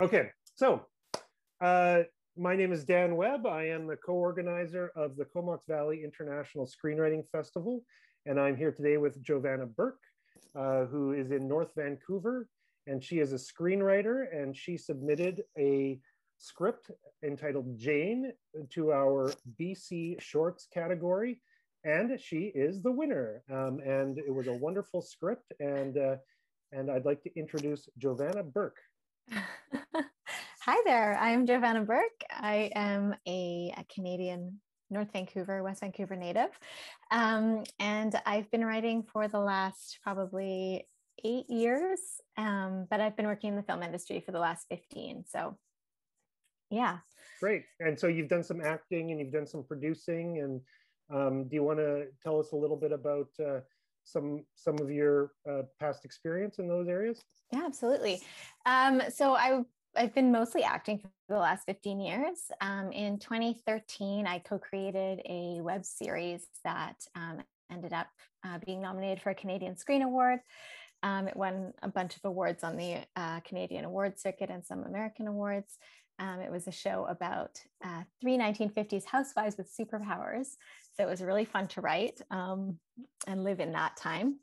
Okay, so uh, my name is Dan Webb. I am the co-organizer of the Comox Valley International Screenwriting Festival, and I'm here today with Jovanna Burke, uh, who is in North Vancouver, and she is a screenwriter, and she submitted a script entitled Jane to our BC Shorts category, and she is the winner. Um, and it was a wonderful script, and uh, and I'd like to introduce Jovanna Burke. Hi there, I'm Jovanna Burke. I am a, a Canadian North Vancouver, West Vancouver native. Um, and I've been writing for the last probably eight years, um, but I've been working in the film industry for the last 15. So, yeah. Great. And so you've done some acting and you've done some producing. And um, do you want to tell us a little bit about? Uh, some some of your uh, past experience in those areas? Yeah, absolutely. Um, so I I've been mostly acting for the last 15 years. Um, in 2013, I co-created a web series that um, ended up uh, being nominated for a Canadian Screen Award. Um, it won a bunch of awards on the uh, Canadian award circuit and some American awards. Um, it was a show about uh, three 1950s housewives with superpowers. So it was really fun to write um, and live in that time.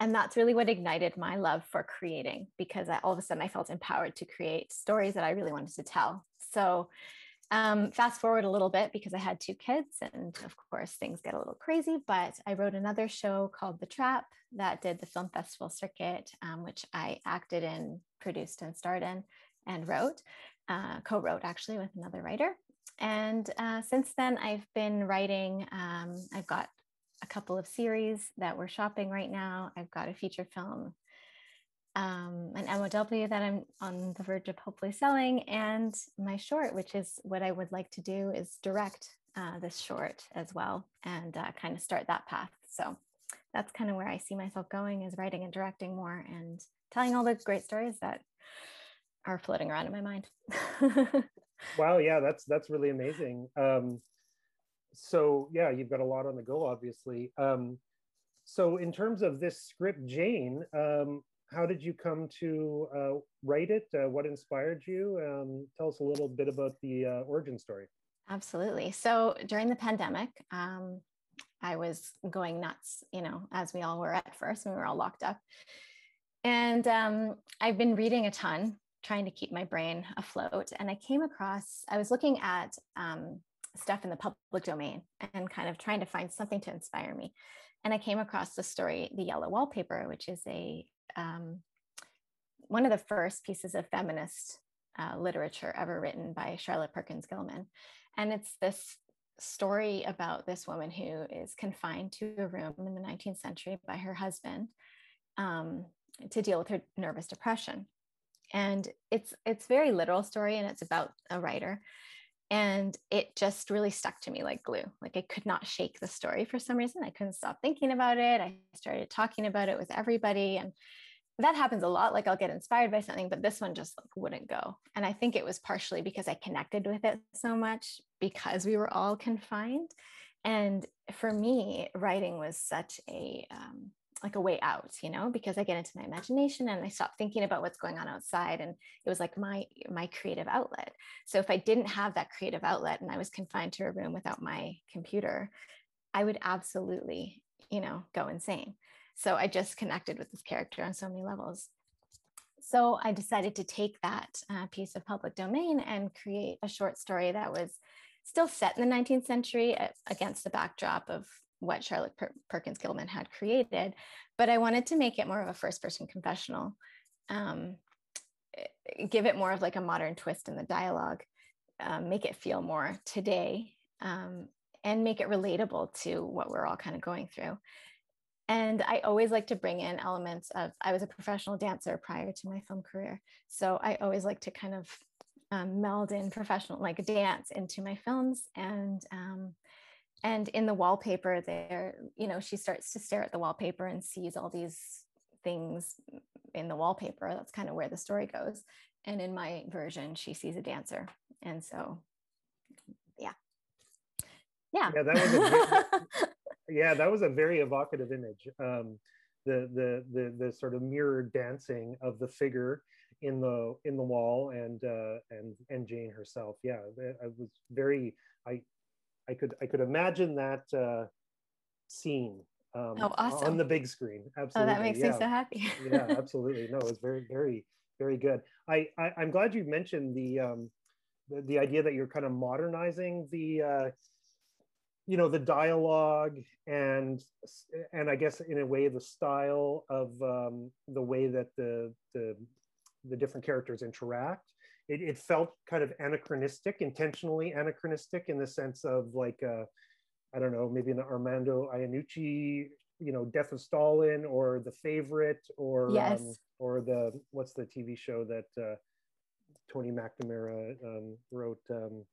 And that's really what ignited my love for creating because I, all of a sudden I felt empowered to create stories that I really wanted to tell. So um, fast forward a little bit because I had two kids, and of course, things get a little crazy. But I wrote another show called The Trap that did the film festival circuit, um, which I acted in, produced, and starred in, and wrote, uh, co wrote actually with another writer. And uh, since then, I've been writing, um, I've got a couple of series that we're shopping right now. I've got a feature film um, an MOW that I'm on the verge of hopefully selling, and my short, which is what I would like to do, is direct uh, this short as well and uh, kind of start that path. So that's kind of where I see myself going is writing and directing more and telling all the great stories that are floating around in my mind. wow, yeah, that's that's really amazing. Um, so yeah, you've got a lot on the go, obviously. Um, so in terms of this script, Jane, um, how did you come to uh, write it? Uh, what inspired you? Um, tell us a little bit about the uh, origin story. Absolutely. So during the pandemic, um, I was going nuts, you know, as we all were at first we were all locked up. And um, I've been reading a ton, trying to keep my brain afloat. And I came across, I was looking at um, stuff in the public domain and kind of trying to find something to inspire me. And I came across the story, The Yellow Wallpaper, which is a um, one of the first pieces of feminist uh, literature ever written by Charlotte Perkins Gilman. And it's this story about this woman who is confined to a room in the 19th century by her husband um, to deal with her nervous depression. And it's it's very literal story and it's about a writer. And it just really stuck to me like glue. Like I could not shake the story for some reason. I couldn't stop thinking about it. I started talking about it with everybody. And that happens a lot. Like I'll get inspired by something, but this one just like wouldn't go. And I think it was partially because I connected with it so much because we were all confined. And for me, writing was such a um, like a way out, you know, because I get into my imagination and I stop thinking about what's going on outside. And it was like my my creative outlet. So if I didn't have that creative outlet and I was confined to a room without my computer, I would absolutely, you know, go insane. So I just connected with this character on so many levels. So I decided to take that uh, piece of public domain and create a short story that was still set in the 19th century against the backdrop of what Charlotte per- Perkins Gilman had created. But I wanted to make it more of a first person confessional, um, eh, give it more of like a modern twist in the dialogue, um, make it feel more today, um, and make it relatable to what we're all kind of going through. And I always like to bring in elements of, I was a professional dancer prior to my film career. So I always like to kind of um, meld in professional, like dance into my films. And, um, and in the wallpaper there, you know, she starts to stare at the wallpaper and sees all these things in the wallpaper. That's kind of where the story goes. And in my version, she sees a dancer. And so, yeah. Yeah. Yeah, that was a yeah, that was a very evocative image. Um, the, the the the sort of mirror dancing of the figure in the in the wall and uh, and and Jane herself. Yeah, I was very I I could I could imagine that uh, scene um, oh, awesome. on the big screen. Absolutely. Oh, that makes yeah. me so happy. yeah, absolutely. No, it was very very very good. I, I am glad you mentioned the um the, the idea that you're kind of modernizing the uh, you know the dialogue and and I guess in a way the style of um, the way that the the the different characters interact. It, it felt kind of anachronistic, intentionally anachronistic in the sense of like uh, I don't know, maybe an Armando Iannucci, you know, Death of Stalin or The Favorite or um, yes. um, or the what's the TV show that uh, Tony McNamara um, wrote um,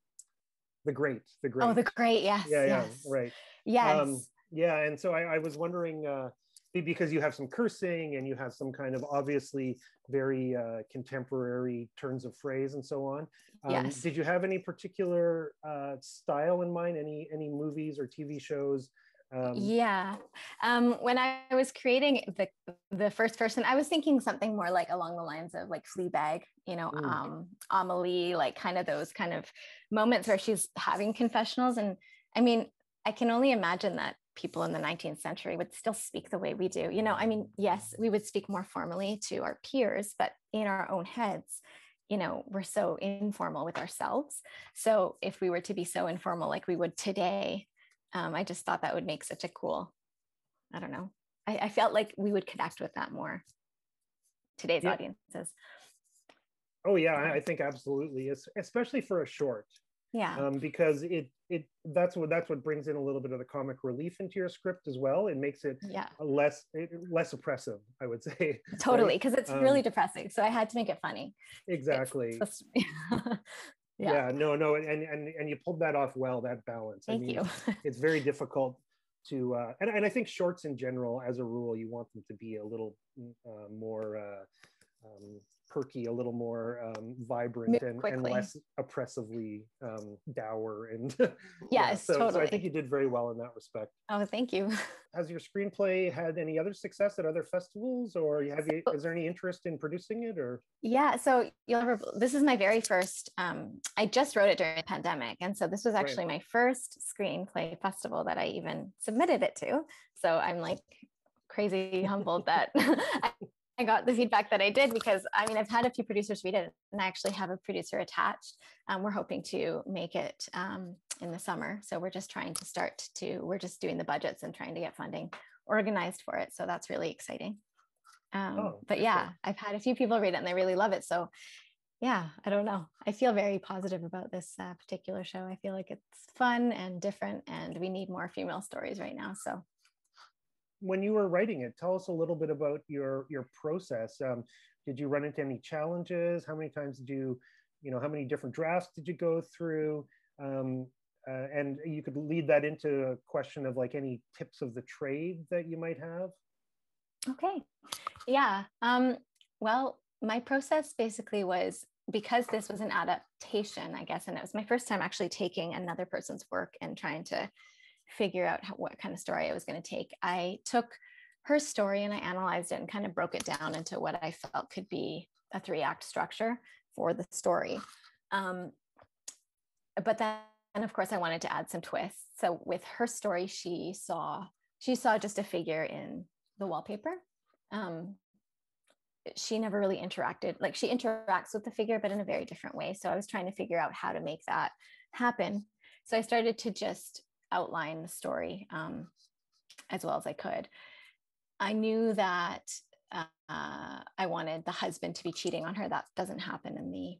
the Great, the Great. Oh, the Great, yes. Yeah, yeah, right. Yes. Um, yeah, and so I, I was wondering uh, because you have some cursing and you have some kind of obviously very uh, contemporary turns of phrase and so on. Um, yes. Did you have any particular uh, style in mind? Any any movies or TV shows? Um, yeah. Um, when I was creating the the first person, I was thinking something more like along the lines of like Fleabag, you know, mm. um, Amelie, like kind of those kind of moments where she's having confessionals. And I mean, I can only imagine that people in the 19th century would still speak the way we do. You know, I mean, yes, we would speak more formally to our peers, but in our own heads, you know, we're so informal with ourselves. So if we were to be so informal like we would today, um, I just thought that would make such a cool, I don't know. I, I felt like we would connect with that more today's yeah. audiences. Oh yeah, I think absolutely, especially for a short. Yeah. Um, because it it that's what that's what brings in a little bit of the comic relief into your script as well. It makes it yeah less less oppressive, I would say. Totally, because right? it's um, really depressing. So I had to make it funny. Exactly. yeah. yeah no no and, and and you pulled that off well that balance thank I mean, you it's very difficult to uh and, and i think shorts in general as a rule you want them to be a little uh, more uh um, perky, a little more um, vibrant and, and, less oppressively um, dour. And yes, yeah, so, totally. so I think you did very well in that respect. Oh, thank you. Has your screenplay had any other success at other festivals, or have you? Is there any interest in producing it, or? Yeah, so you'll this is my very first. Um, I just wrote it during the pandemic, and so this was actually right. my first screenplay festival that I even submitted it to. So I'm like crazy humbled that I got the feedback that I did because I mean, I've had a few producers read it and I actually have a producer attached. Um, we're hoping to make it um, in the summer. So we're just trying to start to, we're just doing the budgets and trying to get funding organized for it. So that's really exciting. Um, oh, but yeah, I've had a few people read it and they really love it. So yeah, I don't know. I feel very positive about this uh, particular show. I feel like it's fun and different and we need more female stories right now. So when you were writing it, tell us a little bit about your your process. Um, did you run into any challenges? How many times did you, you know, how many different drafts did you go through? Um, uh, and you could lead that into a question of like any tips of the trade that you might have. Okay, yeah. Um, well, my process basically was because this was an adaptation, I guess, and it was my first time actually taking another person's work and trying to figure out how, what kind of story I was going to take, I took her story and I analyzed it and kind of broke it down into what I felt could be a three act structure for the story. Um, but then, and of course, I wanted to add some twists. So with her story, she saw she saw just a figure in the wallpaper. Um, she never really interacted like she interacts with the figure but in a very different way so i was trying to figure out how to make that happen so i started to just outline the story um, as well as I could. I knew that uh, I wanted the husband to be cheating on her. That doesn't happen in the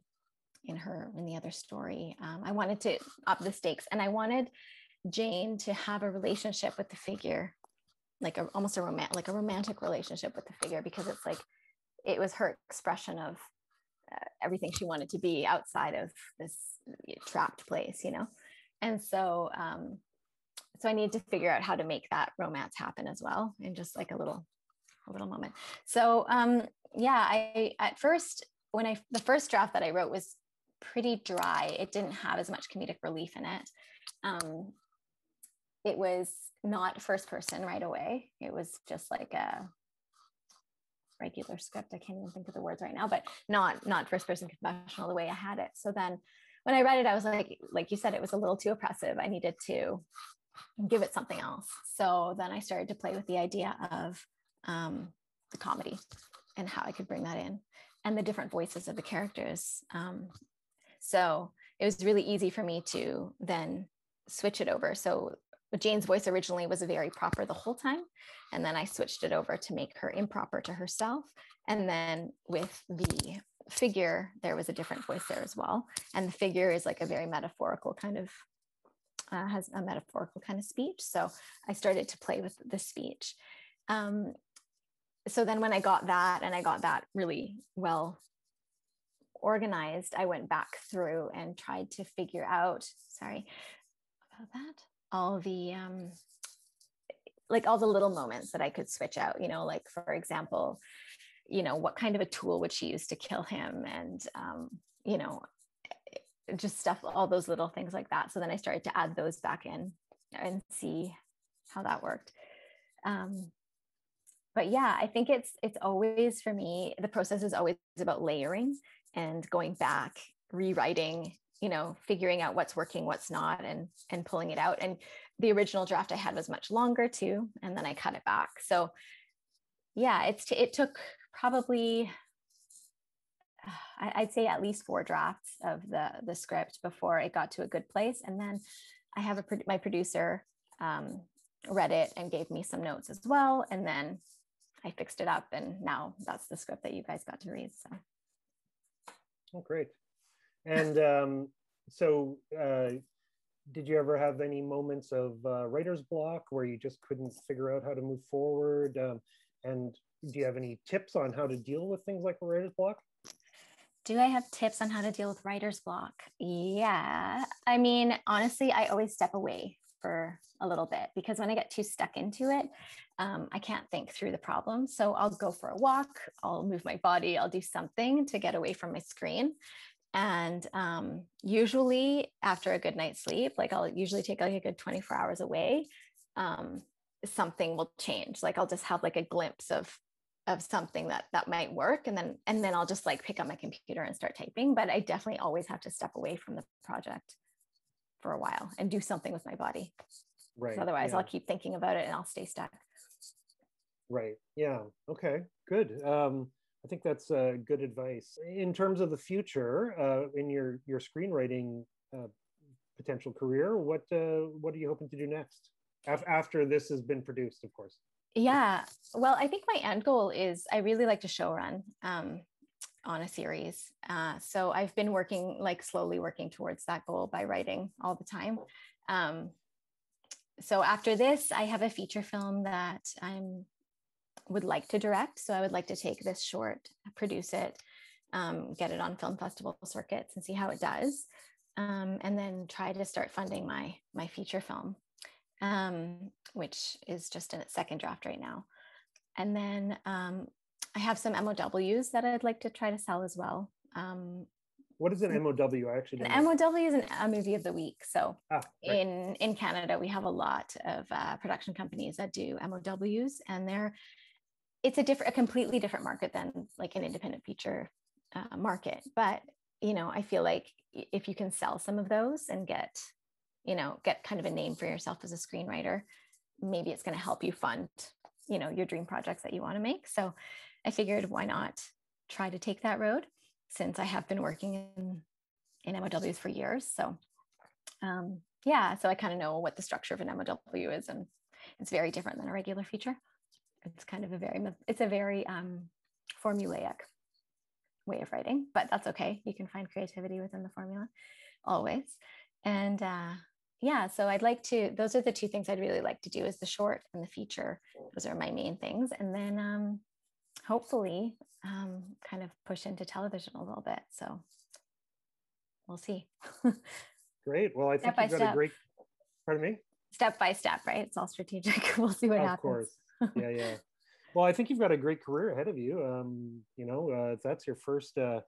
in her in the other story. Um, I wanted to up the stakes, and I wanted Jane to have a relationship with the figure, like a, almost a romantic, like a romantic relationship with the figure, because it's like it was her expression of uh, everything she wanted to be outside of this trapped place, you know. And so um, so I need to figure out how to make that romance happen as well in just like a little a little moment. So um yeah, I at first when I the first draft that I wrote was pretty dry. It didn't have as much comedic relief in it. Um it was not first person right away. It was just like a regular script. I can't even think of the words right now, but not not first person confessional the way I had it. So then when I read it, I was like, like you said, it was a little too oppressive. I needed to give it something else. So then I started to play with the idea of um, the comedy and how I could bring that in and the different voices of the characters. Um, so it was really easy for me to then switch it over. So Jane's voice originally was very proper the whole time. And then I switched it over to make her improper to herself. And then with the figure, there was a different voice there as well. And the figure is like a very metaphorical kind of, uh, has a metaphorical kind of speech. So I started to play with the speech. Um, so then when I got that and I got that really well organized, I went back through and tried to figure out, sorry about that, all the, um, like all the little moments that I could switch out, you know, like for example, you know, what kind of a tool would she use to kill him? And, um, you know, just stuff, all those little things like that. So then I started to add those back in and see how that worked. Um, but yeah, I think it's it's always for me, the process is always about layering and going back, rewriting, you know, figuring out what's working, what's not, and and pulling it out. And the original draft I had was much longer too, and then I cut it back. So yeah, it's it took probably I'd say at least four drafts of the the script before it got to a good place. And then I have a my producer um, read it and gave me some notes as well. And then I fixed it up, and now that's the script that you guys got to read. So Oh, great. And um, so, uh, did you ever have any moments of uh, writer's block where you just couldn't figure out how to move forward? Um, and do you have any tips on how to deal with things like writer's block? Do I have tips on how to deal with writer's block? Yeah. I mean, honestly, I always step away for a little bit because when I get too stuck into it, um, I can't think through the problem. So I'll go for a walk, I'll move my body, I'll do something to get away from my screen. And um, usually after a good night's sleep, like I'll usually take like a good 24 hours away, um, something will change. Like I'll just have like a glimpse of of something that that might work and then and then I'll just like pick up my computer and start typing but I definitely always have to step away from the project for a while and do something with my body right otherwise yeah. I'll keep thinking about it and I'll stay stuck Right. Yeah. Okay. Good. Um, I think that's uh, good advice. In terms of the future, uh, in your your screenwriting uh, potential career, what uh, what are you hoping to do next after this has been produced? Of course. Yeah. Well, I think my end goal is I really like to show run um, on a series. Uh, so I've been working like slowly working towards that goal by writing all the time. Um, so after this, I have a feature film that I'm would like to direct. So I would like to take this short, produce it, um, get it on film festival circuits and see how it does. Um, and then try to start funding my my feature film, um, which is just in its second draft right now. And then um, I have some MOWs that I'd like to try to sell as well. Um, what is an MOW? I actually an MOW is an, a movie of the week. So ah, right. in in Canada, we have a lot of uh, production companies that do MOWs, and they're it's a different, a completely different market than like an independent feature uh, market. But you know, I feel like if you can sell some of those and get, you know, get kind of a name for yourself as a screenwriter, maybe it's going to help you fund, you know, your dream projects that you want to make. So I figured why not try to take that road since I have been working in in MOWs for years. So um, yeah, so I kind of know what the structure of an MOW is, and it's very different than a regular feature it's kind of a very it's a very um, formulaic way of writing but that's okay you can find creativity within the formula always and uh, yeah so i'd like to those are the two things i'd really like to do is the short and the feature those are my main things and then um, hopefully um, kind of push into television a little bit so we'll see great well i think you've got step. a great pardon me step by step right it's all strategic we'll see what happens. of course yeah, yeah. Well, I think you've got a great career ahead of you. Um, you know, uh, if that's your first uh,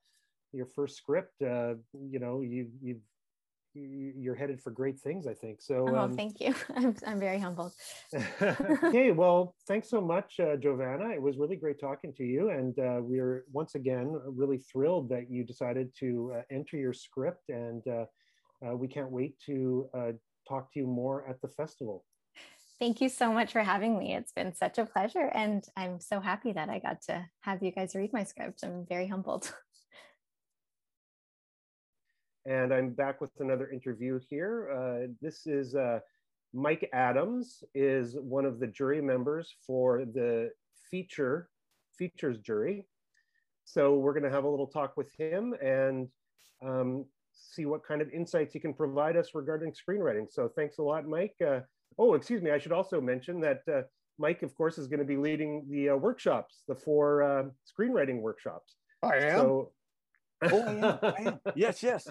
your first script, uh, you know, you you've you're headed for great things, I think. So, oh, um, thank you. I'm, I'm very humbled. okay, well, thanks so much, uh, Jovanna. It was really great talking to you. And uh, we're once again really thrilled that you decided to uh, enter your script. And uh, uh, we can't wait to uh, talk to you more at the festival. Thank you so much for having me. It's been such a pleasure. And I'm so happy that I got to have you guys read my script. I'm very humbled. and I'm back with another interview here. Uh, this is uh, Mike Adams is one of the jury members for the feature features jury. So we're going to have a little talk with him and um, see what kind of insights he can provide us regarding screenwriting. So thanks a lot, Mike. Uh, oh, excuse me. I should also mention that uh, Mike, of course, is going to be leading the uh, workshops, the four uh, screenwriting workshops. I am. So, oh, I am. I am. Yes, yes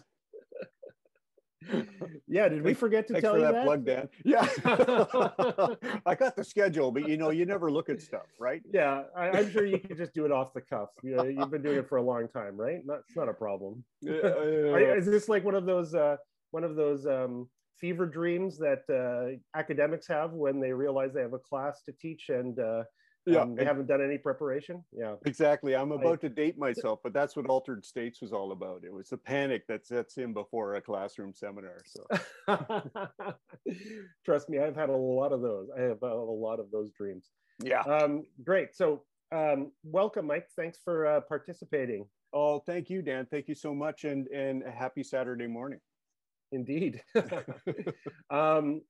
yeah, did we forget to Thanks tell for you that, that? plug, Dan? Yeah, I got the schedule, but you know, you never look at stuff, right? Yeah, I, am sure you can just do it off the cuff. You know, you've been doing it for a long time, right? Not, it's not a problem. Uh, is this like one of those uh, one of those um, fever dreams that uh, academics have when they realize they have a class to teach and uh, yeah. Um, they haven't done any preparation. Yeah. Exactly. I'm about I, to date myself, but that's what Altered States was all about. It was the panic that sets in before a classroom seminar. So trust me, I've had a lot of those. I have a lot of those dreams. Yeah. Um, great. So um, welcome, Mike. Thanks for uh, participating. Oh, thank you, Dan. Thank you so much. And, and a happy Saturday morning. Indeed. um,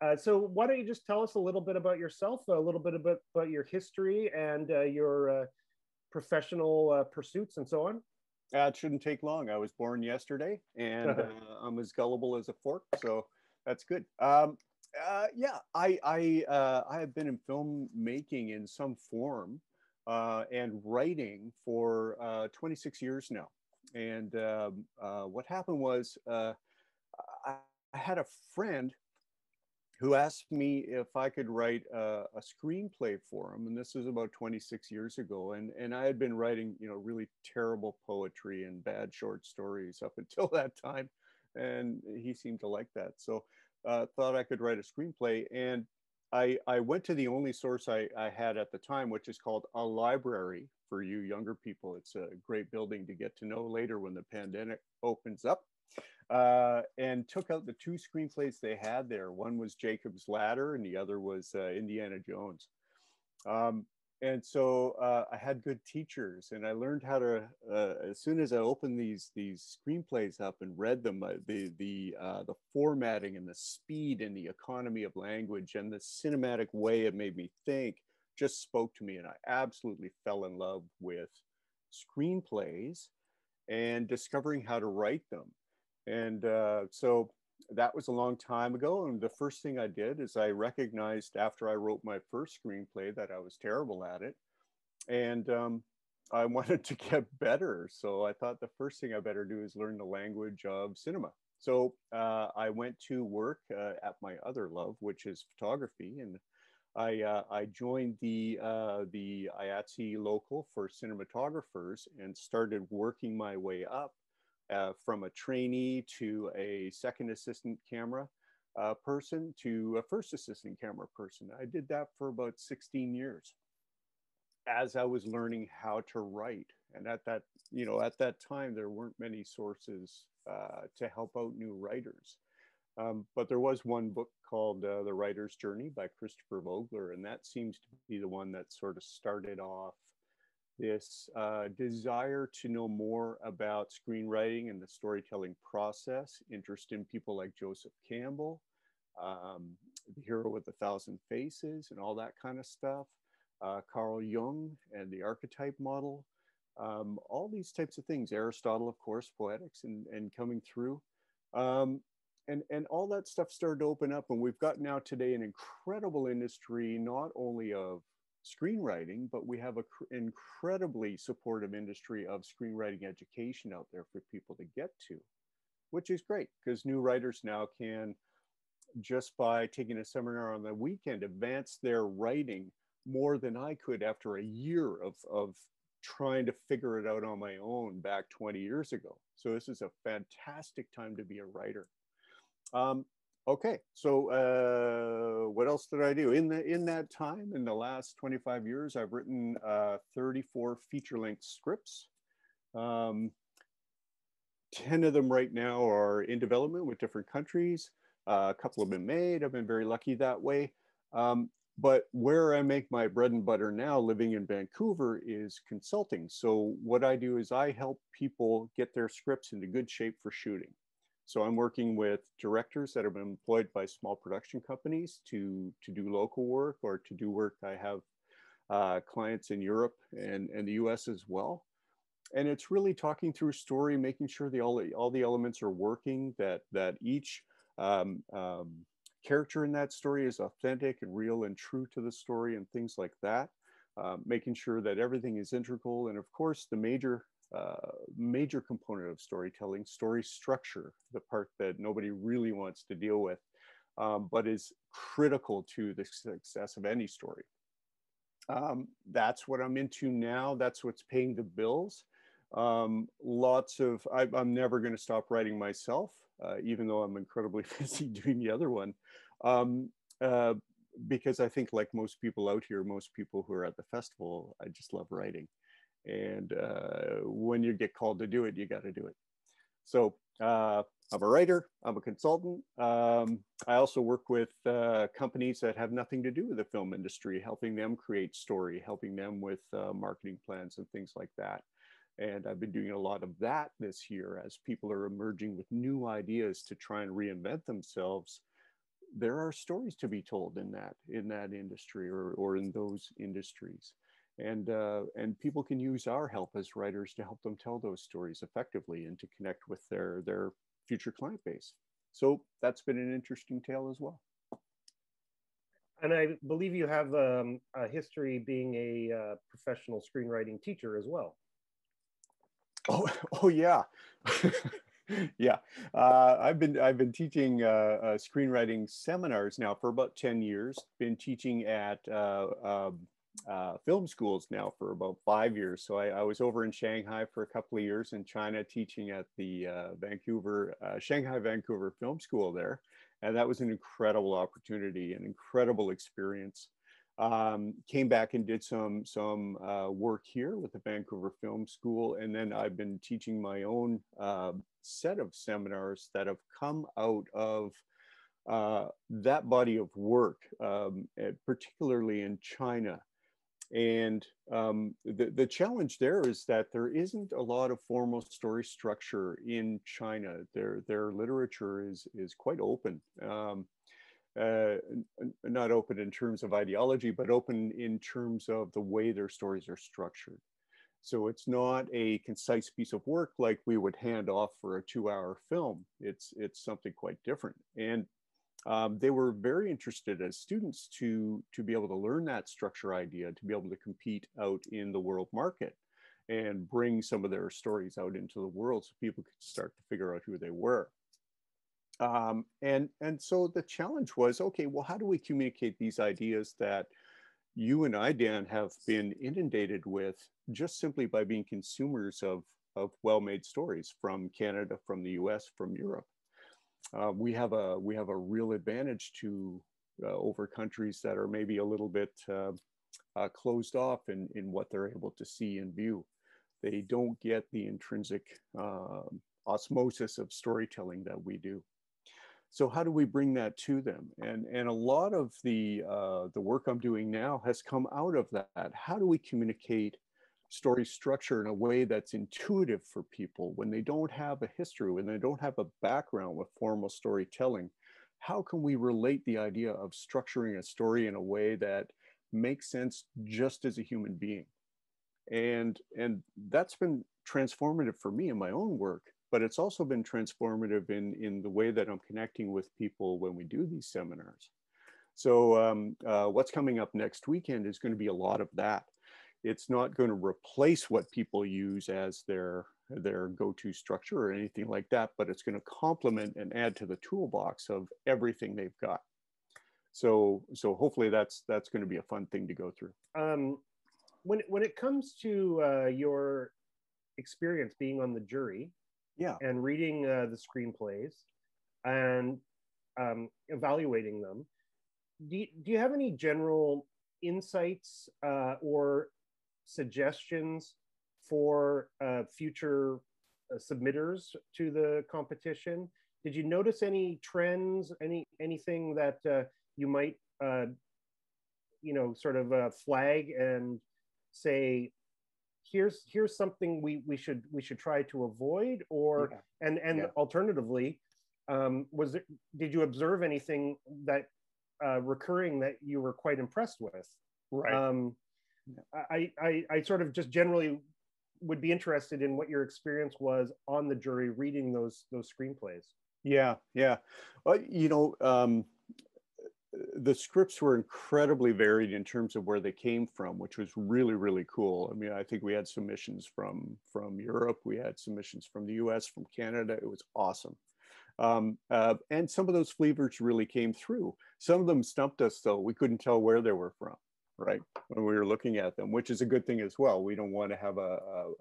uh, so why don't you just tell us a little bit about yourself, a little bit about, about your history and uh, your uh, professional uh, pursuits and so on? Uh, it shouldn't take long. I was born yesterday and uh, I'm as gullible as a fork, so that's good. Um, yeah, I, I, I have been in filmmaking in some form and writing for 26 years now. And um, what happened was I, I had a friend who asked me if I could write a, a, screenplay for him. And this was about 26 years ago. And, and I had been writing, you know, really terrible poetry and bad short stories up until that time. And he seemed to like that. So uh, thought I could write a screenplay. And I, I went to the only source I, I had at the time, which is called a library for you younger people. It's a great building to get to know later when the pandemic opens up uh, and took out the two screenplays they had there. One was Jacob's Ladder, and the other was uh, Indiana Jones. Um, and so uh, I had good teachers, and I learned how to. Uh, as soon as I opened these these screenplays up and read them, uh, the the the formatting and the speed and the economy of language and the cinematic way it made me think just spoke to me, and I absolutely fell in love with screenplays and discovering how to write them. And uh, so that was a long time ago. And the first thing I did is I recognized after I wrote my first screenplay that I was terrible at it. And um, I wanted to get better. So I thought the first thing I better do is learn the language of cinema. So uh, I went to work uh, at my other love, which is photography. And I, uh, I joined the, uh, the IATSE local for cinematographers and started working my way up uh, from a trainee to a second assistant camera uh, person to a first assistant camera person. I did that for about 16 years as I was learning how to write. And at that, you know, at that time, there weren't many sources uh, to help out new writers. Um, but there was one book called uh, The Writer's Journey by Christopher Vogler, and that seems to be the one that sort of started off this uh, desire to know more about screenwriting and the storytelling process, interest in people like Joseph Campbell, um, the hero with a thousand faces, and all that kind of stuff. Uh, Carl Jung and the archetype model, um, all these types of things. Aristotle, of course, poetics and, and coming through. Um, and, and all that stuff started to open up. And we've got now today an incredible industry, not only of screenwriting, but we have an incredibly supportive industry of screenwriting education out there for people to get to, which is great because new writers now can, just by taking a seminar on the weekend, advance their writing more than I could after a year of, of trying to figure it out on my own back 20 years ago. So this is a fantastic time to be a writer. Um, okay, so uh, what else did I do in the in that time? In the last 25 years, I've written uh, 34 feature-length scripts. Um, 10 of them right now are in development with different countries. Uh, a couple have been made. I've been very lucky that way. Um, but where I make my bread and butter now, living in Vancouver, is consulting. So what I do is I help people get their scripts into good shape for shooting. So I'm working with directors that have been employed by small production companies to, to do local work or to do work. I have uh, clients in Europe and, and the US as well. And it's really talking through a story, making sure the, all, all the elements are working, that, that each um, um, character in that story is authentic and real and true to the story and things like that. Uh, making sure that everything is integral. And of course, the major major component of storytelling, story structure, the part that nobody really wants to deal with, um, but is critical to the success of any story. Um, that's what I'm into now. That's what's paying the bills. Um, lots of, I, am never going to stop writing myself, uh, even though I'm incredibly busy doing the other one. Um, uh, because I think, like most people out here, most people who are at the festival, I just love writing. And uh, when you get called to do it, you got to do it. So uh, I'm a writer, I'm a consultant. Um, I also work with uh, companies that have nothing to do with the film industry, helping them create story, helping them with uh, marketing plans and things like that. And I've been doing a lot of that this year as people are emerging with new ideas to try and reinvent themselves. There are stories to be told in that in that industry or, or in those industries and uh, and people can use our help as writers to help them tell those stories effectively and to connect with their their future client base. So that's been an interesting tale as well. And I believe you have um, a history being a uh, professional screenwriting teacher as well. Oh, oh yeah. yeah, uh, I've been I've been teaching uh, uh, screenwriting seminars now for about ten years. Been teaching at uh, um, uh, film schools now for about five years. So I, I, was over in Shanghai for a couple of years in China teaching at the uh, Vancouver, uh, Shanghai Vancouver Film School there. And that was an incredible opportunity, an incredible experience. Um, came back and did some, some uh, work here with the Vancouver Film School. And then I've been teaching my own uh, set of seminars that have come out of uh, that body of work, um, particularly in China. And um, the, the challenge there is that there isn't a lot of formal story structure in China. Their, their literature is, is quite open. Um, uh, not open in terms of ideology, but open in terms of the way their stories are structured. So it's not a concise piece of work like we would hand off for a two-hour film. It's it's something quite different. And um, they were very interested as students to, to be able to learn that structure idea, to be able to compete out in the world market and bring some of their stories out into the world so people could start to figure out who they were. Um, and, and so the challenge was, okay, well, how do we communicate these ideas that you and I, Dan, have been inundated with just simply by being consumers of, of well-made stories from Canada, from the US, from Europe? Uh, we have a we have a real advantage to uh, over countries that are maybe a little bit uh, uh, closed off in in what they're able to see and view. They don't get the intrinsic um, osmosis of storytelling that we do. So how do we bring that to them? And and a lot of the uh, the work I'm doing now has come out of that. How do we communicate story structure in a way that's intuitive for people when they don't have a history, when they don't have a background with formal storytelling. How can we relate the idea of structuring a story in a way that makes sense just as a human being? And, and that's been transformative for me in my own work, but it's also been transformative in, in the way that I'm connecting with people when we do these seminars. So um, uh, what's coming up next weekend is going to be a lot of that it's not going to replace what people use as their their go-to structure or anything like that, but it's going to complement and add to the toolbox of everything they've got. So so hopefully that's that's going to be a fun thing to go through. Um, when when it comes to uh, your experience being on the jury, yeah, and reading uh, the screenplays and um, evaluating them, do you, do you have any general insights uh, or suggestions for uh, future uh, submitters to the competition? Did you notice any trends, any anything that uh, you might, uh, you know, sort of uh, flag and say, here's here's something we we should we should try to avoid, or yeah. and and yeah. alternatively, um, was it did you observe anything that uh, recurring that you were quite impressed with? Right. Um, I, I I sort of just generally would be interested in what your experience was on the jury reading those those screenplays. Yeah, yeah. Well, you know, um, the scripts were incredibly varied in terms of where they came from, which was really, really cool. I mean, I think we had submissions from from Europe, we had submissions from the U.S., from Canada. It was awesome. Um, uh, and some of those flavors really came through. Some of them stumped us, though. We couldn't tell where they were from right when we were looking at them which is a good thing as well. We don't want to have a,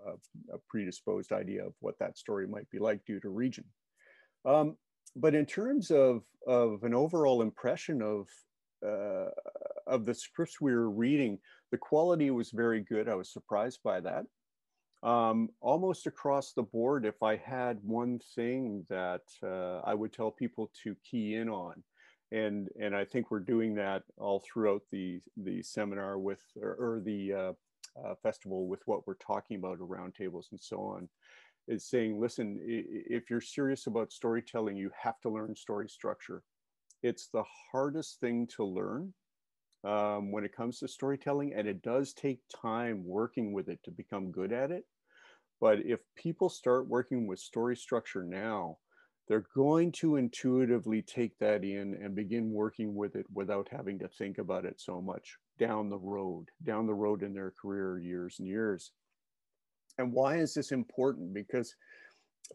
a, a predisposed idea of what that story might be like due to region. Um, but in terms of of an overall impression of uh, of the scripts we were reading the quality was very good. I was surprised by that. Um, almost across the board if i had one thing that uh, i would tell people to key in on and and I think we're doing that all throughout the the seminar with or, or the uh, uh, festival with what we're talking about around tables and so on is saying listen if you're serious about storytelling you have to learn story structure. It's the hardest thing to learn um, when it comes to storytelling and it does take time working with it to become good at it. But if people start working with story structure now they're going to intuitively take that in and begin working with it without having to think about it so much down the road, down the road in their career years and years. And why is this important? Because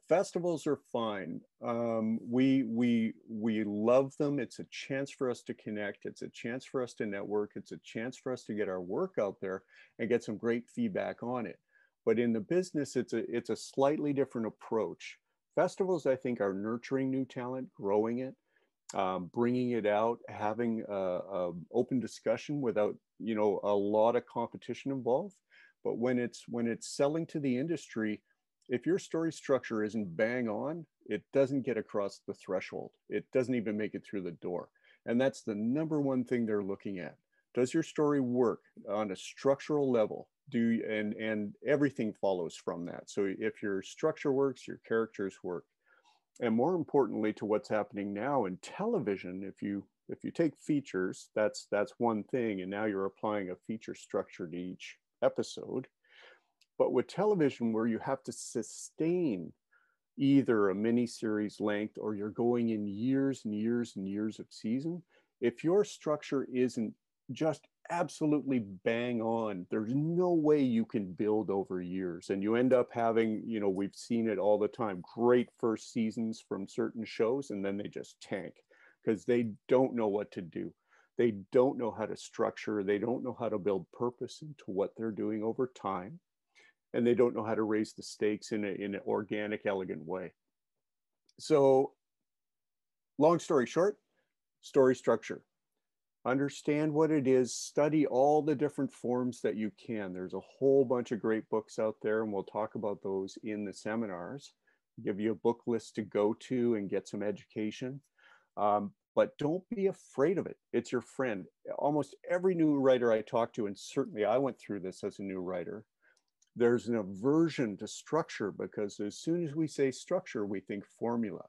festivals are fine. Um, we we we love them. It's a chance for us to connect. It's a chance for us to network. It's a chance for us to get our work out there and get some great feedback on it. But in the business, it's a it's a slightly different approach festivals i think are nurturing new talent growing it um, bringing it out having a, a, open discussion without you know a lot of competition involved. But when it's when it's selling to the industry if your story structure isn't bang on it doesn't get across the threshold. It doesn't even make it through the door. And that's the number one thing they're looking at. Does your story work on a structural level do and and everything follows from that. So if your structure works your characters work. And more importantly to what's happening now in television if you if you take features that's that's one thing and now you're applying a feature structure to each episode. But with television where you have to sustain either a mini series length or you're going in years and years and years of season if your structure isn't just absolutely bang on. There's no way you can build over years. And you end up having, you know, we've seen it all the time great first seasons from certain shows, and then they just tank because they don't know what to do. They don't know how to structure, they don't know how to build purpose into what they're doing over time. And they don't know how to raise the stakes in, a, in an organic, elegant way. So, long story short, story structure understand what it is, study all the different forms that you can. There's a whole bunch of great books out there, and we'll talk about those in the seminars. Give you a book list to go to and get some education. Um, but don't be afraid of it. It's your friend. Almost every new writer I talk to, and certainly I went through this as a new writer, there's an aversion to structure because as soon as we say structure, we think formula.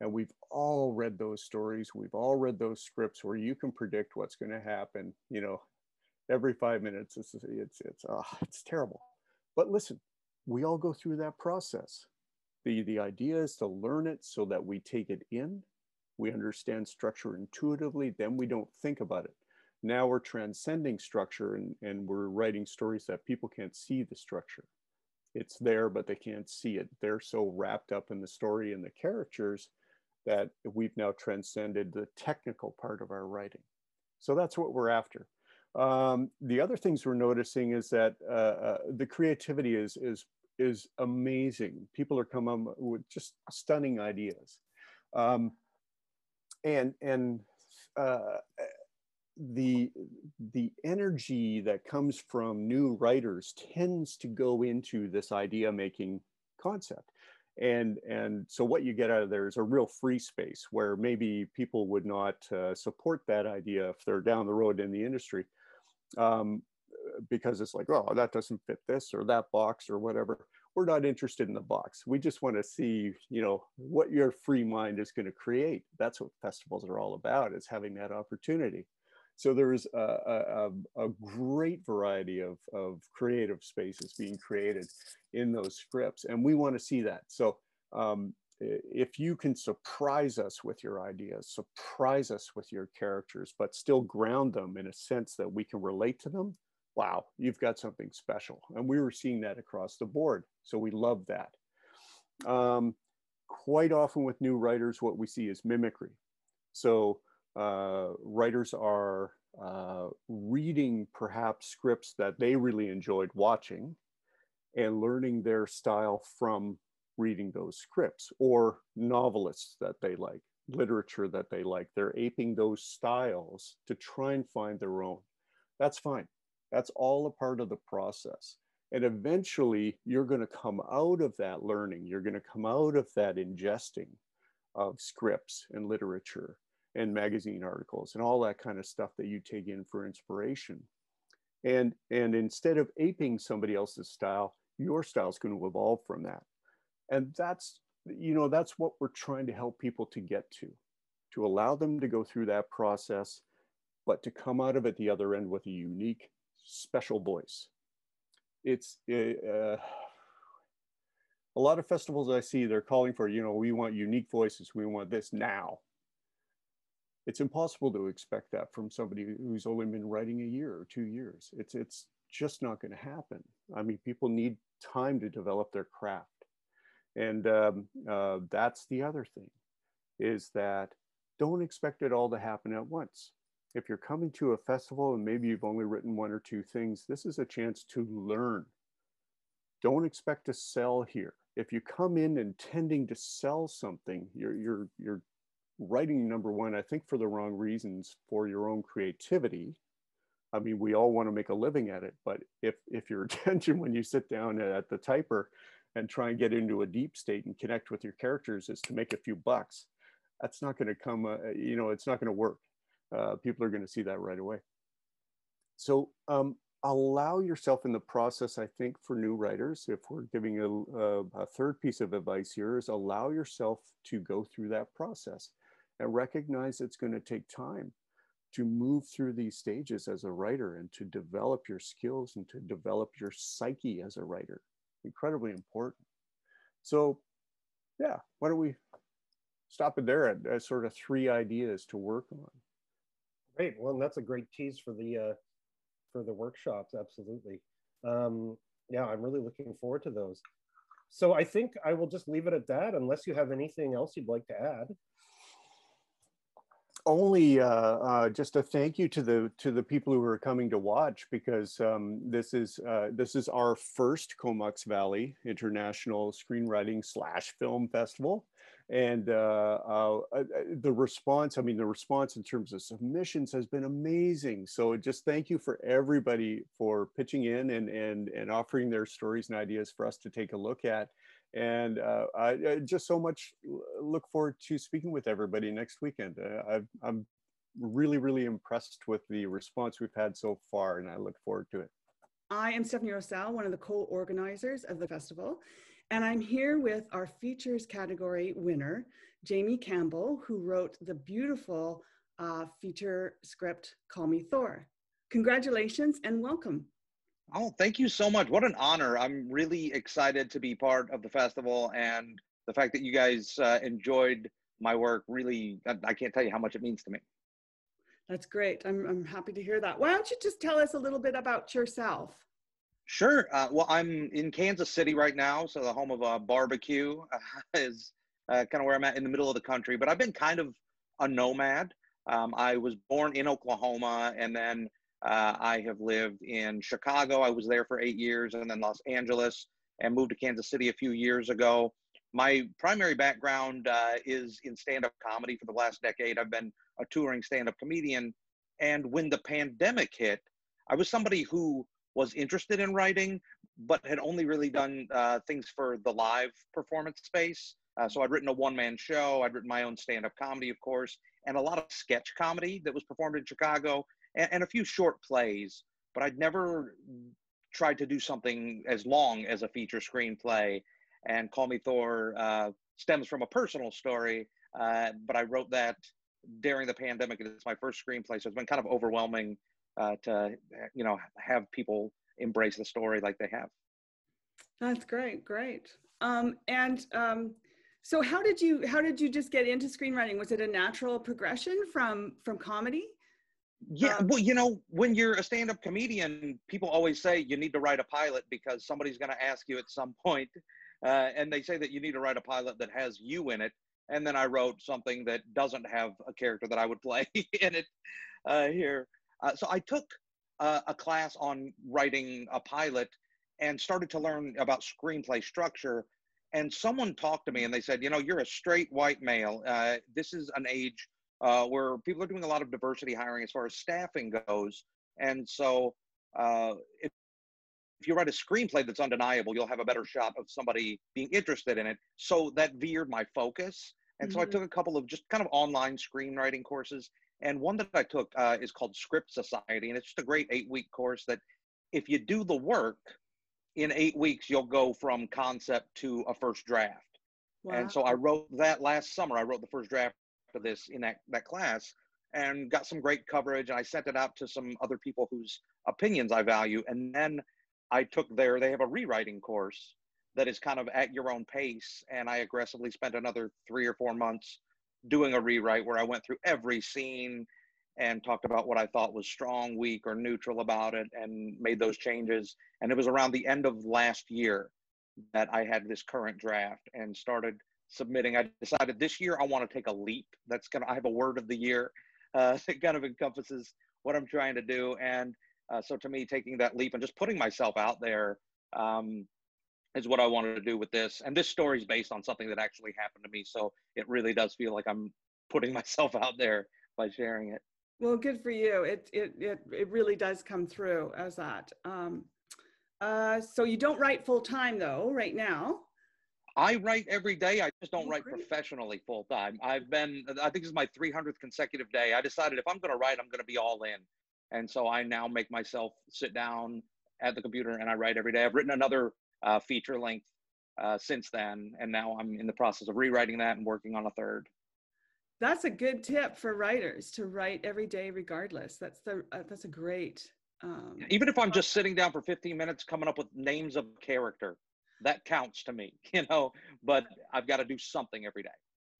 And we've all read those stories. We've all read those scripts where you can predict what's going to happen. You know, every five minutes, it's it's it's it's terrible. But listen, we all go through that process. the The idea is to learn it so that we take it in, we understand structure intuitively. Then we don't think about it. Now we're transcending structure and and we're writing stories that people can't see the structure. It's there, but they can't see it. They're so wrapped up in the story and the characters that we've now transcended the technical part of our writing. So that's what we're after. Um, the other things we're noticing is that uh, uh, the creativity is is is amazing. People are coming up with just stunning ideas, um, and and uh, the the energy that comes from new writers tends to go into this idea making concept and and so what you get out of there is a real free space where maybe people would not uh, support that idea if they're down the road in the industry um, because it's like oh that doesn't fit this or that box or whatever. We're not interested in the box. We just want to see you know what your free mind is going to create. That's what festivals are all about is having that opportunity so there's a, a, a, great variety of, of creative spaces being created in those scripts, and we want to see that. So um, if you can surprise us with your ideas, surprise us with your characters, but still ground them in a sense that we can relate to them, wow, you've got something special. And we were seeing that across the board. So we love that. Um, quite often with new writers, what we see is mimicry. So uh, writers are uh, reading perhaps scripts that they really enjoyed watching and learning their style from reading those scripts or novelists that they like, literature that they like. They're aping those styles to try and find their own. That's fine. That's all a part of the process. And eventually, you're going to come out of that learning, you're going to come out of that ingesting of scripts and literature and magazine articles and all that kind of stuff that you take in for inspiration. And, and instead of aping somebody else's style, your style is going to evolve from that. And that's, you know, that's what we're trying to help people to get to, to allow them to go through that process, but to come out of it the other end with a unique, special voice. It's, uh, a lot of festivals I see, they're calling for, you know, we want unique voices. We want this now it's impossible to expect that from somebody who's only been writing a year or two years. It's it's just not going to happen. I mean, people need time to develop their craft, and um, uh, that's the other thing, is that don't expect it all to happen at once. If you're coming to a festival and maybe you've only written one or two things, this is a chance to learn. Don't expect to sell here. If you come in intending to sell something, you're you're you're writing number one, I think for the wrong reasons for your own creativity. I mean, we all want to make a living at it, but if if your attention when you sit down at the typer and try and get into a deep state and connect with your characters is to make a few bucks, that's not going to come. Uh, you know, it's not going to work. Uh, people are going to see that right away. So um, allow yourself in the process. I think for new writers, if we're giving a, a, a third piece of advice here, is allow yourself to go through that process and recognize it's going to take time to move through these stages as a writer and to develop your skills and to develop your psyche as a writer. Incredibly important. So, yeah, why don't we stop it there at, at sort of three ideas to work on? Great. Well, that's a great tease for the uh, for the workshops. Absolutely. Um, yeah, I'm really looking forward to those. So I think I will just leave it at that, unless you have anything else you'd like to add only uh, uh, just a thank you to the to the people who are coming to watch because um, this is uh, this is our first Comox Valley International Screenwriting slash Film Festival, and uh, uh, uh, the response. I mean, the response in terms of submissions has been amazing. So just thank you for everybody for pitching in and and and offering their stories and ideas for us to take a look at. And uh, I, I, just so much look forward to speaking with everybody next weekend. Uh, i am really, really impressed with the response we've had so far, and I look forward to it. I am Stephanie Rosell, one of the co-organizers of the festival, and I'm here with our features category winner, Jamie Campbell, who wrote the beautiful uh, feature script, Call Me Thor. Congratulations and welcome. Oh, thank you so much. What an honor. I'm really excited to be part of the festival and the fact that you guys uh, enjoyed my work really, I can't tell you how much it means to me. That's great. I'm, I'm happy to hear that. Why don't you just tell us a little bit about yourself? Sure. Uh, well, I'm in Kansas City right now, so the home of a barbecue uh, is uh, kind of where I'm at in the middle of the country. But I've been kind of a nomad. Um, I was born in Oklahoma and then Uh, I have lived in Chicago. I was there for eight years, and then Los Angeles, and moved to Kansas City a few years ago. My primary background uh, is in stand-up comedy for the last decade. I've been a touring stand-up comedian, and when the pandemic hit, I was somebody who was interested in writing, but had only really done uh, things for the live performance space. Uh, so I'd written a one-man show. I'd written my own stand-up comedy, of course, and a lot of sketch comedy that was performed in Chicago, and, and a few short plays. But I'd never tried to do something as long as a feature screenplay. And Call Me Thor uh, stems from a personal story, uh, but I wrote that during the pandemic. It's my first screenplay, so it's been kind of overwhelming uh, to you know have people embrace the story like they have. That's great, great. Um, and um, so, how did you how did you just get into screenwriting? Was it a natural progression from from comedy? Yeah, um, well, you know, when you're a stand-up comedian, people always say you need to write a pilot because somebody's going to ask you at some point, uh, and they say that you need to write a pilot that has you in it. And then I wrote something that doesn't have a character that I would play in it uh, here. Uh, so I took uh, a class on writing a pilot and started to learn about screenplay structure. And someone talked to me and they said, you know, you're a straight white male. Uh, this is an age uh, where people are doing a lot of diversity hiring as far as staffing goes. And so uh, if, if you write a screenplay that's undeniable, you'll have a better shot of somebody being interested in it. So that veered my focus. And mm-hmm. so I mm-hmm. took a couple of just kind of online screenwriting courses and one that I took uh, is called Script Society, and it's just a great eight week course that if you do the work in eight weeks, you'll go from concept to a first draft. Wow. And so I wrote that last summer. I wrote the first draft this in that, that class and got some great coverage. And I sent it out to some other people whose opinions I value. And then I took their, they have a rewriting course that is kind of at your own pace. And I aggressively spent another three or four months doing a rewrite where I went through every scene and talked about what I thought was strong, weak, or neutral about it and made those changes. And it was around the end of last year that I had this current draft and started submitting. I decided this year I want to take a leap. That's gonna, I have a word of the year uh, that kind of encompasses what I'm trying to do. And uh, so to me, taking that leap and just putting myself out there um, is what I wanted to do with this. And this story is based on something that actually happened to me. So it really does feel like I'm putting myself out there by sharing it. Well, good for you. It it it, it really does come through as that. Um, uh, so you don't write full time though, right now. I write every day. I just don't oh, write professionally full time. I've been, I think this is my 300th consecutive day. I decided if I'm going to write, I'm going to be all in. And so I now make myself sit down at the computer and I write every day. I've written another uh, feature length uh, since then, and now I'm in the process of rewriting that and working on a third. That's a good tip for writers to write every day, regardless. That's the uh, that's a great. Um, Even if I'm just sitting down for 15 minutes, coming up with names of character, that counts to me, you know. But I've got to do something every day.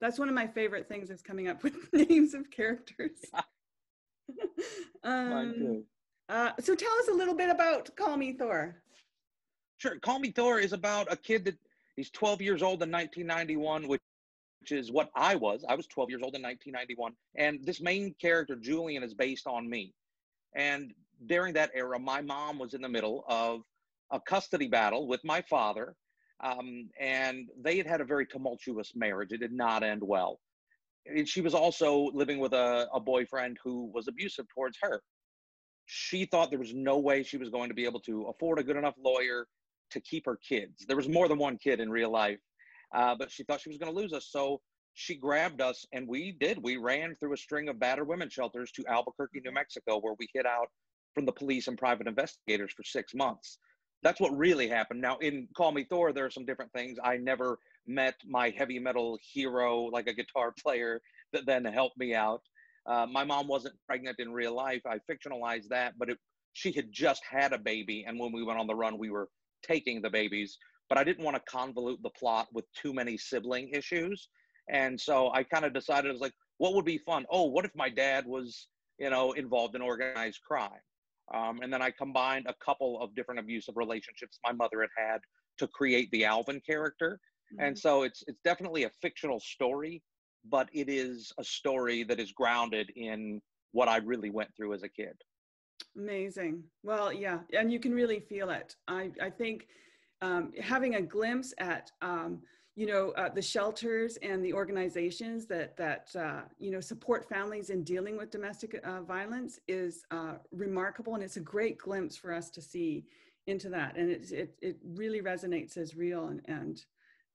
That's one of my favorite things is coming up with names of characters. um, Mine too. Uh, so tell us a little bit about Call Me Thor. Sure. Call Me Thor is about a kid that he's 12 years old in 1991, which which is what I was. I was 12 years old in 1991. And this main character, Julian, is based on me. And during that era, my mom was in the middle of a custody battle with my father. Um, and they had had a very tumultuous marriage. It did not end well. And she was also living with a, a boyfriend who was abusive towards her. She thought there was no way she was going to be able to afford a good enough lawyer to keep her kids. There was more than one kid in real life, uh, but she thought she was going to lose us. So she grabbed us, and we did. We ran through a string of battered women shelters to Albuquerque, New Mexico, where we hid out from the police and private investigators for six months. That's what really happened. Now, in Call Me Thor, there are some different things. I never met my heavy metal hero, like a guitar player, that then helped me out. Uh, my mom wasn't pregnant in real life. I fictionalized that, but it, she had just had a baby. And when we went on the run, we were taking the babies, but I didn't want to convolute the plot with too many sibling issues. And so I kind of decided, I was like, what would be fun? Oh, what if my dad was, you know, involved in organized crime? Um, and then I combined a couple of different abusive relationships my mother had had to create the Alvin character. Mm-hmm. And so it's it's definitely a fictional story, but it is a story that is grounded in what I really went through as a kid. Amazing. Well, yeah, and you can really feel it. I, I think um, having a glimpse at um, you know uh, the shelters and the organizations that that uh, you know support families in dealing with domestic uh, violence is uh, remarkable, and it's a great glimpse for us to see into that, and it it, it really resonates as real and and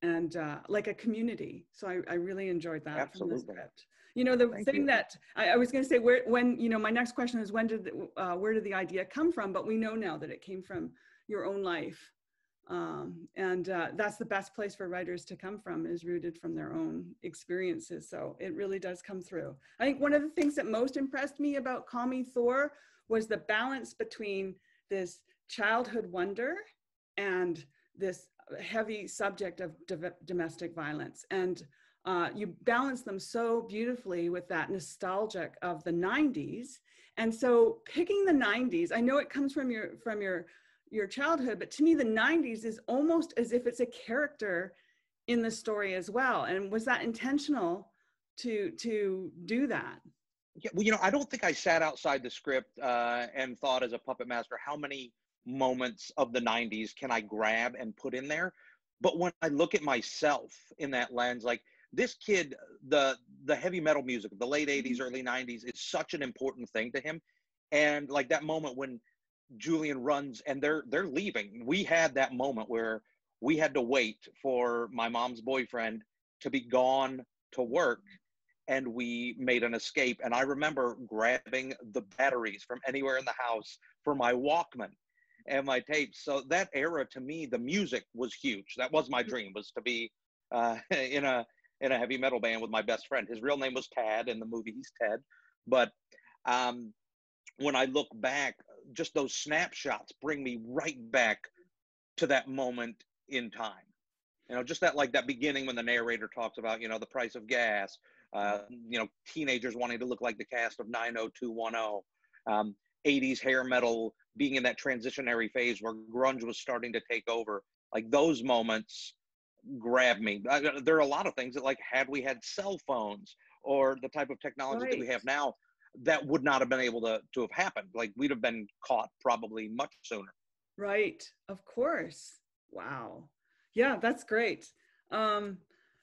and uh, like a community. So I, I really enjoyed that Absolutely. from the script. You know, the Thank thing you. that I, I was going to say, where when you know, my next question is when did the, uh, where did the idea come from? But we know now that it came from your own life, um, and uh, that's the best place for writers to come from is rooted from their own experiences. So it really does come through. I think one of the things that most impressed me about Call Me Thor was the balance between this childhood wonder and this heavy subject of domestic violence and uh, you balance them so beautifully with that nostalgic of the 90s and so picking the 90s i know it comes from your from your your childhood but to me the 90s is almost as if it's a character in the story as well and was that intentional to to do that Yeah, well, you know, I don't think I sat outside the script uh, and thought as a puppet master how many moments of the 90s can I grab and put in there. But when I look at myself in that lens, like this kid, the the heavy metal music of the late 80s, early 90s is such an important thing to him. And like that moment when Julian runs and they're they're leaving. We had that moment where we had to wait for my mom's boyfriend to be gone to work and we made an escape. And i remember grabbing the batteries from anywhere in the house for my walkman and my tapes. So that era to me the music was huge. That was my dream was to be uh, in a in a heavy metal band with my best friend. His real name was tad in the movie. He's ted. But um, when i look back just those snapshots bring me right back to that moment in time. You know just that like that beginning when the narrator talks about you know the price of gas uh, you know teenagers wanting to look like the cast of 90210 um, 80s hair metal being in that transitionary phase where grunge was starting to take over. Like those moments grab me. I, there are a lot of things that like had we had cell phones or the type of technology that we have now that would not have been able to to have happened like we'd have been caught probably much sooner Right, of course. Wow. Yeah, that's great. Um,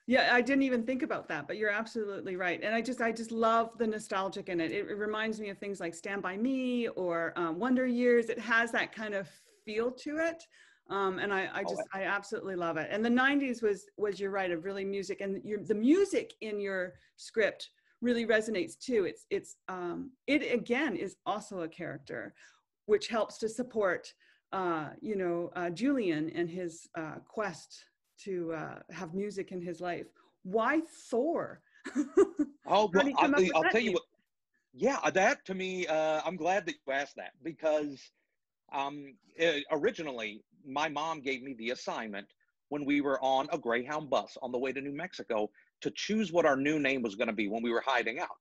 yeah, I didn't even think about that, but you're absolutely right. And I just, I just love the nostalgic in it. It, it reminds me of things like Stand by Me or um, Wonder Years. It has that kind of feel to it. Um, and I, I Oh, just, I absolutely love it. And the '90s was, was you're right, of really music, and your, the music in your script really resonates too. It's, it's, um, it again is also a character, which helps to support uh, you know, uh, Julian and his uh, quest to uh, have music in his life. Why Thor? Oh, well, you come up I'll, I'll tell you what. Yeah, that to me, uh, I'm glad that you asked that because um, eh, originally my mom gave me the assignment when we were on a Greyhound bus on the way to New Mexico to choose what our new name was going to be when we were hiding out.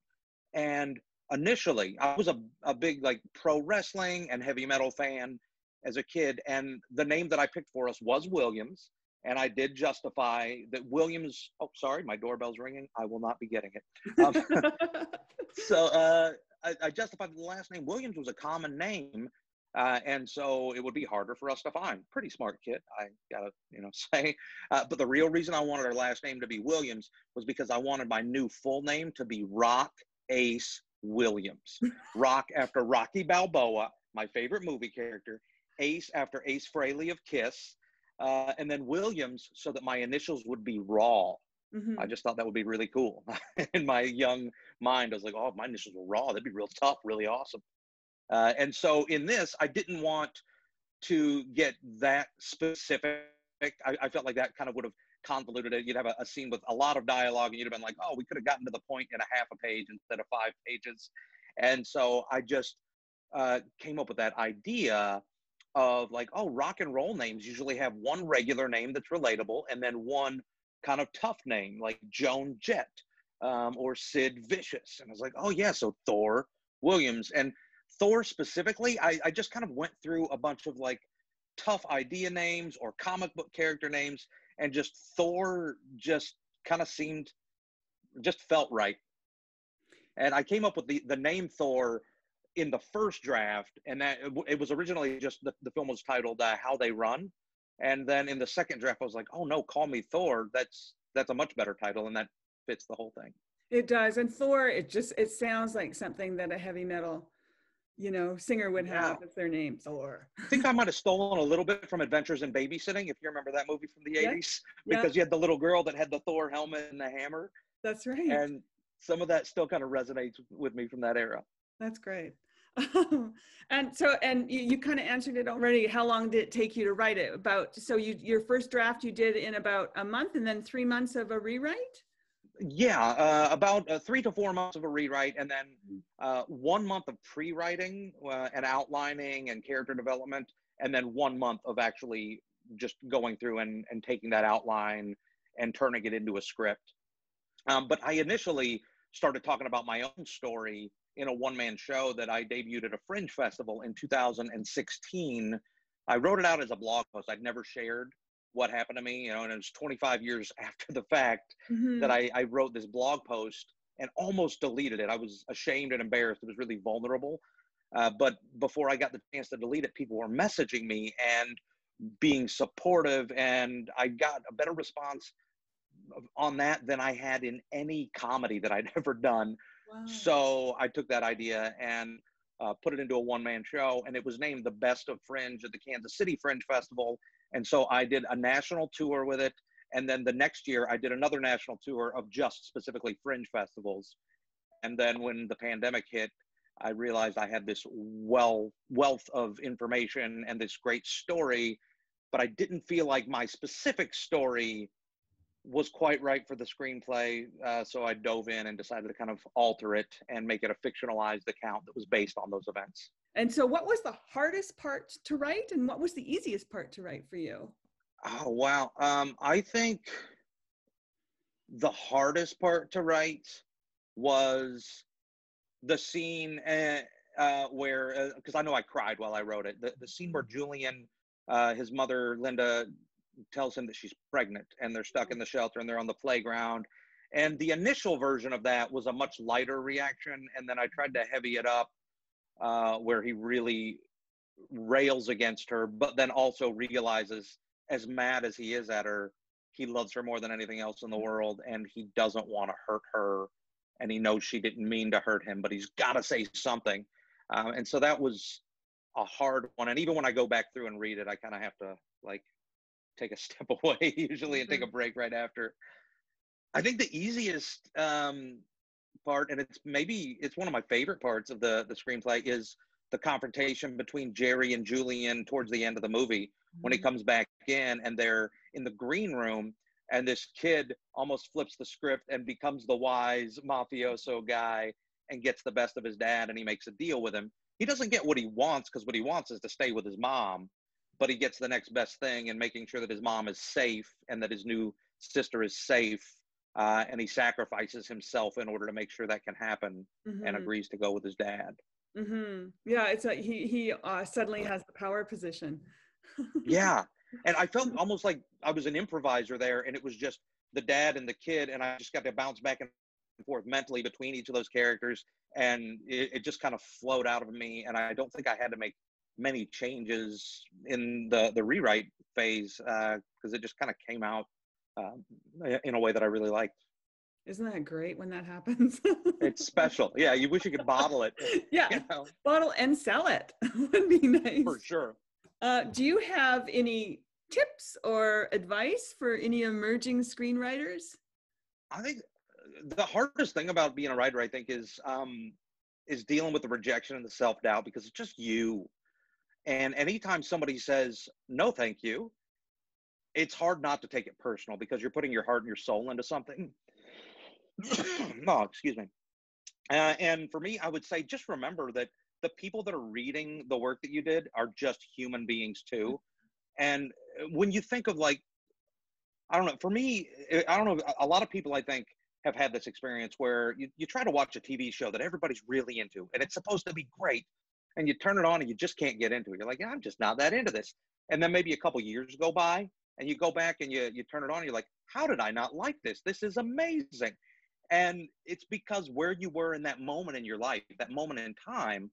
And initially, I was a, a big like pro wrestling and heavy metal fan as a kid, and the name that I picked for us was Williams. And I did justify that Williams. Oh, sorry, my doorbell's ringing. I will not be getting it. Um, so uh, I, I justified the last name. Williams was a common name, uh, and so it would be harder for us to find. Pretty smart kid, I gotta you know say. Uh, but the real reason I wanted our last name to be Williams was because I wanted my new full name to be Rock Ace Williams. Rock after Rocky Balboa, my favorite movie character. Ace after Ace Frehley of Kiss. Uh, and then Williams, so that my initials would be Raw. Mhm. I just thought that would be really cool. In my young mind, I was like, oh, my initials were raw. That'd be real tough, really awesome. Uh, and so in this, I didn't want to get that specific. I, I felt like that kind of would have convoluted it. You'd have a, a scene with a lot of dialogue, and you'd have been like, oh, we could have gotten to the point in a half a page instead of five pages. And so I just uh, came up with that idea of like, oh, rock and roll names usually have one regular name that's relatable, and then one kind of tough name like Joan Jett um, or Sid Vicious. And I was like, oh, yeah, so Thor Williams. And Thor specifically, I, I just kind of went through a bunch of like tough idea names or comic book character names, and just Thor just kind of seemed, just felt right. And I came up with the, the name Thor in the first draft, and that it was originally just the, the film was titled uh, "How They Run," and then in the second draft, I was like, "Oh no, call me Thor." That's that's a much better title, and that fits the whole thing. It does, and Thor. It just it sounds like something that a heavy metal, you know, singer would have yeah. as their names. Thor. I think I might have stolen a little bit from Adventures in Babysitting, if you remember that movie from the yeah. '80s, because yeah. you had the little girl that had the Thor helmet and the hammer. That's right. And some of that still kind of resonates with me from that era. That's great. and so and you, you kind of answered it already how long did it take you to write it about so you your first draft you did in about a month and then three months of a rewrite yeah uh, about uh, three to four months of a rewrite and then uh, one month of pre-writing uh, and outlining and character development and then one month of actually just going through and, and taking that outline and turning it into a script um, but i initially started talking about my own story in a one man show that I debuted at a fringe festival in 2016. I wrote it out as a blog post. I'd never shared what happened to me, you know, and it was 25 years after the fact mm-hmm. that I, I wrote this blog post and almost deleted it. I was ashamed and embarrassed. It was really vulnerable. Uh, but before I got the chance to delete it, people were messaging me and being supportive, and I got a better response on that than I had in any comedy that I'd ever done so I took that idea and uh, put it into a one man show, and it was named the Best of Fringe at the Kansas City Fringe Festival. And so I did a national tour with it. And then the next year, I did another national tour of just specifically fringe festivals. And then when the pandemic hit, I realized I had this well wealth of information and this great story, but I didn't feel like my specific story was quite right for the screenplay, uh, so I dove in and decided to kind of alter it and make it a fictionalized account that was based on those events. And so, what was the hardest part to write, and what was the easiest part to write for you? Oh wow, um, I think the hardest part to write was the scene uh, uh, where, because uh, I know I cried while I wrote it. The, the scene where Julian, uh, his mother Linda, tells him that she's pregnant and they're stuck in the shelter and they're on the playground. And the initial version of that was a much lighter reaction. And then I tried to heavy it up uh, where he really rails against her, but then also realizes, as mad as he is at her, he loves her more than anything else in the world and he doesn't want to hurt her. And he knows she didn't mean to hurt him, but he's got to say something. Uh, and so that was a hard one. And even when I go back through and read it, I kind of have to like take a step away usually and take a mm-hmm. break right after. I think the easiest um, part, and it's maybe it's one of my favorite parts of the the screenplay, is the confrontation between Jerry and Julian towards the end of the movie mm-hmm. when he mm-hmm. comes back in and they're in the green room and this kid almost flips the script and becomes the wise mafioso guy and gets the best of his dad and he makes a deal with him. He doesn't get what he wants because what he wants is to stay with his mom but he gets the next best thing and making sure that his mom is safe and that his new sister is safe uh, and he sacrifices himself in order to make sure that can happen mm-hmm. and agrees to go with his dad mm-hmm. yeah it's a, he he uh, suddenly has the power position yeah and i felt almost like i was an improviser there and it was just the dad and the kid and i just got to bounce back and forth mentally between each of those characters and it, it just kind of flowed out of me and i don't think i had to make many changes in the the rewrite phase because uh, it just kind of came out uh, in a way that I really liked. Isn't that great when that happens? it's special. Yeah, you wish you could bottle it. Yeah, you know? bottle and sell it would be nice. For sure. Uh, do you have any tips or advice for any emerging screenwriters? I think the hardest thing about being a writer, I think, is um, is dealing with the rejection and the self doubt because it's just you. And anytime somebody says, no, thank you, it's hard not to take it personal because you're putting your heart and your soul into something. oh, excuse me. Uh, and for me, I would say just remember that the people that are reading the work that you did are just human beings too. And when you think of like, I don't know, for me, I don't know, a lot of people I think have had this experience where you, you try to watch a TV show that everybody's really into and it's supposed to be great and you turn it on and you just can't get into it. You're like, yeah, I'm just not that into this. And then maybe a couple years go by and you go back and you you turn it on you're like, how did I not like this? This is amazing. And it's because where you were in that moment in your life, that moment in time,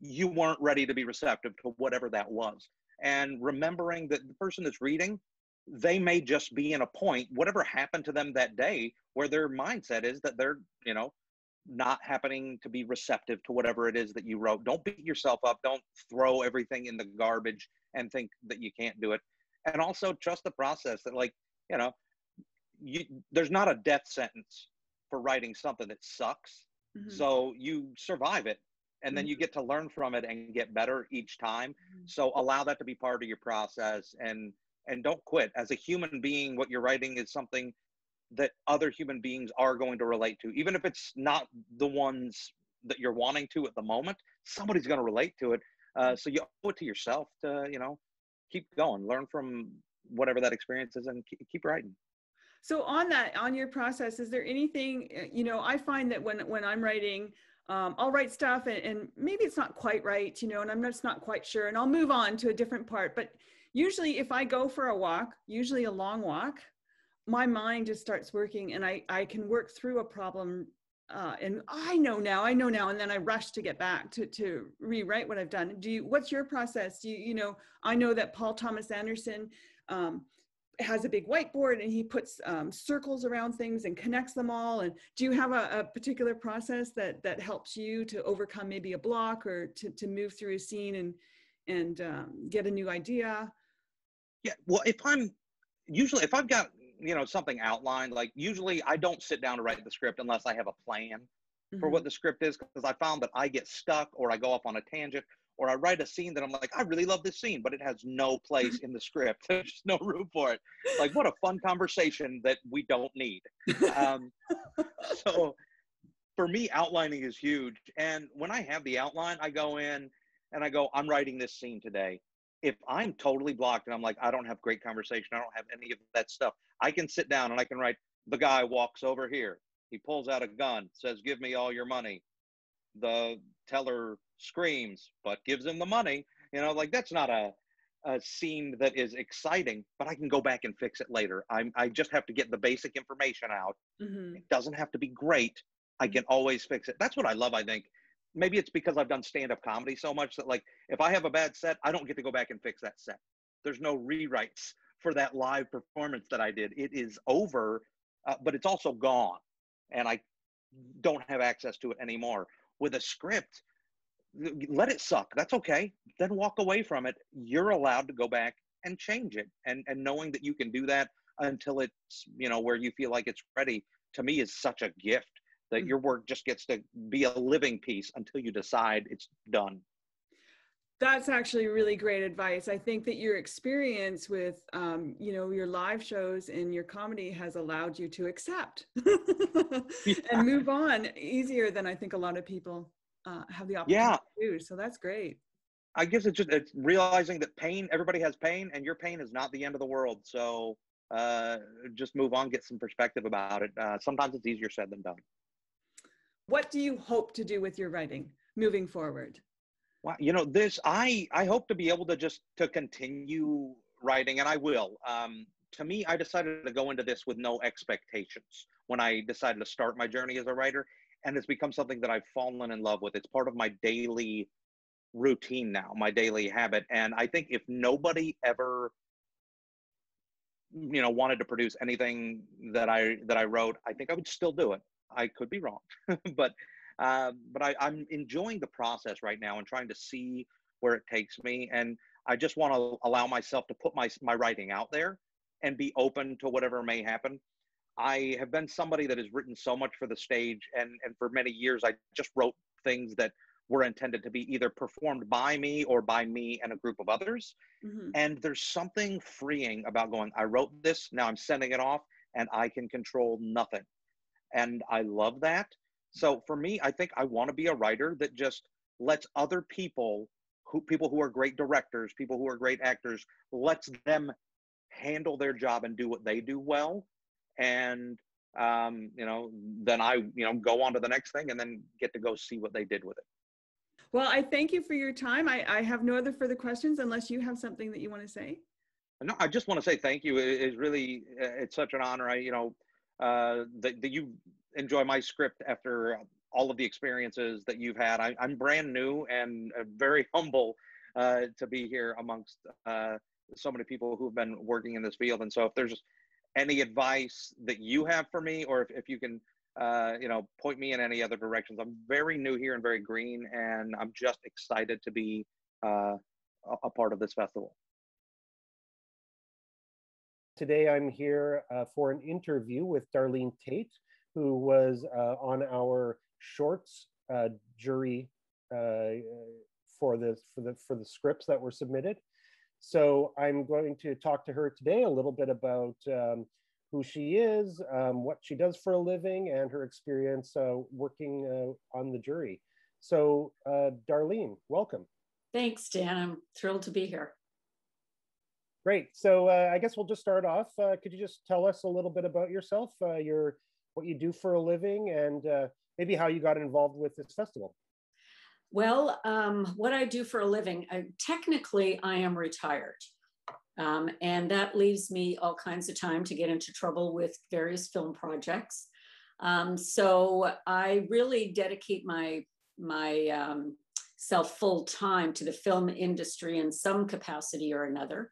you weren't ready to be receptive to whatever that was. And remembering that the person that's reading, they may just be in a point, whatever happened to them that day, where their mindset is that they're, you know, not happening to be receptive to whatever it is that you wrote. Don't beat yourself up. Don't throw everything in the garbage and think that you can't do it. And also trust the process that, like, you know, you, there's not a death sentence for writing something that sucks. Mm-hmm. So you survive it and then you mm-hmm. get to learn from it and get better each time. Mm-hmm. So allow that to be part of your process and and don't quit. As a human being, what you're writing is something that other human beings are going to relate to, even if it's not the ones that you're wanting to at the moment. Somebody's going to relate to it. Uh, so you owe it to yourself to you know keep going, learn from whatever that experience is, and keep writing. So on that, on your process, is there anything uh, you know? I find that when when I'm writing, um, I'll write stuff and, and, maybe it's not quite right, you know, and I'm just not quite sure, and I'll move on to a different part. But usually, if I go for a walk, usually a long walk, my mind just starts working and I, I can work through a problem uh, and I know now, I know now, and then I rush to get back to, to rewrite what I've done. Do you, what's your process? Do you, you know, I know that Paul Thomas Anderson um, has a big whiteboard and he puts um, circles around things and connects them all. And do you have a, a, particular process that, that helps you to overcome maybe a block or to, to move through a scene and, and um, get a new idea? Yeah, well, if I'm usually, if I've got you know something outlined like usually i don't sit down to write the script unless i have a plan mm-hmm. for what the script is because i found that i get stuck or i go off on a tangent or i write a scene that i'm like i really love this scene but it has no place in the script. There's just no room for it. Like what a fun conversation that we don't need. Um, so for me outlining is huge. And when i have the outline i go in and i go i'm writing this scene today. If I'm totally blocked and I'm like, I don't have great conversation, I don't have any of that stuff, I can sit down and I can write, the guy walks over here. He pulls out a gun, says, Give me all your money. The teller screams, but gives him the money. You know, like that's not a, a scene that is exciting, but I can go back and fix it later. I'm, I just have to get the basic information out. Mm-hmm. It doesn't have to be great. I can always fix it. That's what I love, I think, maybe it's because I've done stand up comedy so much that like if I have a bad set, I don't get to go back and fix that set. There's no rewrites for that live performance that I did. It is over, uh, but it's also gone, and I don't have access to it anymore. With a script, let it suck. That's okay. Then walk away from it. You're allowed to go back and change it, and and knowing that you can do that until it's you know where you feel like it's ready to me is such a gift that mm. your work just gets to be a living piece until you decide it's done that's actually really great advice. I think that your experience with um, you know your live shows and your comedy has allowed you to accept yeah. and move on easier than i think a lot of people uh, have the opportunity yeah. to do so that's great. I guess it's just it's realizing that pain everybody has pain and your pain is not the end of the world so uh, just move on get some perspective about it. Uh, sometimes it's easier said than done. What do you hope to do with your writing moving forward well you know this i i hope to be able to just to continue writing and i will. Um, to me i decided to go into this with no expectations when i decided to start my journey as a writer and it's become something that i've fallen in love with. It's part of my daily routine now my daily habit and i think if nobody ever you know wanted to produce anything that i that i wrote i think i would still do it. I could be wrong, but uh, but I, I'm enjoying the process right now and trying to see where it takes me. And I just want to allow myself to put my my writing out there and be open to whatever may happen. I have been somebody that has written so much for the stage, and and for many years I just wrote things that were intended to be either performed by me or by me and a group of others. Mm-hmm. And there's something freeing about going, I wrote this, now I'm sending it off, and I can control nothing and I love that. So for me, I think I want to be a writer that just lets other people who people who are great directors, people who are great actors, lets them handle their job and do what they do well. And um, you know, then I, you know, go on to the next thing and then get to go see what they did with it. Well, I thank you for your time. I, I have no other further questions unless you have something that you want to say. No, I just want to say thank you. It is really, it's such an honor. I, you know, uh, that, that you enjoy my script after all of the experiences that you've had. I, am brand new and very humble uh, to be here amongst uh, so many people who've been working in this field. And so, if there's any advice that you have for me, or if, if you can, uh, you know, point me in any other directions, I'm very new here and very green, and I'm just excited to be uh, a part of this festival. Today, I'm here uh, for an interview with Darlene Tait, who was uh, on our shorts uh, jury uh, for the for the for the scripts that were submitted. So I'm going to talk to her today a little bit about um, who she is, um, what she does for a living, and her experience uh, working uh, on the jury. So, uh, Darlene, welcome. Thanks, Dan. I'm thrilled to be here. Great. So uh, I guess we'll just start off. Uh, could you just tell us a little bit about yourself, uh, your what you do for a living, and maybe how you got involved with this festival? Well, um, what I do for a living, I, technically, I am retired. Um, and that leaves me all kinds of time to get into trouble with various film projects. Um, so I really dedicate my my um, self full time to the film industry in some capacity or another.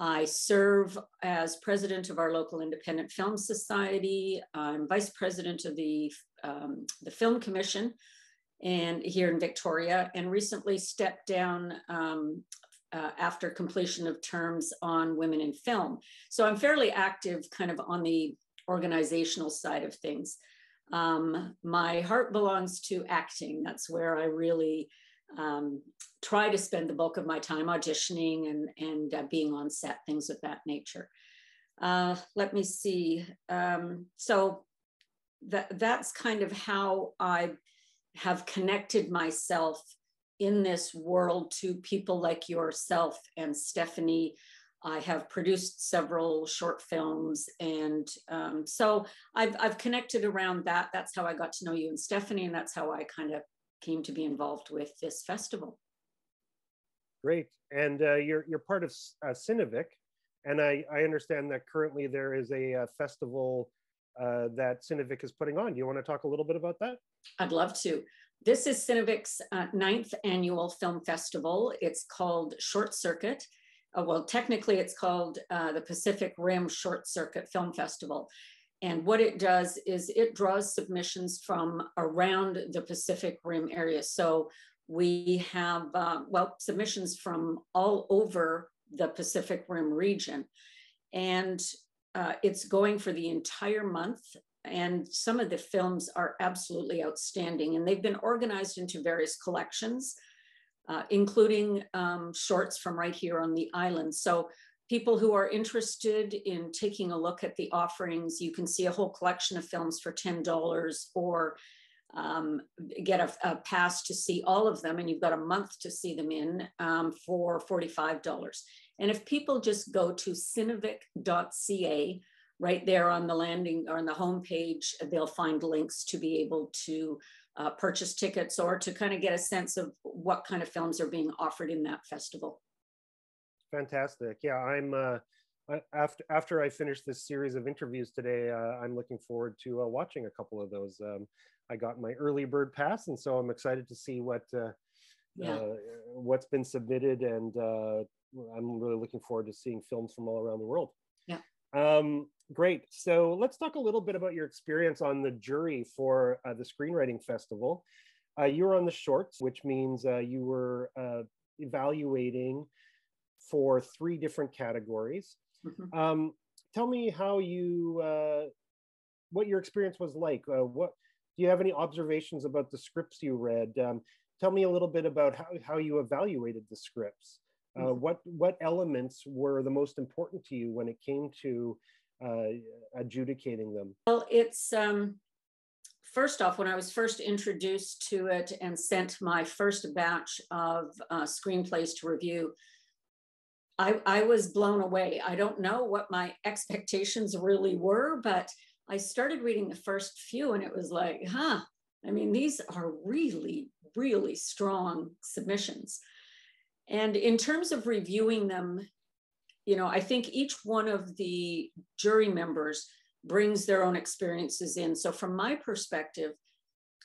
I serve as president of our local independent film society. I'm vice president of the um, the film commission, and here in Victoria, and recently stepped down um, uh, after completion of terms on women in film. So I'm fairly active kind of on the organizational side of things. Um, my heart belongs to acting. That's where I really um, try to spend the bulk of my time auditioning and, and uh, being on set, things of that nature. Uh, let me see. Um, so that, that's kind of how I have connected myself in this world to people like yourself and Stephanie. I have produced several short films. And um, so I've, I've connected around that. That's how I got to know you and Stephanie. And that's how I kind of came to be involved with this festival. Great. And uh, you're, you're part of uh, Cinevic. And I, I understand that currently there is a, uh, festival uh, that Cinevic is putting on. Do you want to talk a little bit about that? I'd love to. This is Cinevic's uh, ninth annual film festival. It's called Short Circuit. Uh, well, technically, it's called uh, the Pacific Rim Short Circuit Film Festival. And what it does is it draws submissions from around the Pacific Rim area. So we have, uh, well, submissions from all over the Pacific Rim region. And uh, it's going for the entire month and some of the films are absolutely outstanding and they've been organized into various collections uh, including um, shorts from right here on the island so people who are interested in taking a look at the offerings you can see a whole collection of films for $10 or um, get a, a, pass to see all of them and you've got a month to see them in um, for $45 and if people just go to cinevic.ca, right there on the landing or on the homepage, they'll find links to be able to uh, purchase tickets or to kind of get a sense of what kind of films are being offered in that festival. Fantastic. Yeah, I'm uh, after after I finish this series of interviews today, uh, I'm looking forward to uh, watching a couple of those. Um, I got my early bird pass, and so I'm excited to see what uh, yeah. Uh, what's been submitted and uh, I'm really looking forward to seeing films from all around the world. Yeah. Um, great. So let's talk a little bit about your experience on the jury for uh, the Screenwriting Festival. Uh, you were on the shorts, which means uh, you were uh, evaluating for three different categories. Mm-hmm. Um, tell me how you, uh, what your experience was like. Uh, what do you have any observations about the scripts you read? Um, tell me a little bit about how, how you evaluated the scripts. Uh, mm-hmm. what what elements were the most important to you when it came to uh, adjudicating them? Well, it's um, first off when I was first introduced to it and sent my first batch of uh, screenplays to review. I, I was blown away. I don't know what my expectations really were, but I started reading the first few and it was like, huh, I mean, these are really, really strong submissions. And in terms of reviewing them, you know, I think each one of the jury members brings their own experiences in. So from my perspective,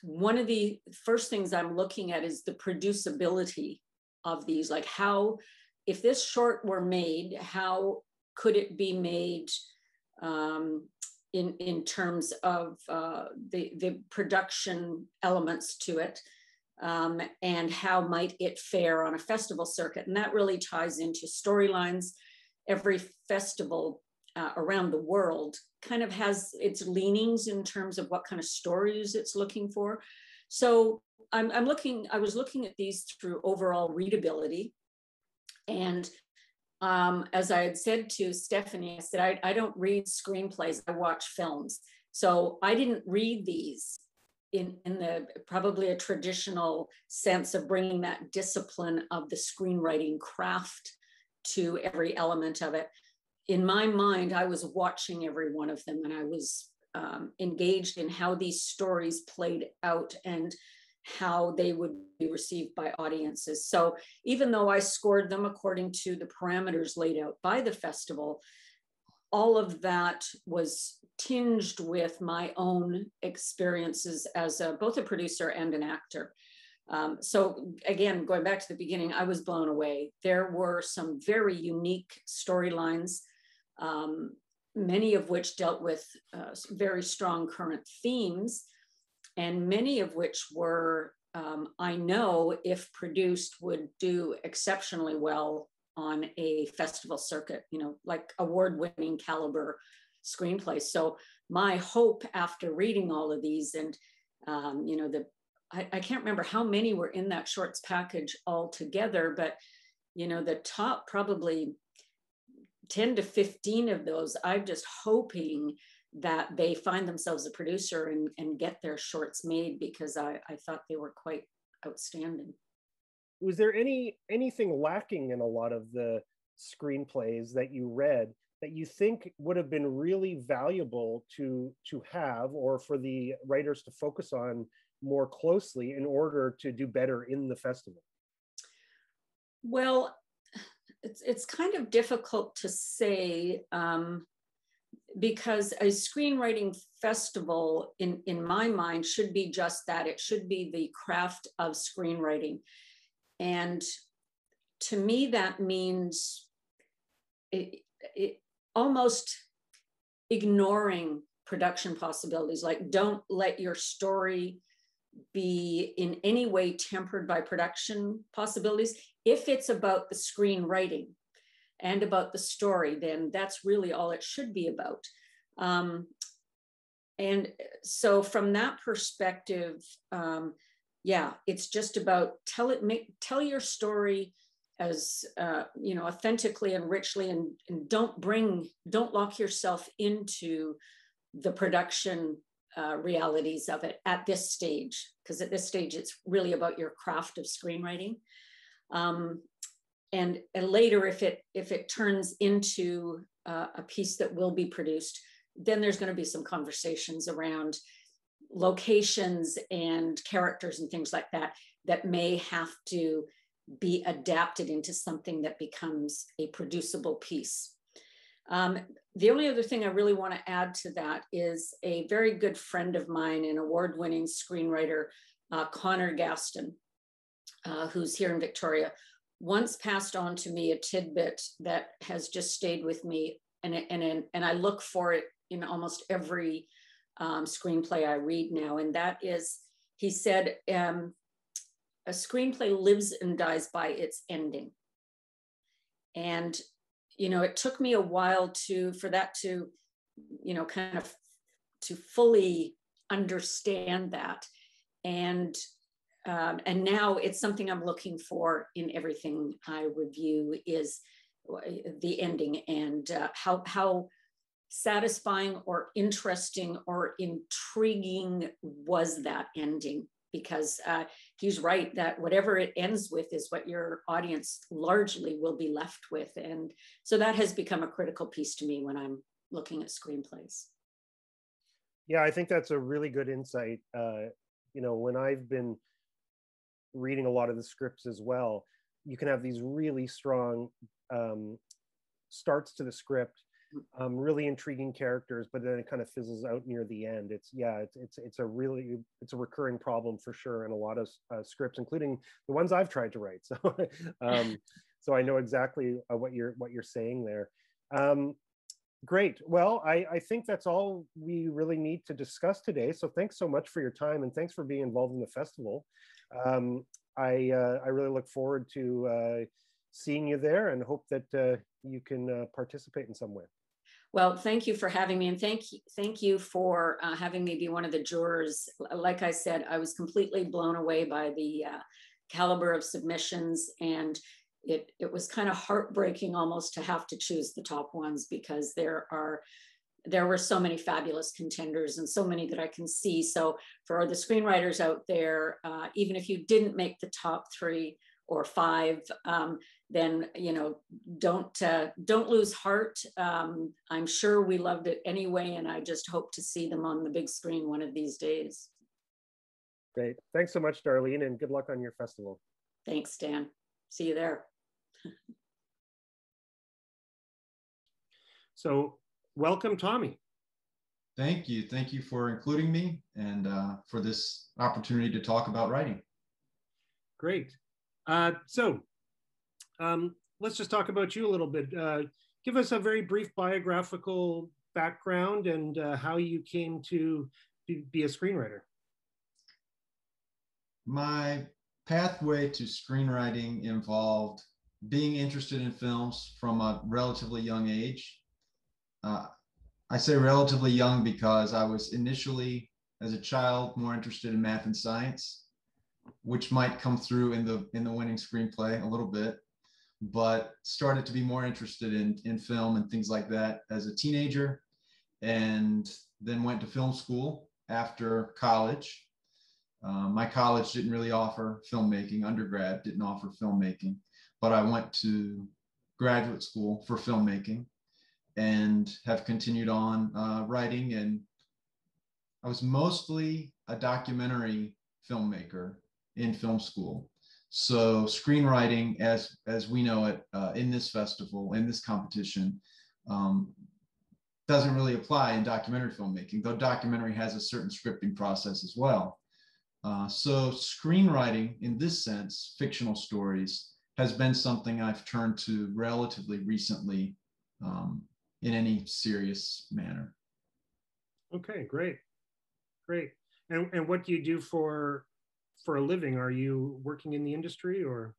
one of the first things I'm looking at is the producibility of these. Like, how, if this short were made, how could it be made um, in, in terms of uh, the, the production elements to it? Um, and how might it fare on a festival circuit? And that really ties into storylines. Every festival uh, around the world kind of has its leanings in terms of what kind of stories it's looking for. So I'm, I'm looking, I was looking at these through overall readability. And um, as I had said to Stephanie, I said, I, I don't read screenplays, I watch films. So I didn't read these in, in the probably a traditional sense of bringing that discipline of the screenwriting craft to every element of it in my mind, I was watching every one of them and I was um, engaged in how these stories played out and how they would be received by audiences. So even though I scored them according to the parameters laid out by the festival, all of that was tinged with my own experiences as a, both a producer and an actor. Um, so again, going back to the beginning, I was blown away. There were some very unique storylines um, many of which dealt with uh, very strong current themes, and many of which were, um, I know, if produced, would do exceptionally well on a festival circuit, you know, like award winning caliber screenplays. So, my hope after reading all of these, and, um, you know, the I, I can't remember how many were in that shorts package altogether, but you know, the top probably 10 to 15 of those, I'm just hoping that they find themselves a producer and, and get their shorts made because I, I thought they were quite outstanding. Was there any anything lacking in a lot of the screenplays that you read that you think would have been really valuable to to have or for the writers to focus on more closely in order to do better in the festival? Well, it's it's kind of difficult to say um, because a screenwriting festival in in my mind should be just that it should be the craft of screenwriting and to me that means it, it, almost ignoring production possibilities like don't let your story be in any way tempered by production possibilities. If it's about the screenwriting and about the story, then that's really all it should be about. Um, and so, from that perspective, um, yeah, it's just about tell it, make tell your story as uh, you know authentically and richly, and, and don't bring, don't lock yourself into the production uh, realities of it at this stage, because at this stage it's really about your craft of screenwriting. Um, and, and later, if it if it turns into uh, a piece that will be produced, then there's going to be some conversations around locations and characters and things like that that may have to be adapted into something that becomes a producible piece. Um, the only other thing I really want to add to that is a very good friend of mine, an award winning screenwriter, uh, Connor Gaston, uh, who's here in Victoria, once passed on to me a tidbit that has just stayed with me. And, and, and I look for it in almost every um, screenplay I read now. And that is, he said, um, a screenplay lives and dies by its ending. And you know, it took me a while to for that to, you know, kind of to fully understand that. And um, and now it's something I'm looking for in everything I review is the ending and uh, how how satisfying or interesting or intriguing was that ending because uh, he's right that whatever it ends with is what your audience largely will be left with. And so that has become a critical piece to me when I'm looking at screenplays. Yeah, I think that's a really good insight. Uh, you know, when I've been reading a lot of the scripts as well, you can have these really strong um, starts to the script um, really intriguing characters, but then it kind of fizzles out near the end. It's yeah, it's it's it's a really it's a recurring problem for sure in a lot of uh, scripts, including the ones I've tried to write. So um, so I know exactly uh, what you're what you're saying there. Um, great. Well, I, I think that's all we really need to discuss today. So thanks so much for your time and thanks for being involved in the festival. Um, I uh, I really look forward to uh, seeing you there and hope that uh, you can uh, participate in some way. Well, thank you for having me, and thank you, thank you for uh, having me be one of the jurors. Like I said, I was completely blown away by the uh, caliber of submissions, and it it was kind of heartbreaking almost to have to choose the top ones because there are there were so many fabulous contenders and so many that I can see. So for the screenwriters out there, uh, even if you didn't make the top three or five, um, then you know don't uh, don't lose heart. Um, I'm sure we loved it anyway, and I just hope to see them on the big screen one of these days. Great, thanks so much, Darlene, and good luck on your festival. Thanks, Dan. See you there. so, welcome, Tommy. Thank you. Thank you for including me and uh, for this opportunity to talk about writing. Great. Uh, so, um, let's just talk about you a little bit. Uh, give us a very brief biographical background and uh, how you came to be, be a screenwriter. My pathway to screenwriting involved being interested in films from a relatively young age. Uh, I say relatively young because I was initially, as a child, more interested in math and science, which might come through in the in the winning screenplay a little bit but started to be more interested in, in film and things like that as a teenager and then went to film school after college. Uh, my college didn't really offer filmmaking, undergrad didn't offer filmmaking, but I went to graduate school for filmmaking and have continued on uh, writing. And I was mostly a documentary filmmaker in film school. So screenwriting, as as we know it uh, in this festival, in this competition, um, doesn't really apply in documentary filmmaking, though documentary has a certain scripting process as well. Uh, so screenwriting, in this sense, fictional stories, has been something I've turned to relatively recently um, in any serious manner. Okay, great, great. And and what do you do for for a living? Are you working in the industry or?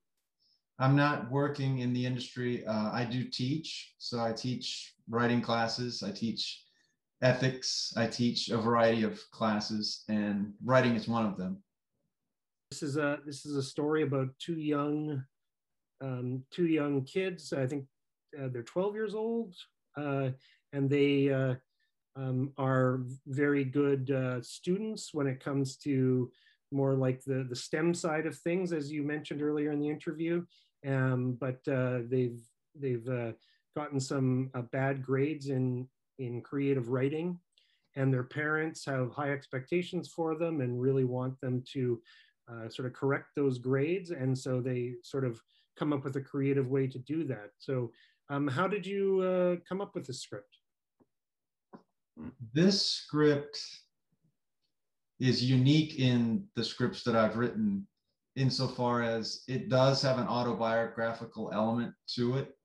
I'm not working in the industry. Uh, I do teach. So I teach writing classes. I teach ethics. I teach a variety of classes, and writing is one of them. This is a this is a story about two young um, two young kids. I think uh, they're 12 years old, uh, and they uh, um, are very good uh, students when it comes to more like the, the STEM side of things, as you mentioned earlier in the interview. Um, but uh, they've, they've uh, gotten some bad grades in, in creative writing and their parents have high expectations for them and really want them to sort of correct those grades. And so they sort of come up with a creative way to do that. So um, how did you uh, come up with this script? This script is unique in the scripts that I've written insofar as it does have an autobiographical element to it.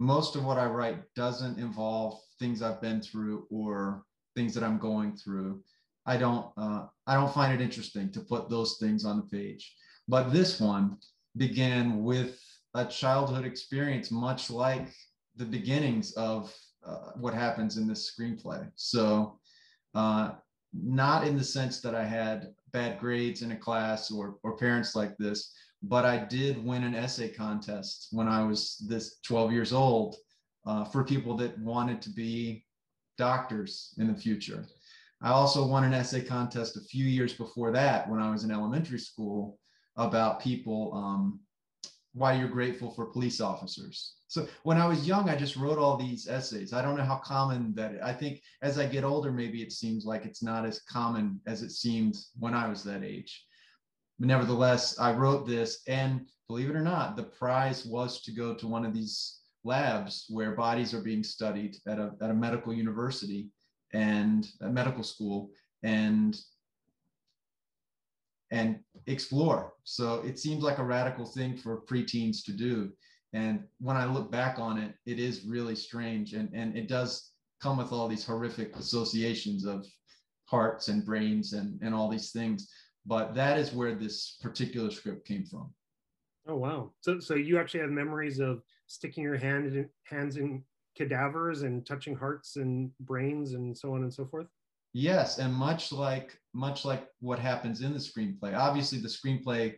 Most of what I write doesn't involve things I've been through or things that I'm going through. I don't uh, I don't find it interesting to put those things on the page. But this one began with a childhood experience, much like the beginnings of uh, what happens in this screenplay. So uh, not in the sense that I had bad grades in a class or, or parents like this, but I did win an essay contest when I was this 12 years old uh, for people that wanted to be doctors in the future. I also won an essay contest a few years before that when I was in elementary school about people um, why you're grateful for police officers. So when I was young, I just wrote all these essays. I don't know how common that. I think as I get older, maybe it seems like it's not as common as it seemed when I was that age. But nevertheless, I wrote this, and believe it or not, the prize was to go to one of these labs where bodies are being studied at a, at a medical university and a medical school and and explore. So it seems like a radical thing for preteens to do. And when I look back on it, it is really strange. And, and it does come with all these horrific associations of hearts and brains and, and all these things. But that is where this particular script came from. Oh wow! So so you actually have memories of sticking your hand in, hands in cadavers and touching hearts and brains and so on and so forth. Yes, and much like much like what happens in the screenplay. Obviously, the screenplay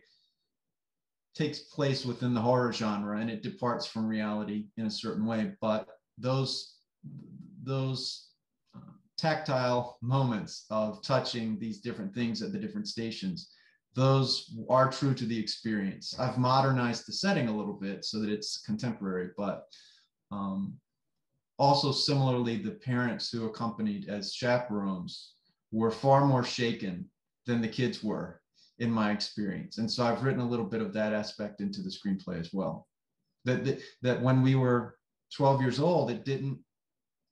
takes place within the horror genre and it departs from reality in a certain way. But those those uh, tactile moments of touching these different things at the different stations those are true to the experience. I've modernized the setting a little bit so that it's contemporary, but um, also similarly, the parents who accompanied as chaperones were far more shaken than the kids were in my experience. And so I've written a little bit of that aspect into the screenplay as well. That, that, that when we were 12 years old, it didn't,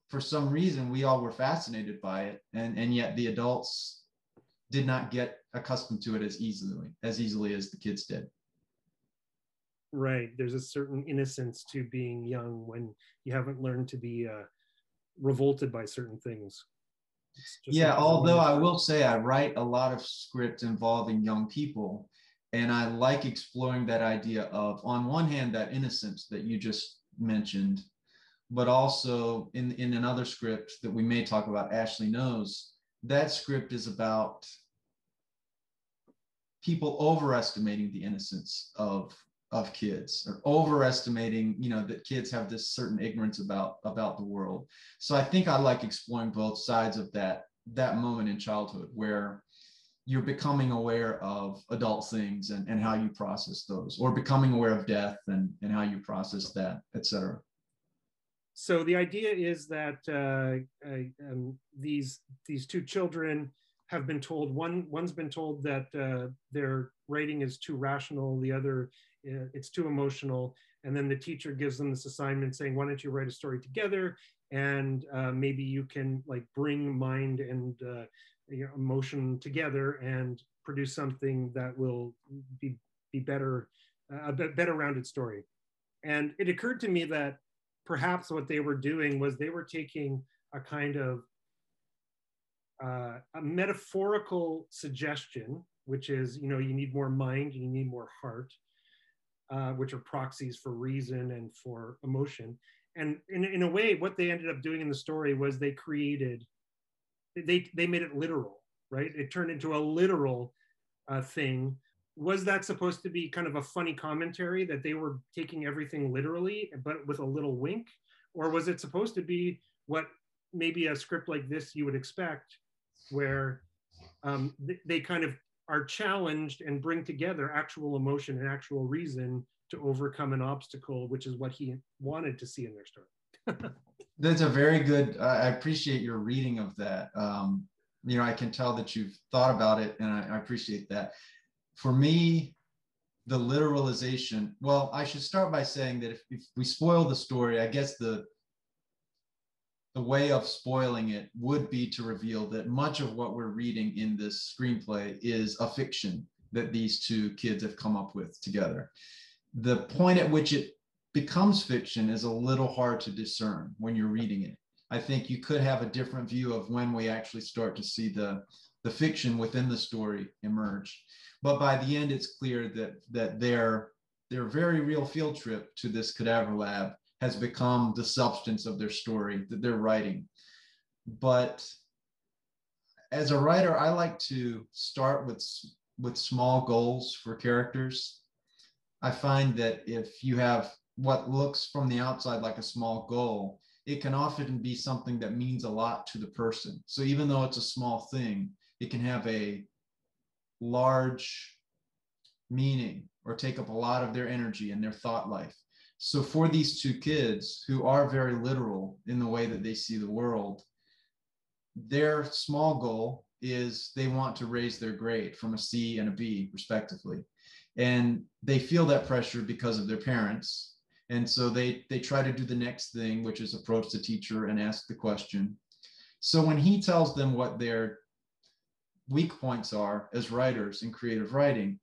for some reason, we all were fascinated by it. And, and yet the adults did not get accustomed to it as easily as easily as the kids did right there's a certain innocence to being young when you haven't learned to be uh, revolted by certain things. Yeah although i will say i write a lot of script involving young people and i like exploring that idea of on one hand that innocence that you just mentioned but also in in another script that we may talk about ashley knows that script is about people overestimating the innocence of of kids or overestimating you know that kids have this certain ignorance about about the world. So i think i like exploring both sides of that that moment in childhood where you're becoming aware of adult things and, and how you process those or becoming aware of death and, and how you process that etc so the idea is that uh, um, these these two children have been told one one's been told that uh, their writing is too rational the other it's too emotional. And then the teacher gives them this assignment saying why don't you write a story together? And uh, maybe you can like bring mind and uh, you know, emotion together and produce something that will be be better a better rounded story. And it occurred to me that perhaps what they were doing was they were taking a kind of uh, a metaphorical suggestion, which is, you know, you need more mind, you need more heart, uh, which are proxies for reason and for emotion. And in, in a way, what they ended up doing in the story was they created, they, they made it literal, right? It turned into a literal uh, thing. Was that supposed to be kind of a funny commentary that they were taking everything literally, but with a little wink? Or was it supposed to be what maybe a script like this you would expect, where um, th- they kind of are challenged and bring together actual emotion and actual reason to overcome an obstacle, which is what he wanted to see in their story. That's a very good. I appreciate your reading of that. Um, you know, I can tell that you've thought about it, and I, I appreciate that. For me, the literalization. Well, I should start by saying that if, if we spoil the story, I guess the the way of spoiling it would be to reveal that much of what we're reading in this screenplay is a fiction that these two kids have come up with together. The point at which it becomes fiction is a little hard to discern when you're reading it. I think you could have a different view of when we actually start to see the, the fiction within the story emerge. But by the end, it's clear that, that their, their very real field trip to this cadaver lab has become the substance of their story that they're writing. But as a writer, I like to start with, with small goals for characters. I find that if you have what looks from the outside like a small goal, it can often be something that means a lot to the person. So even though it's a small thing, it can have a large meaning or take up a lot of their energy and their thought life. So for these two kids who are very literal in the way that they see the world, their small goal is they want to raise their grade from a C and a B respectively. And they feel that pressure because of their parents. And so they they try to do the next thing, which is approach the teacher and ask the question. So when he tells them what their weak points are as writers in creative writing,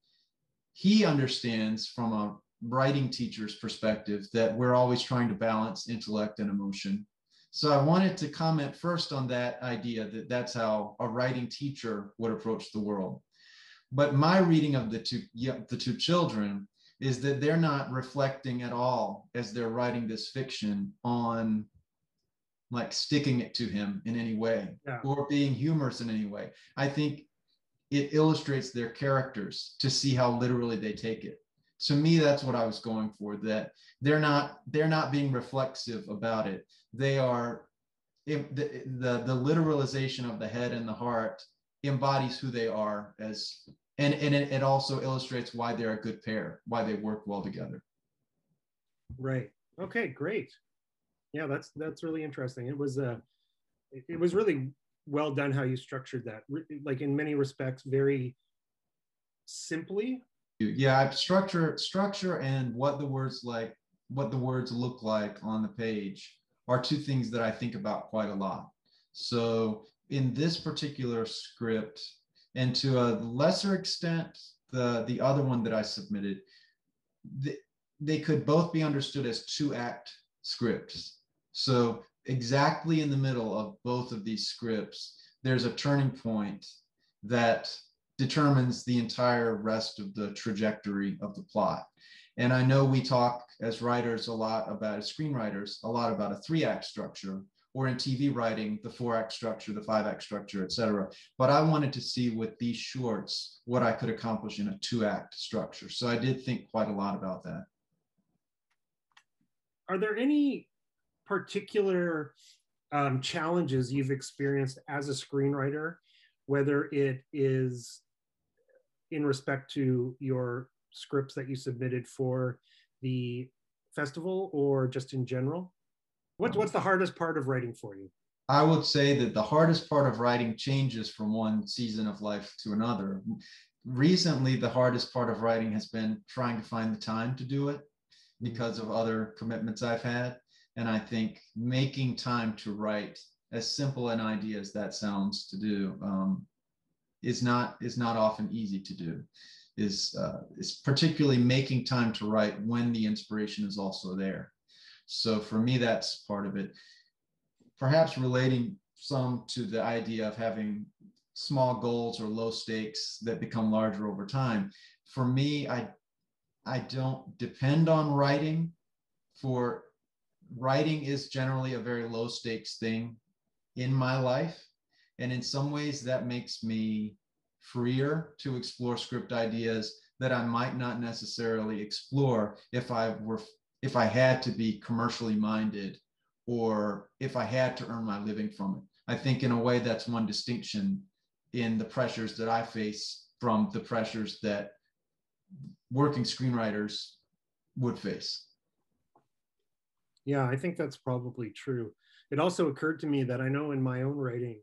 he understands from a writing teacher's perspective that we're always trying to balance intellect and emotion. So I wanted to comment first on that idea that that's how a writing teacher would approach the world. But my reading of the two the two children is that they're not reflecting at all as they're writing this fiction on like sticking it to him in any way yeah. or being humorous in any way. I think it illustrates their characters to see how literally they take it. To me, that's what I was going for. That they're not they're not being reflexive about it. They are the, the the literalization of the head and the heart embodies who they are as and and it, it also illustrates why they're a good pair, why they work well together. Right. Okay. Great. Yeah, that's that's really interesting. It was uh, it, it was really well done how you structured that. Like in many respects, very simply. Yeah, structure structure and what the words like what the words look like on the page are two things that I think about quite a lot. So in this particular script, and to a lesser extent, the the other one that I submitted, they, they could both be understood as two act scripts. So exactly in the middle of both of these scripts, there's a turning point that determines the entire rest of the trajectory of the plot. And I know we talk as writers a lot about, as screenwriters, a lot about a three act structure, or in TV writing, the four act structure, the five act structure, et cetera. But I wanted to see with these shorts what I could accomplish in a two act structure. So I did think quite a lot about that. Are there any particular um, challenges you've experienced as a screenwriter, whether it is in respect to your scripts that you submitted for the festival or just in general? What's what's the hardest part of writing for you? I would say that the hardest part of writing changes from one season of life to another. Recently, the hardest part of writing has been trying to find the time to do it because of other commitments I've had. And I think making time to write, as simple an idea as that sounds to do, um, is not is not often easy to do. Is uh, is particularly making time to write when the inspiration is also there. So for me, that's part of it. Perhaps relating some to the idea of having small goals or low stakes that become larger over time. For me, I I don't depend on writing for writing is generally a very low stakes thing in my life. And in some ways that makes me freer to explore script ideas that I might not necessarily explore if I were if I had to be commercially minded or if I had to earn my living from it. I think in a way that's one distinction in the pressures that I face from the pressures that working screenwriters would face. Yeah, I think that's probably true. It also occurred to me that I know in my own writing,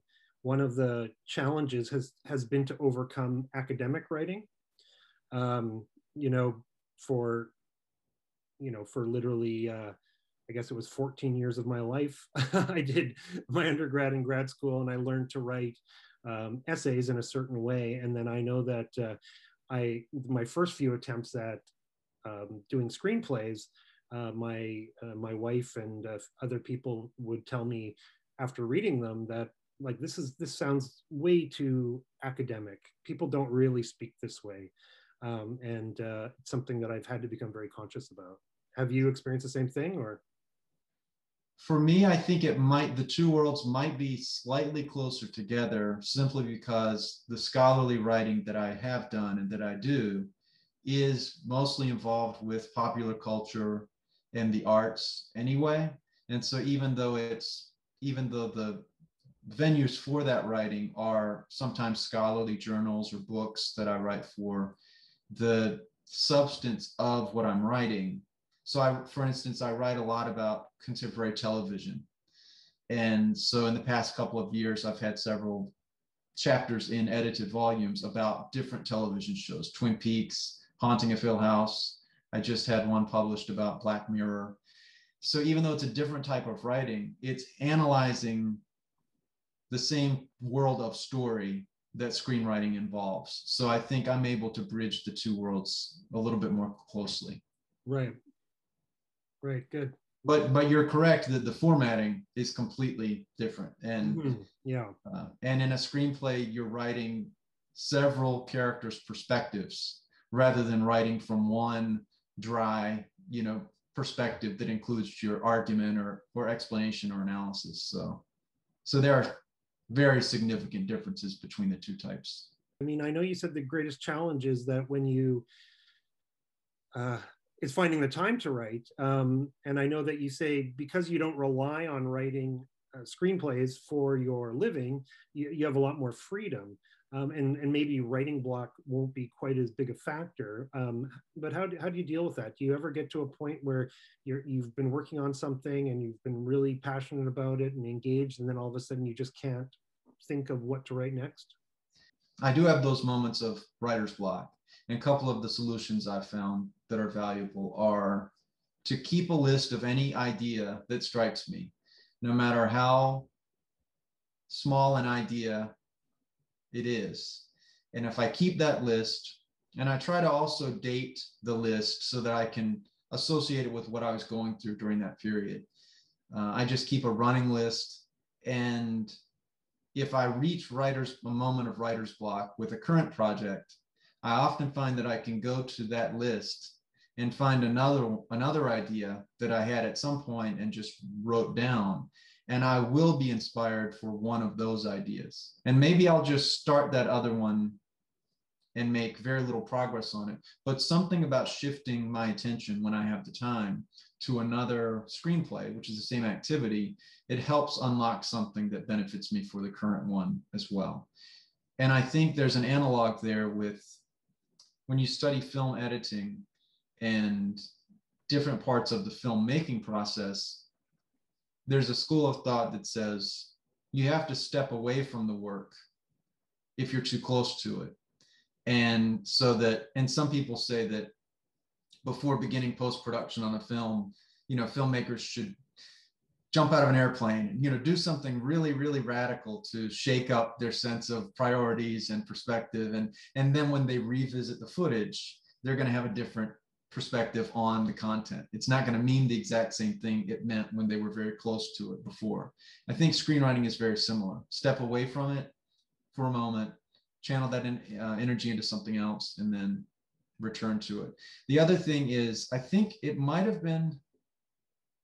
one of the challenges has has been to overcome academic writing. Um, you know, for you know, for literally, uh, I guess it was 14 years of my life. I did my undergrad and grad school, and I learned to write um, essays in a certain way. And then I know that uh, I, my first few attempts at um, doing screenplays, uh, my uh, my wife and uh, other people would tell me after reading them that like this is this sounds way too academic. People don't really speak this way, um, and uh, it's something that I've had to become very conscious about. Have you experienced the same thing, or? For me, I think it might the two worlds might be slightly closer together simply because the scholarly writing that I have done and that I do is mostly involved with popular culture and the arts anyway. And so even though it's even though the venues for that writing are sometimes scholarly journals or books that I write for, the substance of what I'm writing. So I, for instance, I write a lot about contemporary television. And so in the past couple of years, I've had several chapters in edited volumes about different television shows, Twin Peaks, Haunting of Hill House, I just had one published about Black Mirror. So even though it's a different type of writing, it's analyzing the same world of story that screenwriting involves. So I think I'm able to bridge the two worlds a little bit more closely. Right. Right. Good. But but you're correct that the formatting is completely different, and Mhm. Yeah. uh, and in a screenplay you're writing several characters' perspectives rather than writing from one dry, you know, perspective that includes your argument or or explanation or analysis. So so there are very significant differences between the two types. I mean, I know you said the greatest challenge is that when you uh, is finding the time to write, um, and I know that you say because you don't rely on writing uh, screenplays for your living, you, you have a lot more freedom, um, and and maybe writing block won't be quite as big a factor. Um, but how do, how do you deal with that? Do you ever get to a point where you're you've been working on something and you've been really passionate about it and engaged, and then all of a sudden you just can't think of what to write next? I do have those moments of writer's block. And a couple of the solutions I've found that are valuable are to keep a list of any idea that strikes me, no matter how small an idea it is. And if I keep that list, and I try to also date the list so that I can associate it with what I was going through during that period. Uh, I just keep a running list and if I reach writer's a moment of writer's block with a current project, I often find that I can go to that list and find another another idea that I had at some point and just wrote down. And I will be inspired for one of those ideas. And maybe I'll just start that other one and make very little progress on it. But something about shifting my attention when I have the time to another screenplay, which is the same activity, it helps unlock something that benefits me for the current one as well. And I think there's an analog there with when you study film editing and different parts of the filmmaking process, there's a school of thought that says you have to step away from the work if you're too close to it. And so that, and some people say that before beginning post production on a film, you know, filmmakers should jump out of an airplane you know do something really really radical to shake up their sense of priorities and perspective and and then when they revisit the footage they're going to have a different perspective on the content. It's not going to mean the exact same thing it meant when they were very close to it before. I think screenwriting is very similar. Step away from it for a moment channel that in, uh, energy into something else and then return to it. The other thing is i think it might have been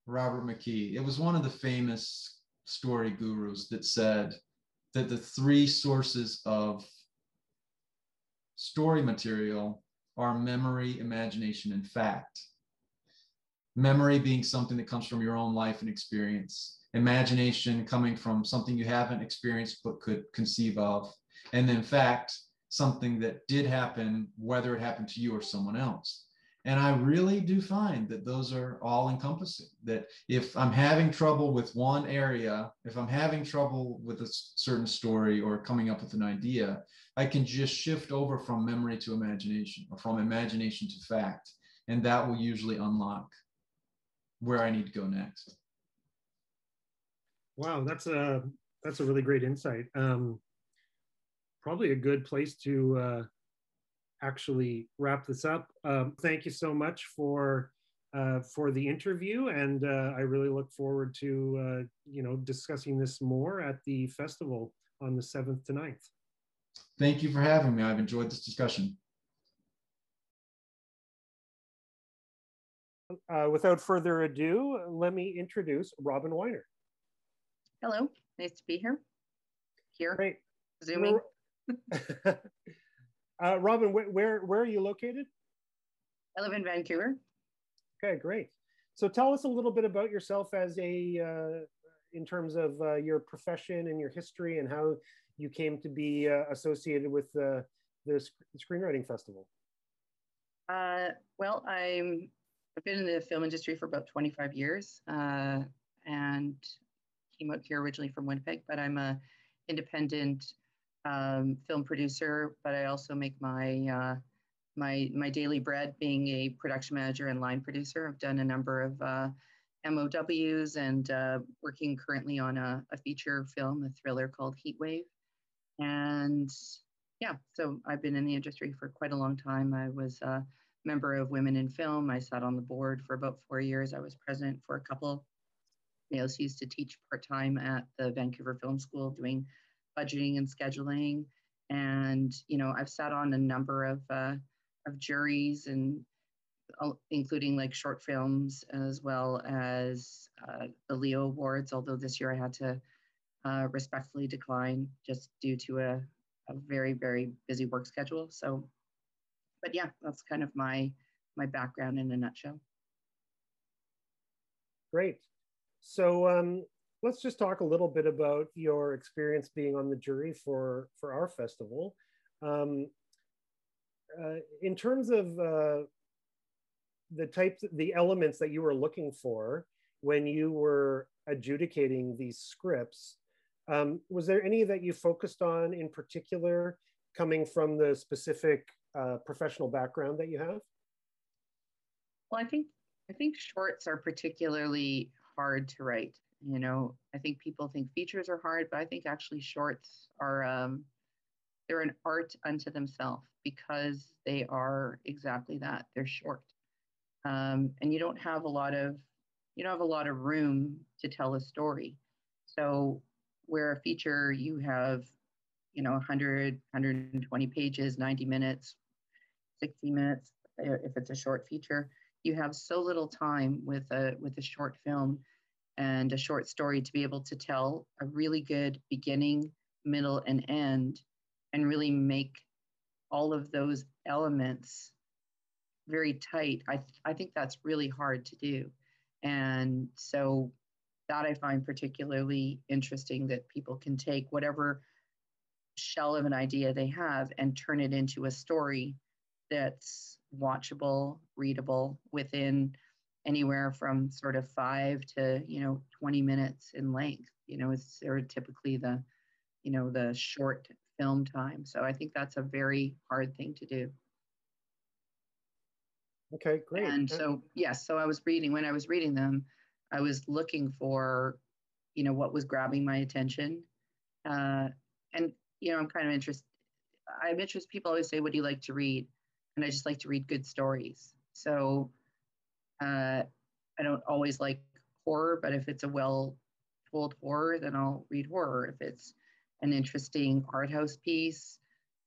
Robert McKee. It was one of the famous story gurus that said that the three sources of story material are memory, imagination, and fact. Memory being something that comes from your own life and experience, imagination coming from something you haven't experienced but could conceive of, and then fact, something that did happen, whether it happened to you or someone else. And I really do find that those are all encompassing. That if I'm having trouble with one area, if I'm having trouble with a certain story or coming up with an idea, I can just shift over from memory to imagination or from imagination to fact. And that will usually unlock where I need to go next. Wow, that's a that's a really great insight. Um, probably a good place to uh, actually wrap this up. Um, thank you so much for uh, for the interview, and uh, I really look forward to uh, you know discussing this more at the festival on the seventh to 9th. Thank you for having me. I've enjoyed this discussion. Uh, without further ado, let me introduce Robin Wiener. Hello, nice to be here. Here, Great. zooming. Uh, Robin, wh where where are you located? I live in Vancouver. Okay, great. So tell us a little bit about yourself as a, uh, in terms of uh, your profession and your history and how you came to be uh, associated with the, the sc Screenwriting Festival. Uh, well, I'm, I've been in the film industry for about 25 years uh, and came out here originally from Winnipeg, but I'm a independent um, film producer, but I also make my uh, my my daily bread being a production manager and line producer. I've done a number of uh, MOWs and uh, working currently on a, a, feature film, a thriller called Heat Wave. And yeah, so I've been in the industry for quite a long time. I was a member of Women in Film. I sat on the board for about four years. I was president for a couple. I also used to teach part time at the Vancouver Film School doing budgeting and scheduling. And, you know, I've sat on a number of, uh, of juries and uh, including like short films as well as uh, the Leo Awards, although this year I had to uh, respectfully decline just due to a, a very, very busy work schedule. So, but yeah, that's kind of my, my background in a nutshell. Great. So um, let's just talk a little bit about your experience being on the jury for, for our festival. Um, uh, in terms of uh, the types, the elements that you were looking for when you were adjudicating these scripts, um, was there any that you focused on in particular coming from the specific uh, professional background that you have? Well, I think I think shorts are particularly hard to write. You know, I think people think features are hard, but I think actually shorts are um, they're an art unto themselves because they are exactly that. They're short, um, and you don't have a lot of you don't have a lot of room to tell a story. So where a feature you have, you know, 100, 120 pages, 90 minutes, 60 minutes, if it's a short feature, you have so little time with a with a short film and a short story to be able to tell a really good beginning, middle, and end, and really make all of those elements very tight. I, th- I think that's really hard to do. And so that I find particularly interesting that people can take whatever shell of an idea they have and turn it into a story that's watchable, readable within anywhere from sort of five to you know 20 minutes in length you know it's they're typically the you know the short film time. So i think that's a very hard thing to do. Okay great. And so yes so i was reading when i was reading them i was looking for you know what was grabbing my attention uh, and you know i'm kind of interested i'm interested people always say what do you like to read and i just like to read good stories so uh, I don't always like horror, but if it's a well told horror, then I'll read horror. If it's an interesting art house piece,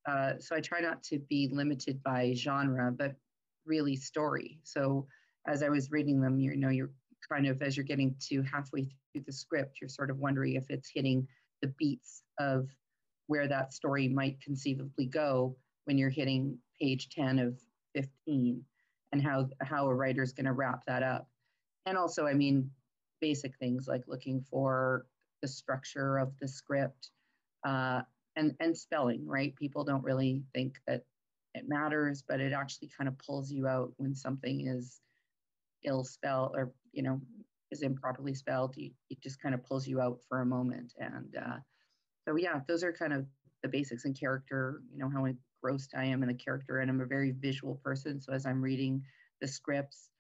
uh, so I try not to be limited by genre, but really story. So as I was reading them, you know, you're kind of as you're getting to halfway through the script, you're sort of wondering if it's hitting the beats of where that story might conceivably go when you're hitting page 10 of 15 and how how a writer is going to wrap that up. And also i mean basic things like looking for the structure of the script uh, and and spelling right? People don't really think that it matters but it actually kind of pulls you out when something is ill spelled or you know is improperly spelled you, it just kind of pulls you out for a moment and uh, so yeah those are kind of the basics in character you know how engrossed I am in the character, and I'm a very visual person. So as I'm reading the scripts,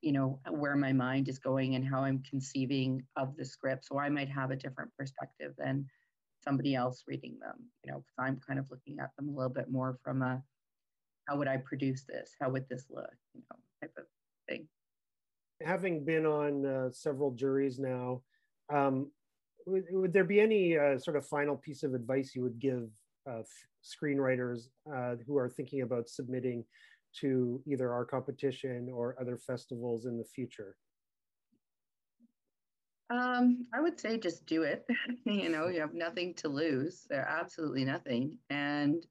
you know where my mind is going and how I'm conceiving of the script. So I might have a different perspective than somebody else reading them. You know, because I'm kind of looking at them a little bit more from a how would I produce this? How would this look? You know, type of thing. Having been on uh, several juries now, um, would, would, there be any uh, sort of final piece of advice you would give uh, screenwriters uh, who are thinking about submitting to either our competition or other festivals in the future? Um, I would say just do it. you know, you have nothing to lose. There absolutely nothing. And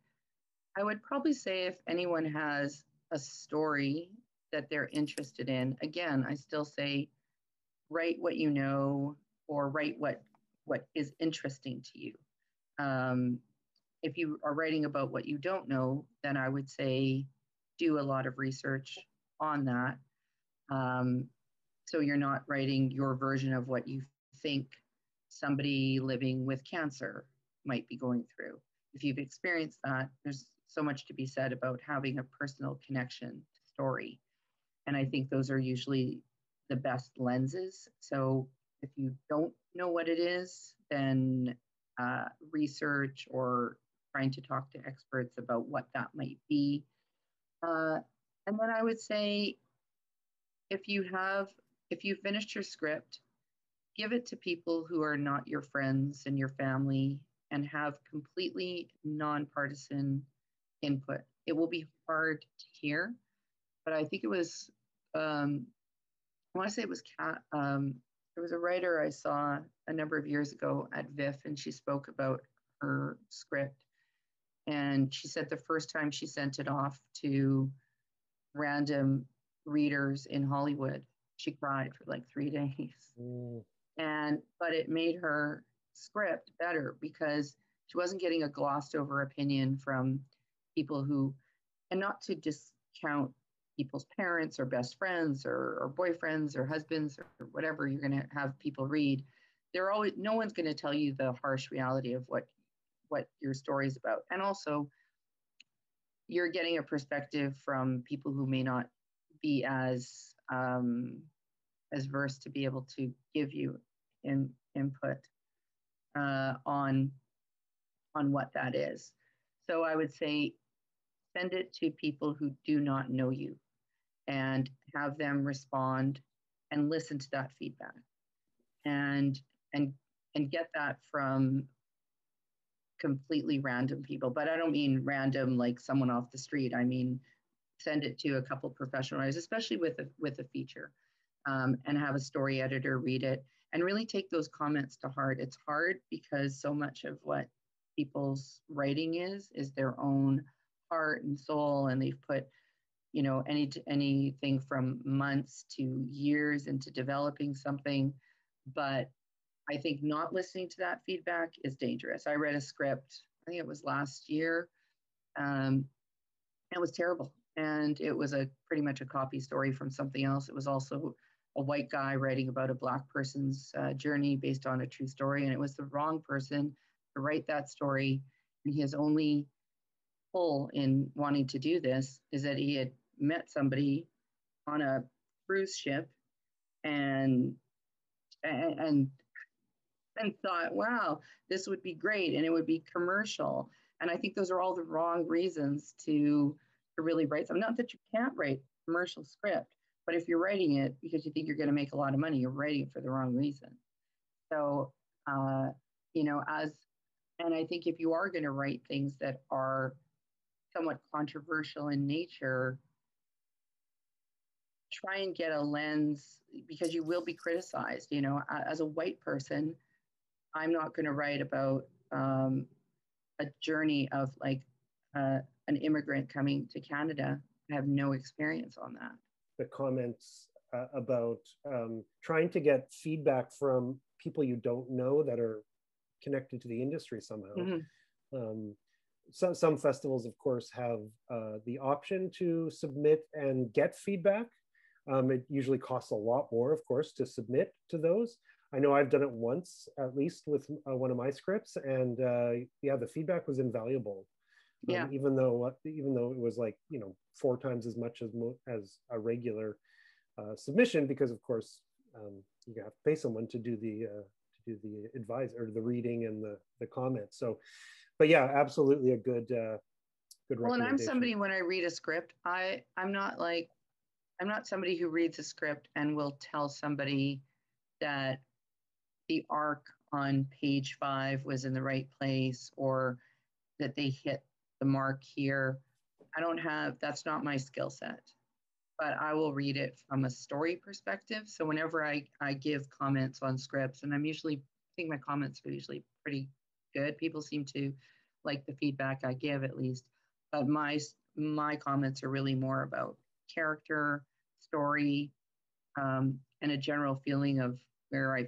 I would probably say if anyone has a story that they're interested in, again, I still say write what you know or write what what is interesting to you. Um, if you are writing about what you don't know, then I would say do a lot of research on that. Um, so you're not writing your version of what you think somebody living with cancer might be going through. If you've experienced that, there's so much to be said about having a personal connection to story. And I think those are usually the best lenses. So if you don't know what it is, then uh, research or trying to talk to experts about what that might be. Uh, and then I would say if you have, if you finished your script, give it to people who are not your friends and your family and have completely nonpartisan input. It will be hard to hear, but I think it was, um, I want to say it was Kat, um, there was a writer I saw a number of years ago at VIFF, and she spoke about her script. And she said the first time she sent it off to random readers in Hollywood, she cried for like three days. Mm. And but it made her script better because she wasn't getting a glossed over opinion from people who, and not to discount people's parents or best friends or, or boyfriends or husbands or whatever you're going to have people read they're always no one's going to tell you the harsh reality of what what your story is about. And also you're getting a perspective from people who may not be as um, as versed to be able to give you in, input uh, on on what that is. So i would say send it to people who do not know you and have them respond and listen to that feedback. And and and get that from completely random people but i don't mean random like someone off the street. I mean send it to a couple professional writers especially with a with a feature um, and have a story editor read it and really take those comments to heart. It's hard because so much of what people's writing is is their own heart and soul and they've put you know any anything from months to years into developing something. But i think not listening to that feedback is dangerous. I read a script i think it was last year um, it was terrible. And it was a pretty much a copy story from something else. It was also a white guy writing about a black person's uh, journey based on a true story. And it was the wrong person to write that story. And his only pull in wanting to do this is that he had met somebody on a cruise ship and and and thought, wow, this would be great and it would be commercial. And I think those are all the wrong reasons to to really write something. Not that you can't write commercial script, but if you're writing it because you think you're going to make a lot of money, you're writing it for the wrong reason. So, uh, you know, as and I think if you are going to write things that are somewhat controversial in nature, try and get a lens because you will be criticized. You know, as a white person, I'm not going to write about um, a journey of like uh, an immigrant coming to Canada. I have no experience on that. The comments uh, about um, trying to get feedback from people you don't know that are connected to the industry somehow. Mm-hmm. Um, some, some festivals, of course, have uh, the option to submit and get feedback. Um, it usually costs a lot more, of course, to submit to those. I know I've done it once, at least with uh, one of my scripts, and uh, yeah, the feedback was invaluable. Um, yeah. even though even though it was like you know four times as much as as a regular uh, submission, because of course um, you have to pay someone to do the uh, to do the advise or the reading and the the comments. So, but yeah, absolutely a good uh, good. Well, and I'm somebody when I read a script, I I'm not like I'm not somebody who reads a script and will tell somebody that the arc on page five was in the right place or that they hit the mark here. I don't have, that's not my skill set, but I will read it from a story perspective. So whenever I, I give comments on scripts, and I'm usually, I think my comments are usually pretty good. People seem to like the feedback I give at least, but my, my comments are really more about character, story, um, and a general feeling of where I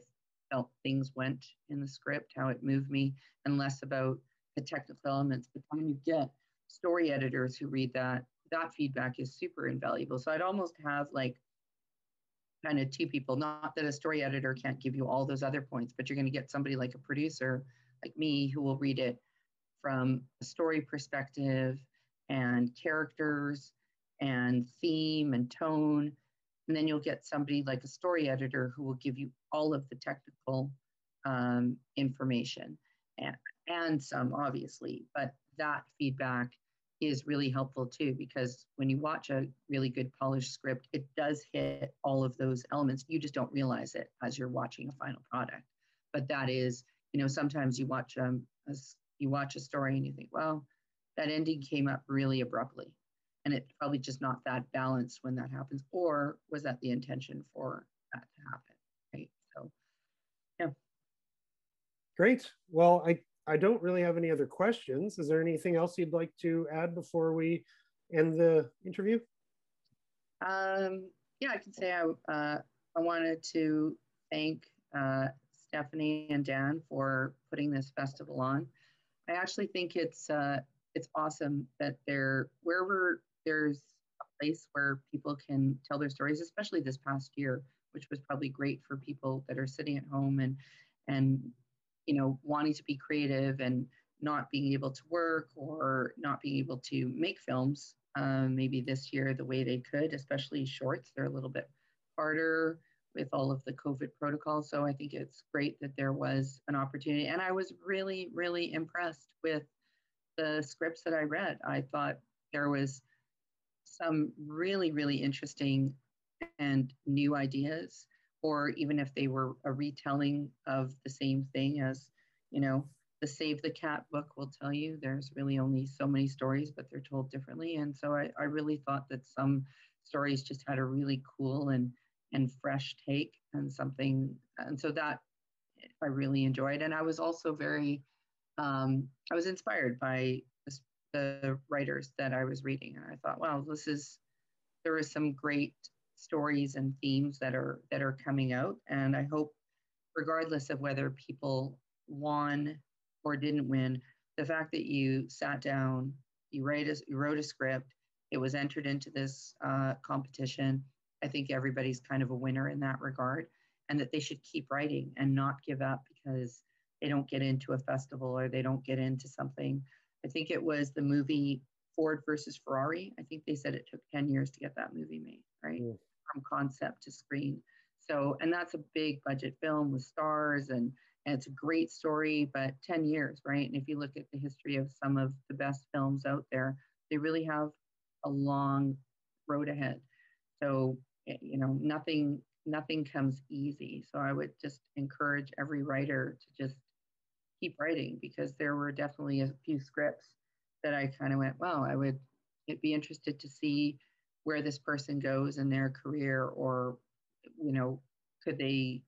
felt things went in the script, how it moved me, and less about the technical elements. But when you get story editors who read that, that feedback is super invaluable. So I'd almost have like kind of two people, not that a story editor can't give you all those other points, but you're going to get somebody like a producer like me who will read it from a story perspective and characters and theme and tone. And then you'll get somebody like a story editor who will give you all of the technical um, information and, and some, obviously. But that feedback is really helpful too, because when you watch a really good polished script, it does hit all of those elements. You just don't realize it as you're watching a final product. But that is, you know, sometimes you watch um, a, you watch a story and you think, well, that ending came up really abruptly and it's probably just not that balanced when that happens or was that the intention for that to happen right? So yeah. Great. Well i i don't really have any other questions. Is there anything else you'd like to add before we end the interview? Um yeah i can say i uh, i wanted to thank uh, stephanie and dan for putting this festival on. I actually think it's uh, it's awesome that there wherever there's a place where people can tell their stories, especially this past year, which was probably great for people that are sitting at home and and you know wanting to be creative and not being able to work or not being able to make films um, maybe this year the way they could, especially shorts. They're a little bit harder with all of the COVID protocols. So I think it's great that there was an opportunity. And I was really, really impressed with the scripts that I read. I thought there was some really, really interesting and new ideas, or even if they were a retelling of the same thing as, you know, the Save the Cat book will tell you there's really only so many stories, but they're told differently. And so I, I really thought that some stories just had a really cool and and fresh take and something and so that I really enjoyed. And I was also very um, I was inspired by the writers that I was reading. And I thought, wow, this is there are some great stories and themes that are that are coming out. And I hope, regardless of whether people won or didn't win, the fact that you sat down, you write a, you wrote a script, it was entered into this uh, competition. I think everybody's kind of a winner in that regard, and that they should keep writing and not give up because they don't get into a festival or they don't get into something I think it was the movie Ford versus Ferrari. I think they said it took 10 years to get that movie made, right? Mm. From concept to screen. So, and that's a big budget film with stars and, and it's a great story, but 10 years, right? And if you look at the history of some of the best films out there, they really have a long road ahead. So, you know, nothing nothing comes easy. So I would just encourage every writer to just keep writing because there were definitely a few scripts that I kind of went, wow, I would be interested to see where this person goes in their career or, you know, could they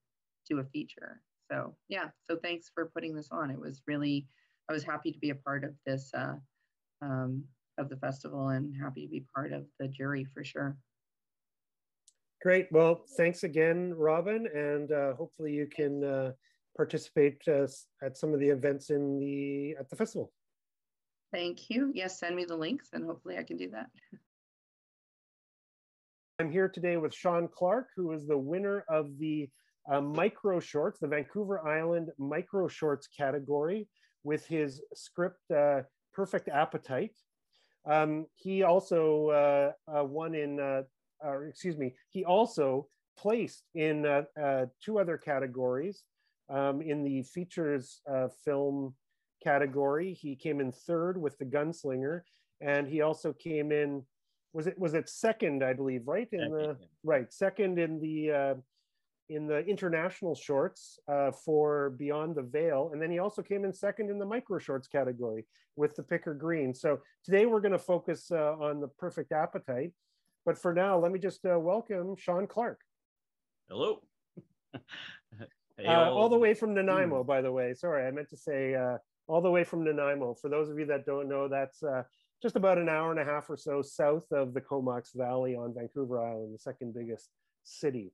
do a feature? So, yeah. So, thanks for putting this on. It was really, I was happy to be a part of this, uh, um, of the festival and happy to be part of the jury for sure. Great. Well, thanks again, Roby, and uh, hopefully you can uh, participate uh, at some of the events in the at the festival. Thank you. Yes, send me the links and hopefully I can do that. I'm here today with Shawn Clarke, who is the winner of the uh, micro shorts, the Vancouver Island micro shorts category with his script uh, Perfect Appetite. Um, he also uh, uh won in, uh, or excuse me, he also placed in uh, two other categories um, in the features uh, film category. He came in third with The Gunslinger, and he also came in. Was it was it second? I believe right in second, the yeah. right second in the uh, in the international shorts uh, for Beyond the Veil, and then he also came in second in the micro shorts category with the Picker Green. So today we're going to focus uh, on the Perfect Appetite, but for now, let me just uh, welcome Shawn Clarke. Hello. Uh, all the way from Nanaimo, by the way. Sorry, I meant to say uh, all the way from Nanaimo. For those of you that don't know, that's uh, just about an hour and a half or so south of the Comox Valley on Vancouver Island, the second biggest city.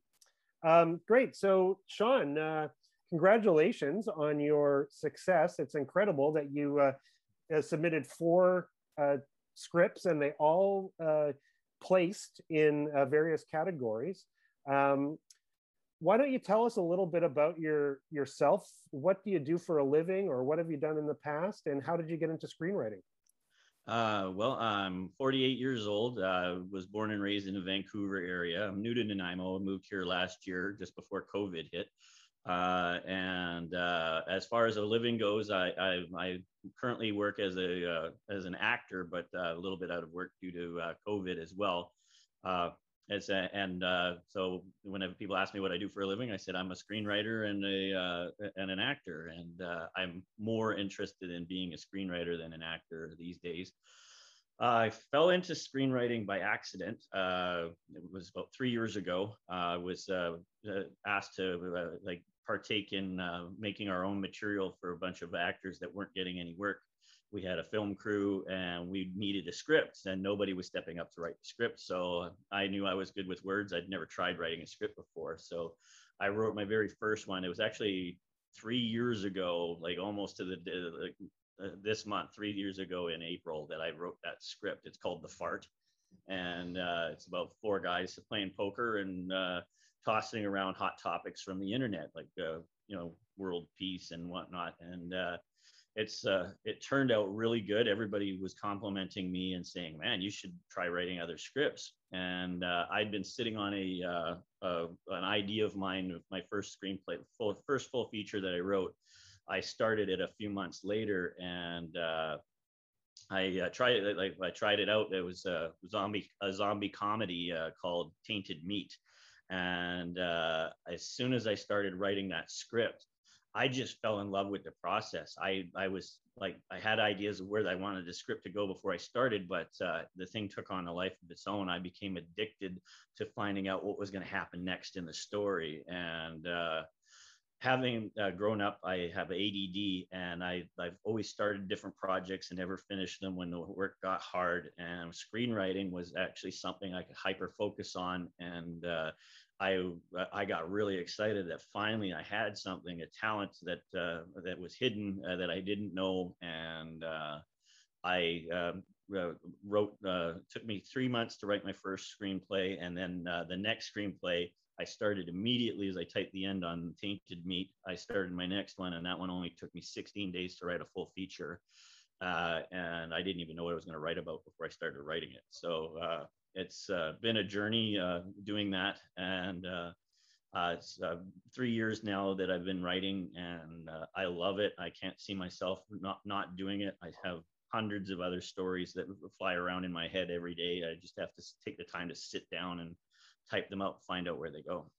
Um, great. So, Shawn, uh, congratulations on your success. It's incredible that you uh, submitted four uh, scripts and they all placed in various categories. Um, why don't you tell us a little bit about your yourself? What do you do for a living, or what have you done in the past, and how did you get into screenwriting? Uh, well, I'm 48 years old. Uh, was born and raised in the Vancouver area. I'm new to Nanaimo. I moved here last year, just before COVID hit. Uh, and uh, as far as a living goes, I, I, I currently work as a uh, as an actor, but uh, a little bit out of work due to uh, COVID as well. Uh, a, and so whenever people ask me what I do for a living, I said I'm a screenwriter and a and an actor, and I'm more interested in being a screenwriter than an actor these days. I fell into screenwriting by accident. Uh, it was about three years ago. I was uh, asked to like partake in uh, making our own material for a bunch of actors that weren't getting any work. We had a film crew and we needed a script, and nobody was stepping up to write the script. So I knew I was good with words. I'd never tried writing a script before. So I wrote my very first one. It was actually three years ago, like almost to the uh, this month, three years ago in April, that I wrote that script. It's called The Fart, and uh, it's about four guys playing poker and uh, tossing around hot topics from the internet, like uh, you know world peace and whatnot. And uh, it's uh, it turned out really good. Everybody was complimenting me and saying, "Man, you should try writing other scripts." And uh, I'd been sitting on a, uh, an idea of mine of my first screenplay, full, first full feature that I wrote. I started it a few months later, and uh, I uh, tried it. Like I tried it out. It was a zombie a zombie comedy uh, called Tainted Meat, and as soon as I started writing that script, I just fell in love with the process. I, I was like, I had ideas of where I wanted the script to go before I started, but uh, the thing took on a life of its own. I became addicted to finding out what was going to happen next in the story. And uh, having uh, grown up, I have ADD and I, I've always started different projects and never finished them when the work got hard. And screenwriting was actually something I could hyper focus on. And uh, I, I got really excited that finally I had something, a talent that, uh, that was hidden uh, that I didn't know. And uh, I um, uh, wrote, took me three months to write my first screenplay. And then the next screenplay I started immediately as I typed the end on Tainted Meat. I started my next one, and that one only took me 16 days to write a full feature. Uh, and I didn't even know what I was going to write about before I started writing it. So uh, it's uh, been a journey uh, doing that. And uh, uh, it's three years now that I've been writing, and I love it. I can't see myself not, not doing it. I have hundreds of other stories that fly around in my head every day. I just have to take the time to sit down and type them out, find out where they go.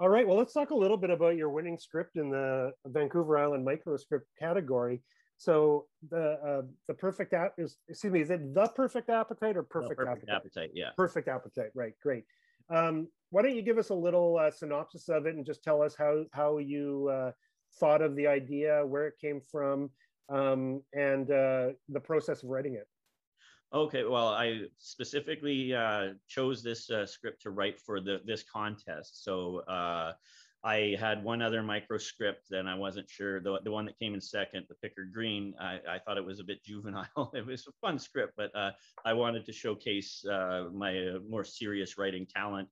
All right, well, let's talk a little bit about your winning script in the Vancouver Island microscript category. So the uh, the perfect app is excuse me, is it the perfect appetite or perfect, no, perfect appetite? appetite? Yeah, perfect appetite. Right, great. Um, why don't you give us a little uh, synopsis of it and just tell us how how you uh, thought of the idea, where it came from, um, and uh, the process of writing it. Okay, well, I specifically uh, chose this uh, script to write for the this contest. So uh, I had one other micro script, and I wasn't sure the the one that came in second, the Pickard Green. I, I thought it was a bit juvenile. it was a fun script, but uh, I wanted to showcase uh, my uh, more serious writing talent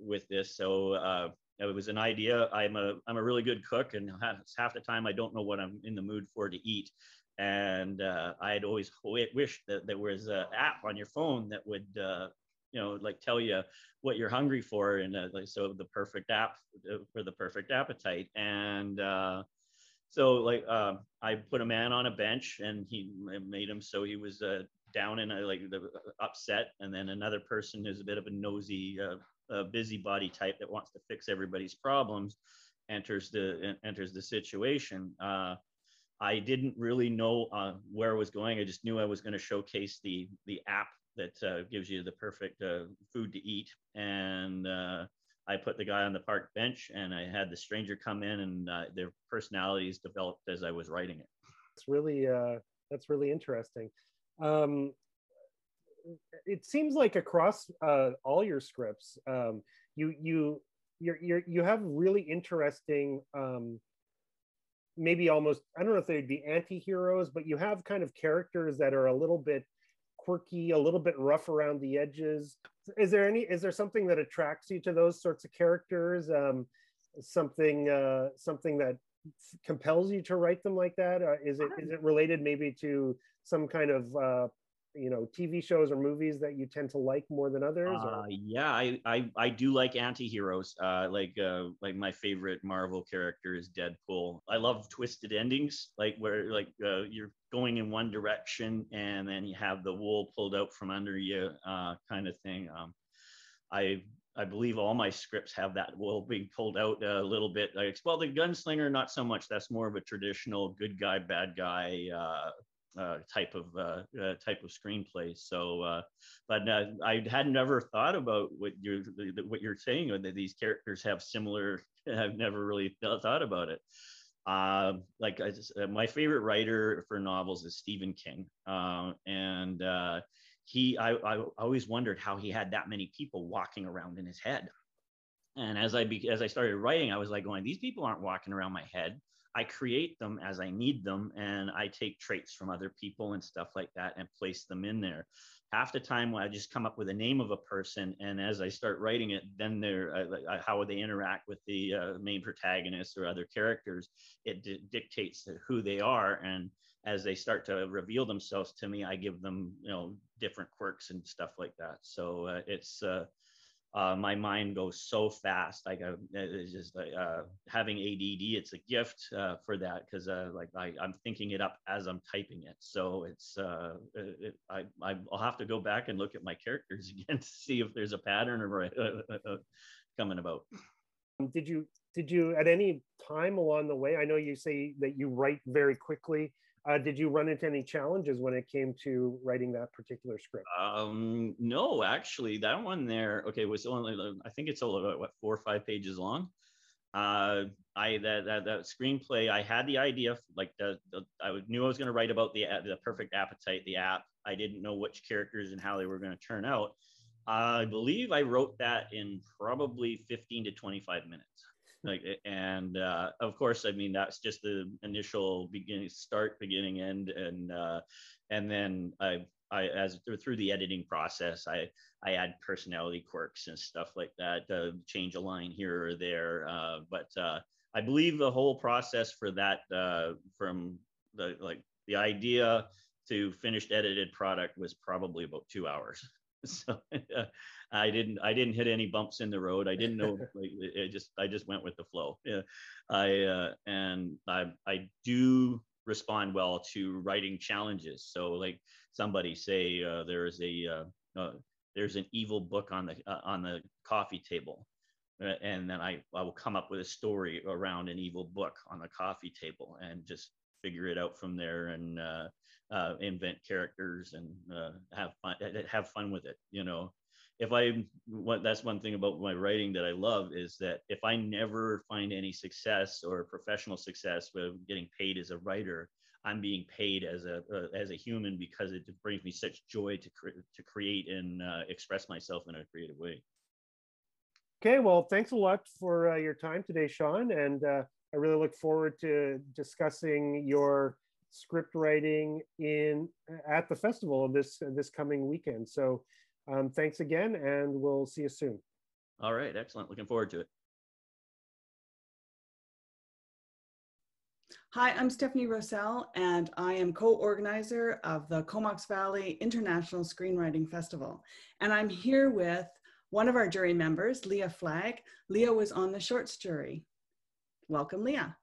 with this. So it was an idea. I'm a I'm a really good cook, and half, the time I don't know what I'm in the mood for to eat and uh, I had always wished that there was an app on your phone that would, uh, you know, like tell you what you're hungry for, and uh, like so the perfect app for the perfect appetite. And uh, so, like, um, I put a man on a bench, and he made him so he was uh, down and like the, upset, and then another person who's a bit of a nosy, uh, busybody type that wants to fix everybody's problems enters the enters the situation. I didn't really know uh, where I was going. I just knew I was going to showcase the the app that uh, gives you the perfect uh, food to eat. And uh, I put the guy on the park bench, and I had the stranger come in, and uh, their personalities developed as I was writing it. It's really uh, that's really interesting. Um, it seems like across all your scripts, um, you you you you you have really interesting. Um, maybe almost i don't know if they'd be anti-heroes but you have kind of characters that are a little bit quirky a little bit rough around the edges is there any is there something that attracts you to those sorts of characters um, something uh, something that compels you to write them like that? Uh, is it is it related maybe to some kind of uh, you know TV shows or movies that you tend to like more than others? Uh, yeah, I, I I do like anti-heroes. Uh, like uh, like my favorite Marvel character is Deadpool. I love twisted endings, like where like uh, you're going in one direction and then you have the wool pulled out from under you, uh, kind of thing. Um, I I believe all my scripts have that wool being pulled out a little bit. Like, well, the gunslinger, not so much. That's more of a traditional good guy, bad guy uh, uh, type of uh, uh type of screenplay. So, uh, but uh, I had never thought about what you're what you're saying that these characters have similar. I've never really thought about it. Uh, like I just, my favorite writer for novels is Stephen King, and he I, I always wondered how he had that many people walking around in his head and as i be, as i started writing i was like going these people aren't walking around my head i create them as i need them and i take traits from other people and stuff like that and place them in there half the time i just come up with a name of a person and as i start writing it then they're uh, how would they interact with the uh, main protagonist or other characters it d- dictates who they are and as they start to reveal themselves to me, I give them, you know, different quirks and stuff like that. So uh, it's uh, uh, my mind goes so fast. Like uh, it's just uh, having ADD. It's a gift uh, for that because like I, am thinking it up as I'm typing it. So it's it, I I'll have to go back and look at my characters again to see if there's a pattern or coming about. Did you did you at any time along the way? I know you say that you write very quickly uh, did you run into any challenges when it came to writing that particular script? Um, no, actually, that one there, okay, was only I think it's only what four or five pages long. Uh, I that, that that screenplay, I had the idea, like the, the I knew I was going to write about the the perfect appetite, the app. I didn't know which characters and how they were going to turn out. I believe I wrote that in probably 15 to 25 minutes like and uh, of course i mean that's just the initial beginning start beginning end and uh, and then i i as through the editing process i i add personality quirks and stuff like that change a line here or there uh, but uh, i believe the whole process for that uh, from the like the idea to finished edited product was probably about two hours so uh, I didn't I didn't hit any bumps in the road. I didn't know like, it just I just went with the flow. Yeah, I uh, and I I do respond well to writing challenges. So like somebody say uh, there is a uh, uh, there's an evil book on the uh, on the coffee table. And then I, I will come up with a story around an evil book on the coffee table and just figure it out from there and uh, invent characters and uh, have fun have fun with it you know? If i what that's one thing about my writing that i love is that if i never find any success or professional success with getting paid as a writer i'm being paid as a uh, as a human because it brings me such joy to cre- to create and uh, express myself in a creative way. Okay well thanks a lot for uh, your time today Shawn and uh, i really look forward to discussing your script writing in at the festival this this coming weekend. So um, thanks again, and we'll see you soon. All right, excellent. Looking forward to it. Hi, I'm Stephanie Rosell, and I am co-organizer of the Comox Valley International Screenwriting Festival. And I'm here with one of our jury members, Leah Flagg. Leah was on the shorts jury. Welcome, Leah.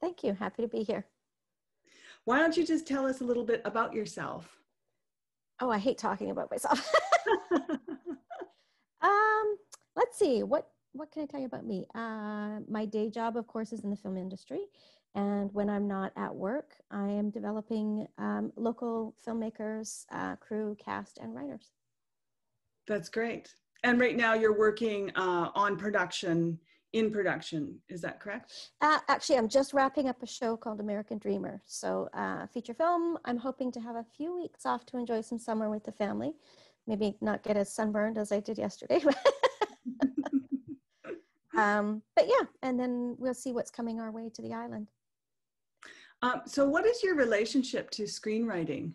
Thank you. Happy to be here. Why don't you just tell us a little bit about yourself? Oh, I hate talking about myself. um, let's see. What what can I tell you about me? Uh, my day job, of course, is in the film industry. And when I'm not at work, I am developing um, local filmmakers, uh, crew, cast, and writers. That's great. And right now you're working uh, on production in production. Is that correct? Uh, actually, I'm just wrapping up a show called American Dreamer. So, uh, feature film. I'm hoping to have a few weeks off to enjoy some summer with the family. Maybe not get as sunburned as I did yesterday. um, but yeah, and then we'll see what's coming our way to the island. Um, so, what is your relationship to screenwriting?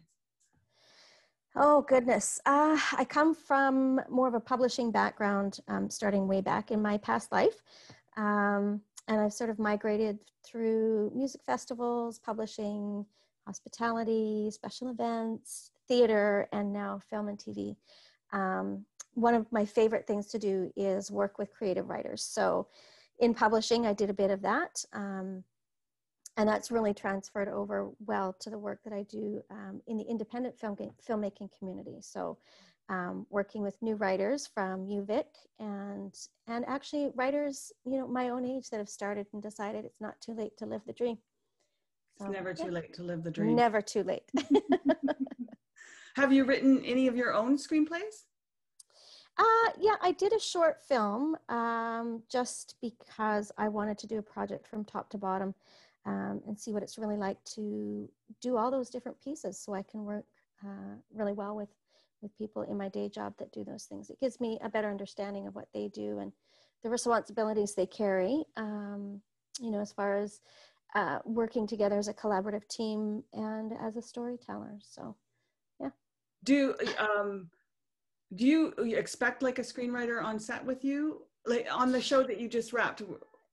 Oh, goodness. Uh, I come from more of a publishing background, um, starting way back in my past life. Um, and I've sort of migrated through music festivals, publishing, hospitality, special events, theater, and now film and TV. Um, one of my favorite things to do is work with creative writers. So in publishing, I did a bit of that. Um, and that's really transferred over well to the work that I do um, in the independent film, filmmaking community. So um, working with new writers from UVic and and actually writers, you know, my own age that have started and decided it's not too late to live the dream. So, it's never too late to live the dream. Never too late. have you written any of your own screenplays? Uh, yeah, I did a short film um, just because I wanted to do a project from top to bottom um, and see what it's really like to do all those different pieces so I can work uh, really well with, with people in my day job that do those things. It gives me a better understanding of what they do and the responsibilities they carry, um, you know, as far as uh, working together as a collaborative team and as a storyteller. So, yeah. Do um, do you expect like a screenwriter on set with you like on the show that you just wrapped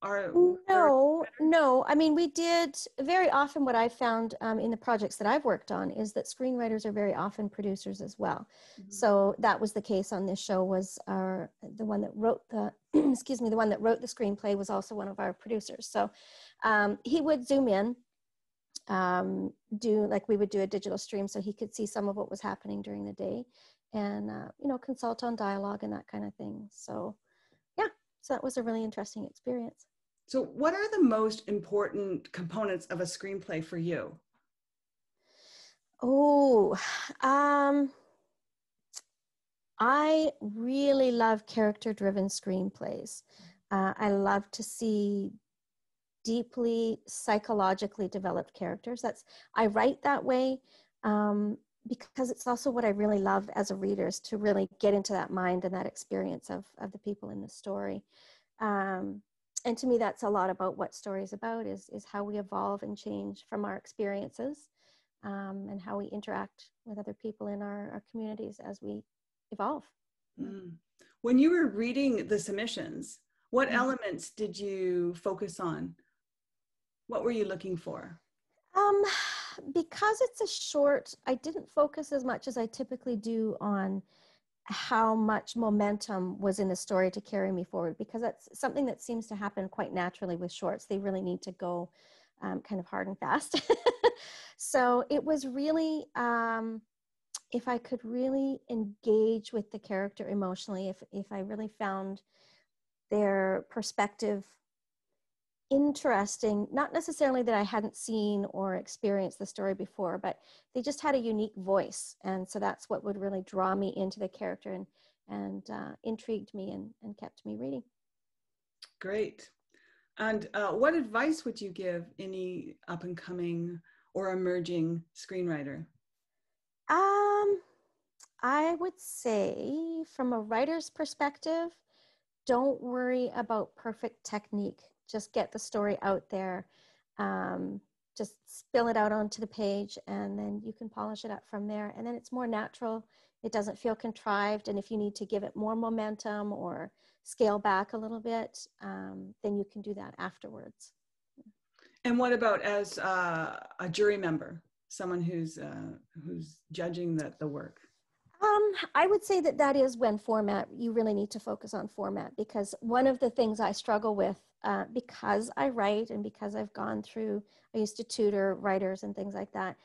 are no no. I mean we did very often what i found um, in the projects that i've worked on is that screenwriters are very often producers as well. Mm-hmm. so that was the case on this show was our the one that wrote the excuse me the one that wrote the screenplay was also one of our producers. So um, he would zoom in um, do like we would do a digital stream so he could see some of what was happening during the day and uh, you know consult on dialogue and that kind of thing. So yeah so that was a really interesting experience so what are the most important components of a screenplay for you? Oh um i really love character driven screenplays. Uh, i love to see deeply psychologically developed characters. That's i write that way um, because it's also what I really love as a reader is to really get into that mind and that experience of, of the people in the story. Um, and to me, that's a lot about what story is about is, is how we evolve and change from our experiences um, and how we interact with other people in our, our communities as we evolve. Mm. When you were reading the submissions, what mm. elements did you focus on? What were you looking for? Um, because it's a short, I didn't focus as much as I typically do on how much momentum was in the story to carry me forward because that's something that seems to happen quite naturally with shorts. They really need to go um, kind of hard and fast. so it was really, um, if I could really engage with the character emotionally, if, if I really found their perspective interesting, not necessarily that I hadn't seen or experienced the story before, but they just had a unique voice. And so that's what would really draw me into the character and, and uh, intrigued me and, and kept me reading. Great. And uh, what advice would you give any up and coming or emerging screenwriter? Um, I would say, from a writer's perspective, don't worry about perfect technique just get the story out there um, just spill it out onto the page and then you can polish it up from there. And then it's more natural. It doesn't feel contrived and if you need to give it more momentum or scale back a little bit um, then you can do that afterwards. And what about as uh, a jury member? Someone who's uh, who's judging the, the work um, I would say that that is when format, you really need to focus on format because one of the things I struggle with uh, because I write and because I've gone through, I used to tutor writers and things like that.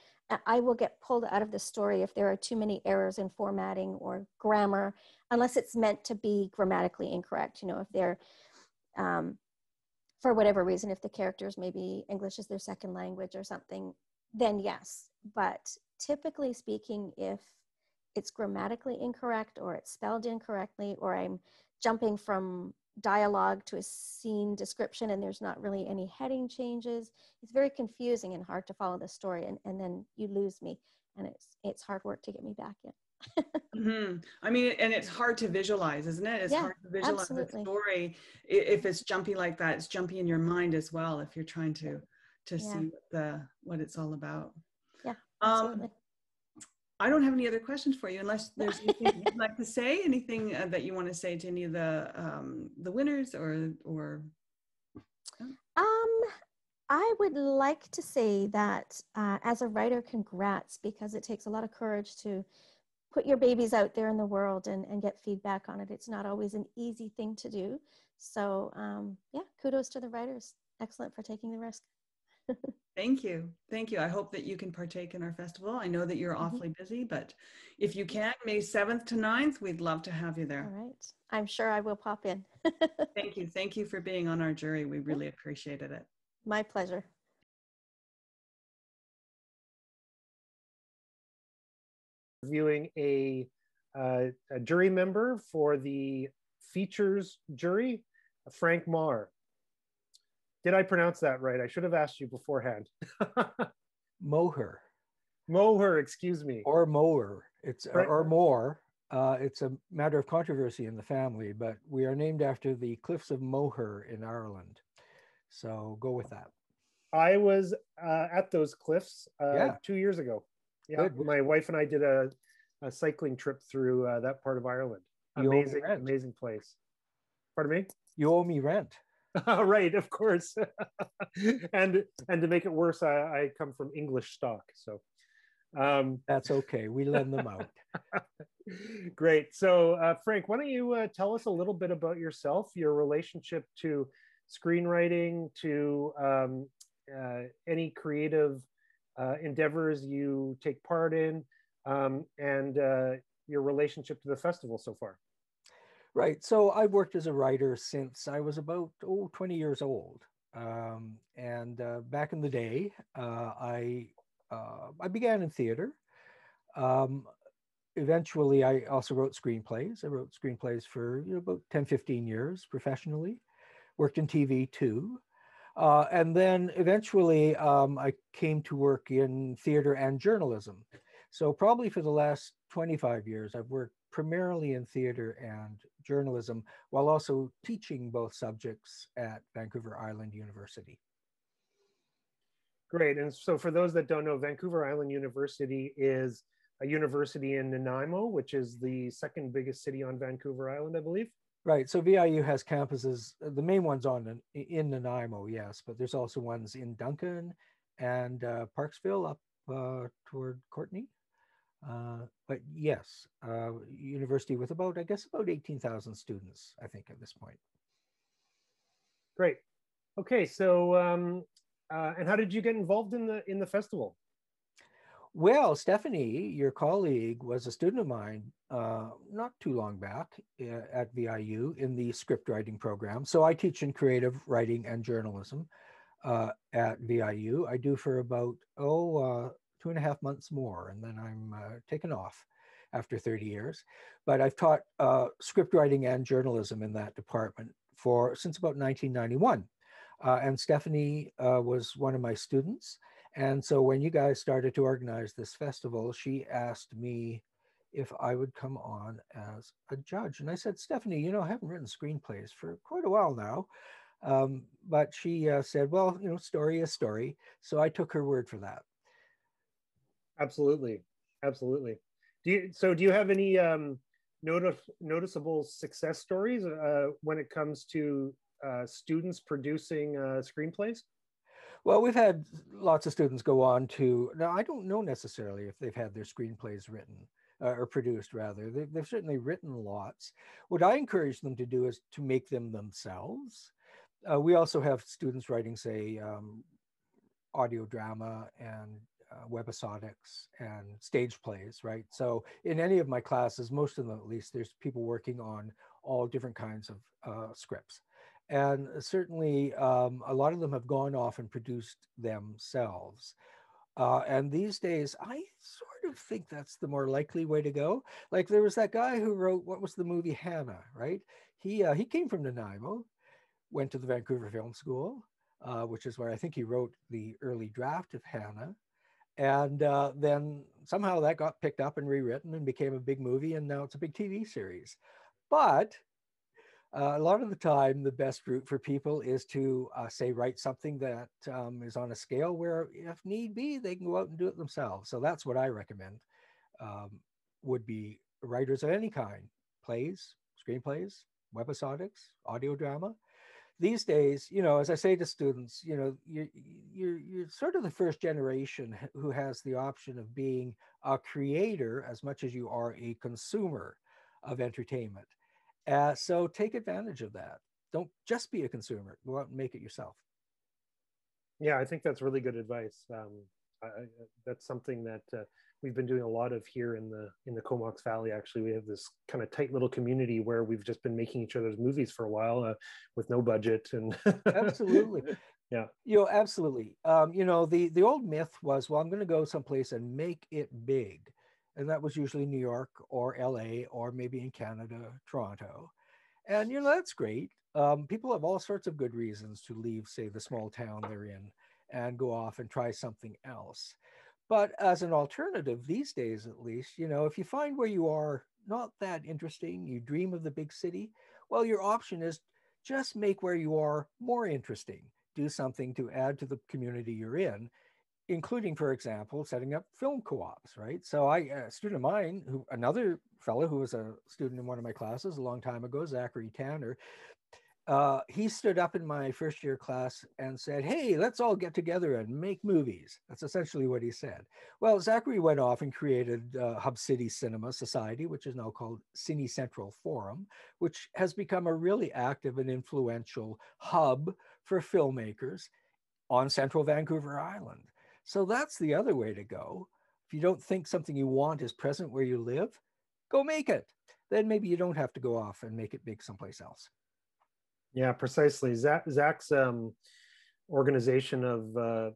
I will get pulled out of the story if there are too many errors in formatting or grammar, unless it's meant to be grammatically incorrect. You know, if they're, um, for whatever reason, if the characters maybe English is their second language or something, then yes. But typically speaking, if it's grammatically incorrect or it's spelled incorrectly or I'm jumping from dialogue to a scene description and there's not really any heading changes it's very confusing and hard to follow the story and, and then you lose me and it's it's hard work to get me back in mm-hmm. i mean and it's hard to visualize isn't it it's yeah, hard to visualize absolutely. the story if it's jumpy like that it's jumpy in your mind as well if you're trying to to yeah. see what the what it's all about yeah um, absolutely. I don't have any other questions for you unless there's anything you'd like to say, anything uh, that you want to say to any of the um, the winners or or Um, I would like to say that uh, as a writer, congrats, because it takes a lot of courage to put your babies out there in the world and, and get feedback on it. It's not always an easy thing to do. So um, yeah, kudos to the writers. Excellent for taking the risk. Thank you. Thank you. I hope that you can partake in our festival. I know that you're Mhm. awfully busy, but if you can, May 7th to 9th, we'd love to have you there. right. I'm sure I will pop in. Thank you. Thank you for being on our jury. We really appreciated it. My pleasure. Viewing a, uh, a jury member for the features jury, Frank Marr. Did I pronounce that right? I should have asked you beforehand. moher Moher, excuse me. or mower. It's Right. or more. Uh, it's a matter of controversy in the family, but we are named after the cliffs of Moher in Ireland. So go with that. I was uh, at those cliffs uh, Yeah. two years ago. Yeah, Good. my wife and I did a, a cycling trip through uh, that part of Ireland. You Amazing, amazing place. Pardon me? You owe me rent. right, of course. and and to make it worse, I, I come from English stock, so um, That's okay. We lend them out. great. So, uh, Frank, why don't you uh, tell us a little bit about yourself, your relationship to screenwriting, to um, uh, any creative uh, endeavors you take part in, um, and uh, your relationship to the festival so far. Right. So I've worked as a writer since I was about oh, 20 years old. Um, and uh, back in the day, uh, I uh, I began in theater. Um, eventually, I also wrote screenplays. I wrote screenplays for you know, about 10, 15 years professionally. Worked in TV too. Uh, and then eventually, um, I came to work in theater and journalism. So probably for the last 25 years, I've worked primarily in theater and journalism while also teaching both subjects at Vancouver Island University. Great. And so, for those that don't know, Vancouver Island University is a university in Nanaimo, which is the second biggest city on Vancouver Island, I believe. Right. So VIU has campuses, the main ones on in Nanaimo, yes, but there's also ones in Duncan and uh, Parksville up uh, toward Courtenay. Uh, but yes, uh, university with about, I guess, about 18,000 students, I think, at this point. Great. Okay. So, um, uh, and how did you get involved in the in the festival? Well, Stephanie, your colleague, was a student of mine uh, not too long back uh, at VIU in the script writing program. So I teach in creative writing and journalism uh, at VIU. I do for about, oh, uh, two and a half months more, and then I'm uh, taken off after 30 years. But I've taught uh, script writing and journalism in that department for since about 1991. Uh, and Stephanie uh, was one of my students. And so when you guys started to organize this festival, she asked me if I would come on as a judge. And I said, Stephanie, you know, I haven't written screenplays for quite a while now. Um, but she uh, said, well, you know, story is story. So I took her word for that. Absolutely, absolutely. Do you so? Do you have any um, notice, noticeable success stories uh, when it comes to uh, students producing uh, screenplays? Well, we've had lots of students go on to, now I don't know necessarily if they've had their screenplays written uh, or produced rather. They've, they've certainly written lots. What I encourage them to do is to make them themselves. Uh, we also have students writing, say, um, audio drama and uh, webisodics and stage plays, right? So in any of my classes, most of them at least, there's people working on all different kinds of uh, scripts. And certainly um, a lot of them have gone off and produced themselves. Uh, and these days, I sort of think that's the more likely way to go. Like there was that guy who wrote, what was the movie Hanna, right? He, uh, he came from Nanaimo, went to the Vancouver Film School, uh, which is where I think he wrote the early draft of Hanna. And uh, then somehow that got picked up and rewritten and became a big movie, and now it's a big TV series. But uh, a lot of the time, the best route for people is to uh, say, write something that um, is on a scale where, if need be, they can go out and do it themselves. So that's what I recommend. Um, would be writers of any kind, plays, screenplays, webisodics, audio drama. These days, you know, as I say to students, you know, you're, you're, you're sort of the first generation who has the option of being a creator as much as you are a consumer of entertainment. Uh, so take advantage of that. Don't just be a consumer, go out and make it yourself. Yeah, I think that's really good advice. Um, I, that's something that uh, we've been doing a lot of here in the in the Comox Valley. Actually, we have this kind of tight little community where we've just been making each other's movies for a while uh, with no budget and absolutely, yeah, you know, absolutely. Um, you know, the the old myth was, well, I'm going to go someplace and make it big, and that was usually New York or L.A. or maybe in Canada, Toronto, and you know that's great. Um, people have all sorts of good reasons to leave, say, the small town they're in and go off and try something else. But as an alternative, these days at least, you know, if you find where you are not that interesting, you dream of the big city, well, your option is just make where you are more interesting. Do something to add to the community you're in, including, for example, setting up film co-ops, right? So I, a student of mine, who another fellow who was a student in one of my classes a long time ago, Zachary Tanner, uh, he stood up in my first year class and said, Hey, let's all get together and make movies. That's essentially what he said. Well, Zachary went off and created uh, Hub City Cinema Society, which is now called Cine Central Forum, which has become a really active and influential hub for filmmakers on central Vancouver Island. So that's the other way to go. If you don't think something you want is present where you live, go make it. Then maybe you don't have to go off and make it big someplace else. Yeah, precisely. Zach, Zach's um, organization of uh,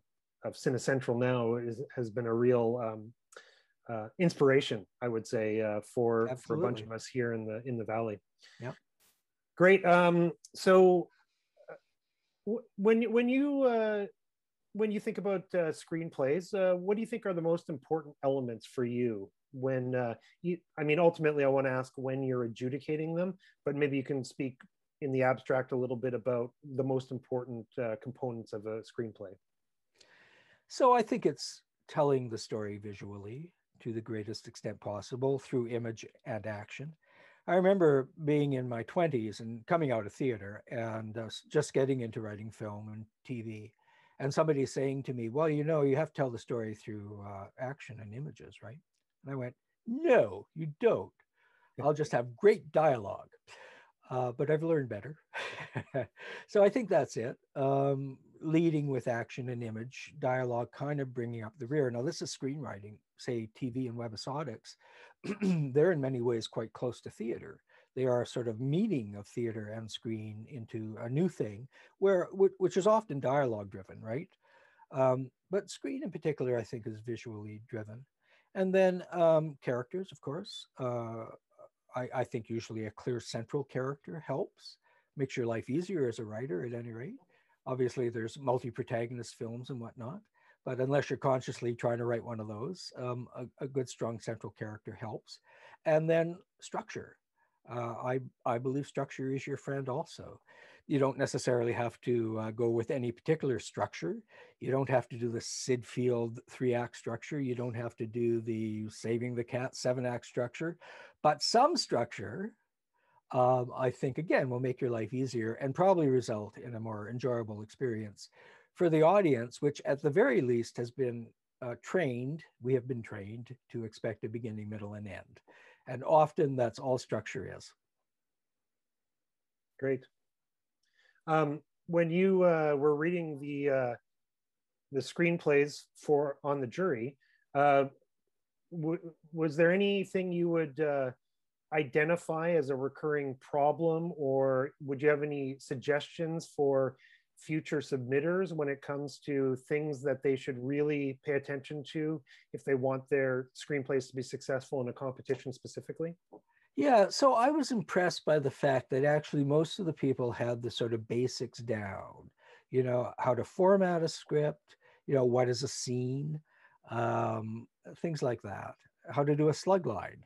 of Cine Central now is, has been a real um, uh, inspiration, I would say, uh, for Absolutely. for a bunch of us here in the in the valley. Yeah, great. Um, so uh, when when you uh, when you think about uh, screenplays, uh, what do you think are the most important elements for you? When uh, you, I mean, ultimately, I want to ask when you're adjudicating them, but maybe you can speak in the abstract a little bit about the most important uh, components of a screenplay? So I think it's telling the story visually to the greatest extent possible through image and action. I remember being in my 20s and coming out of theater and uh, just getting into writing film and TV, and somebody saying to me, Well, you know, you have to tell the story through uh, action and images, right? And I went, No, you don't. I'll just have great dialogue uh, but I've learned better. so I think that's it. Um, leading with action and image, dialogue kind of bringing up the rear. Now, this is screenwriting, say TV and webisodics. They're in many ways quite close to theater. They are sort of meeting of theater and screen into a new thing, where which is often dialogue driven, right? Um, but screen in particular, I think, is visually driven. And then um, characters, of course. Uh, I, I think usually a clear central character helps, makes your life easier as a writer at any rate. Obviously, there's multi-protagonist films and whatnot, but unless you're consciously trying to write one of those, um, a, a, good, strong central character helps. And then structure. Uh, I, I believe structure is your friend also. You don't necessarily have to uh, go with any particular structure. You don't have to do the Sid Field three act structure. You don't have to do the Saving the Cat seven act structure. But some structure, um, I think, again, will make your life easier and probably result in a more enjoyable experience for the audience, which at the very least has been uh, trained, we have been trained to expect a beginning, middle, and end. And often that's all structure is. Great. Um, when you uh, were reading the uh, the screenplays for on the jury, was there anything you would uh, identify as a recurring problem, or would you have any suggestions for future submitters when it comes to things that they should really pay attention to if they want their screenplays to be successful in a competition specifically? Yeah, so I was impressed by the fact that actually most of the people had the sort of basics down. You know, how to format a script, you know, what is a scene, um, things like that. How to do a slug line,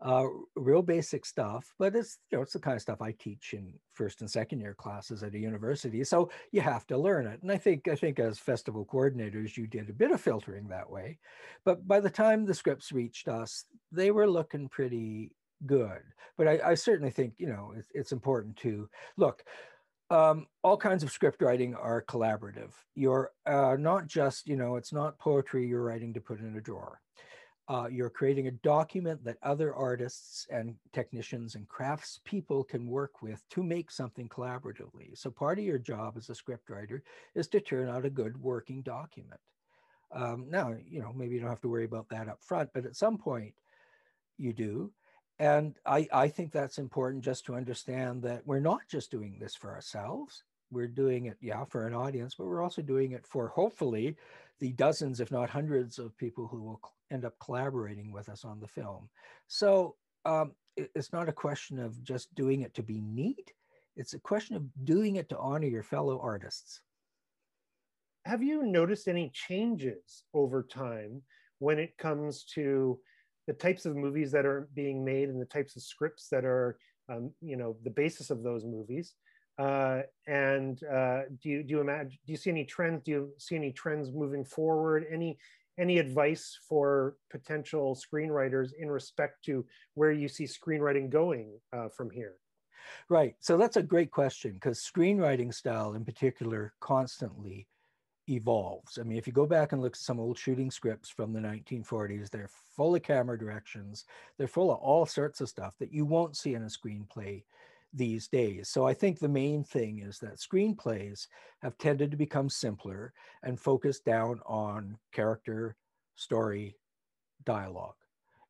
uh, real basic stuff. But it's you know it's the kind of stuff I teach in first and second year classes at a university. So you have to learn it. And I think I think as festival coordinators, you did a bit of filtering that way. But by the time the scripts reached us, they were looking pretty good. But I, I certainly think you know it's, it's important to look um, all kinds of script writing are collaborative. You're uh, not just, you know, it's not poetry you're writing to put in a drawer. Uh, you're creating a document that other artists and technicians and crafts people can work with to make something collaboratively. So part of your job as a scriptwriter is to turn out a good working document. Um, now, you know, maybe you don't have to worry about that up front, but at some point you do. And I, I think that's important just to understand that we're not just doing this for ourselves. We're doing it, yeah, for an audience, but we're also doing it for hopefully the dozens, if not hundreds, of people who will end up collaborating with us on the film. So um, it, it's not a question of just doing it to be neat. It's a question of doing it to honor your fellow artists. Have you noticed any changes over time when it comes to the types of movies that are being made and the types of scripts that are, um, you know, the basis of those movies. Uh, and uh, do you do you imagine? Do you see any trends? Do you see any trends moving forward? Any any advice for potential screenwriters in respect to where you see screenwriting going uh, from here? Right. So that's a great question because screenwriting style, in particular, constantly evolves. I mean, if you go back and look at some old shooting scripts from the 1940s, they're full of camera directions. They're full of all sorts of stuff that you won't see in a screenplay these days. So I think the main thing is that screenplays have tended to become simpler and focus down on character, story, dialogue,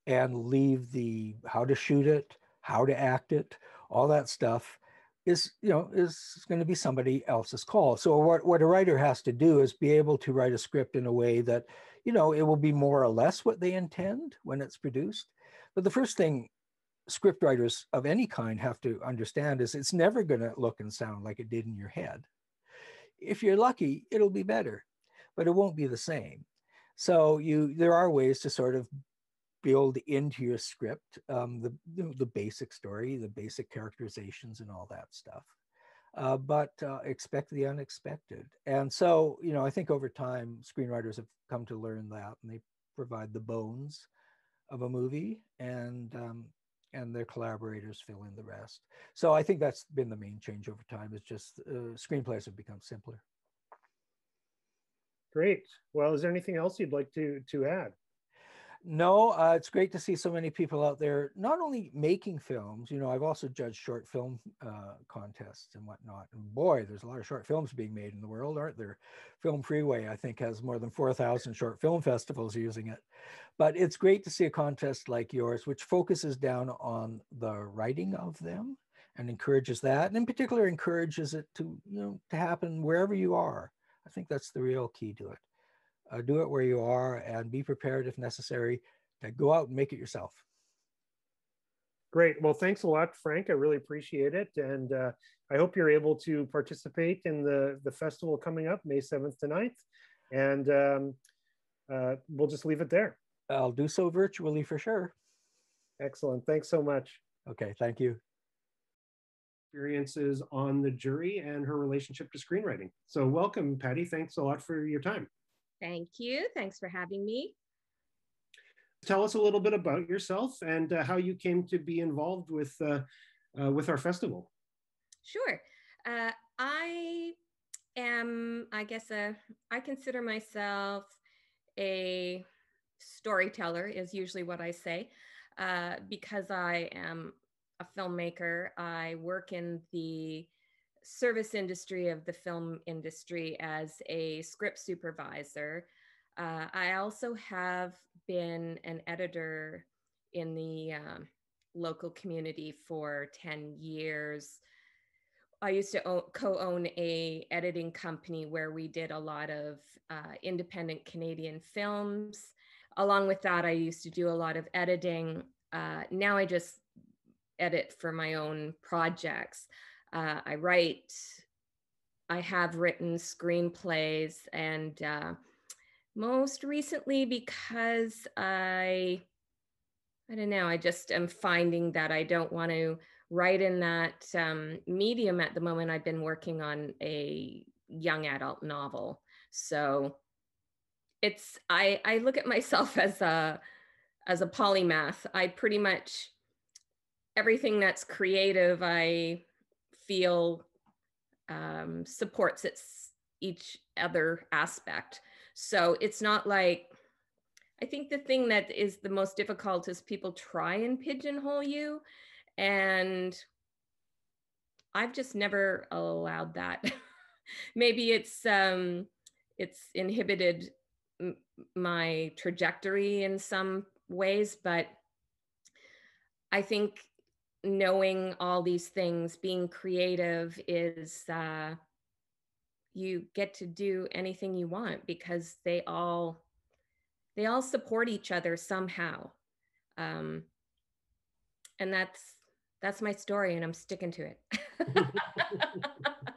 and leave the how to shoot it, how to act it, all that stuff is you know is going to be somebody else's call. So what, what a writer has to do is be able to write a script in a way that you know it will be more or less what they intend when it's produced. But the first thing script writers of any kind have to understand is it's never going to look and sound like it did in your head. If you're lucky it'll be better but it won't be the same. So you there are ways to sort of build into your script um, the, the basic story, the basic characterizations, and all that stuff. Uh, but uh, expect the unexpected. And so, you know, I think over time, screenwriters have come to learn that, and they provide the bones of a movie, and um, and their collaborators fill in the rest. So I think that's been the main change over time. Is just uh, screenplays have become simpler. Great. Well, is there anything else you'd like to to add? No, uh, it's great to see so many people out there not only making films. You know, I've also judged short film uh, contests and whatnot. And boy, there's a lot of short films being made in the world, aren't there? Film Freeway, I think, has more than 4,000 short film festivals using it. But it's great to see a contest like yours, which focuses down on the writing of them and encourages that, and in particular encourages it to you know to happen wherever you are. I think that's the real key to it uh, do it where you are and be prepared if necessary to go out and make it yourself. Great. Well, thanks a lot, Frank. I really appreciate it. And uh, I hope you're able to participate in the, the festival coming up May 7th to 9th. And um, uh, we'll just leave it there. I'll do so virtually for sure. Excellent. Thanks so much. Okay. Thank you. Experiences on the jury and her relationship to screenwriting. So, welcome, Patti. Thanks a lot for your time. Thank you. Thanks for having me. Tell us a little bit about yourself and uh, how you came to be involved with uh, uh, with our festival. Sure. Uh, I am, I guess, a, I consider myself a storyteller, is usually what I say, uh, because I am a filmmaker. I work in the service industry of the film industry as a script supervisor. Uh, I also have been an editor in the um, local community for 10 years. I used to co-own a editing company where we did a lot of uh, independent Canadian films. Along with that, I used to do a lot of editing. Uh, now I just edit for my own projects. Uh, I write, I have written screenplays, and uh, most recently because I, I don't know, I just am finding that I don't want to write in that um, medium at the moment. I've been working on a young adult novel, so it's I I look at myself as a as a polymath. I pretty much everything that's creative I feel um, supports its each other aspect. So it's not like I think the thing that is the most difficult is people try and pigeonhole you. And I've just never allowed that. Maybe it's um, it's inhibited my trajectory in some ways, but I think knowing all these things, being creative is uh, you get to do anything you want because they all they all support each other somehow. Um, and that's that's my story and i'm sticking to it.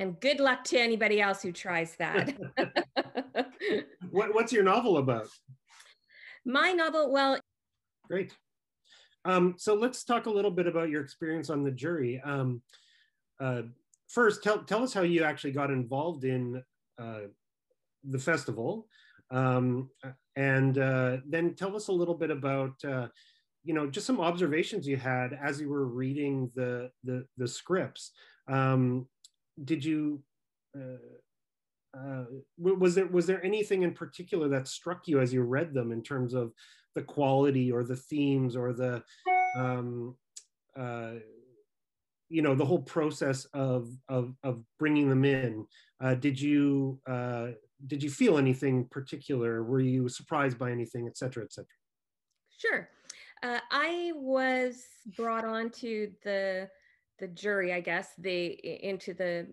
And good luck to anybody else who tries that. What, what's your novel about? My novel well great um, so let's talk a little bit about your experience on the jury um, uh, first tell, tell us how you actually got involved in uh, the festival um, and uh, then tell us a little bit about, uh, you know, just some observations you had as you were reading the the, the scripts. Um, did you uh, uh was there was there anything in particular that struck you as you read them in terms of the quality or the themes or the um, uh, you know the whole process of of, of bringing them in uh, did you uh, did you feel anything particular? Were you surprised by anything, et cetera, et cetera? Sure. Uh, I was brought on to the the jury, I guess, the into the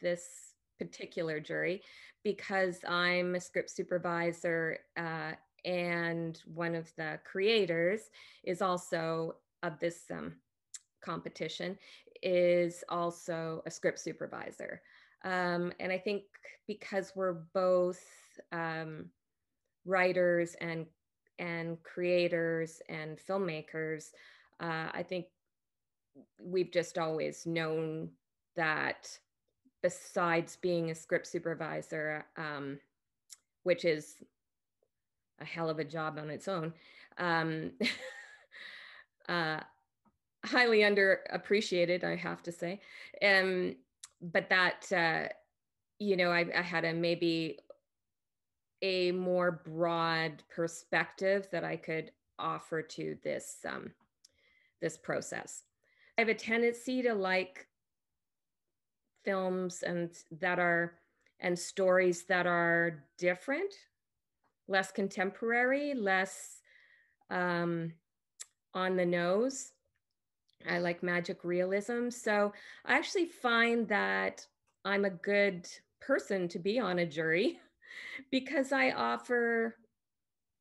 this particular jury because I'm a script supervisor uh, and one of the creators is also of this um, competition is also a script supervisor. Um, and I think because we're both um, writers and and creators and filmmakers, uh, I think we've just always known that besides being a script supervisor, um, which is a hell of a job on its own, um, uh, highly underappreciated, I have to say. Um, but that uh, you know I, I had a maybe a more broad perspective that I could offer to this um, this process. I have a tendency to like films and that are and stories that are different, less contemporary, less um, on the nose. I like magic realism. So I actually find that I'm a good person to be on a jury because I offer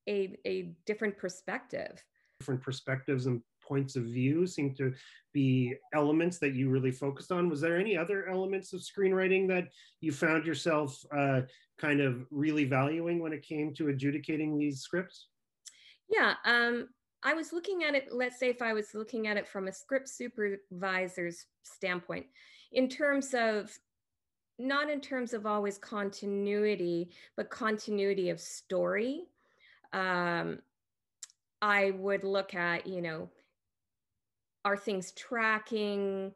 a, a different perspective. Different perspectives and points of view seem to be elements that you really focused on. Was there any other elements of screenwriting that you found yourself uh, kind of really valuing when it came to adjudicating these scripts? Yeah, um, I was looking at it, let's say if I was looking at it from a script supervisor's standpoint, in terms of not in terms of always continuity, but continuity of story. Um, I would look at, you know, are things tracking?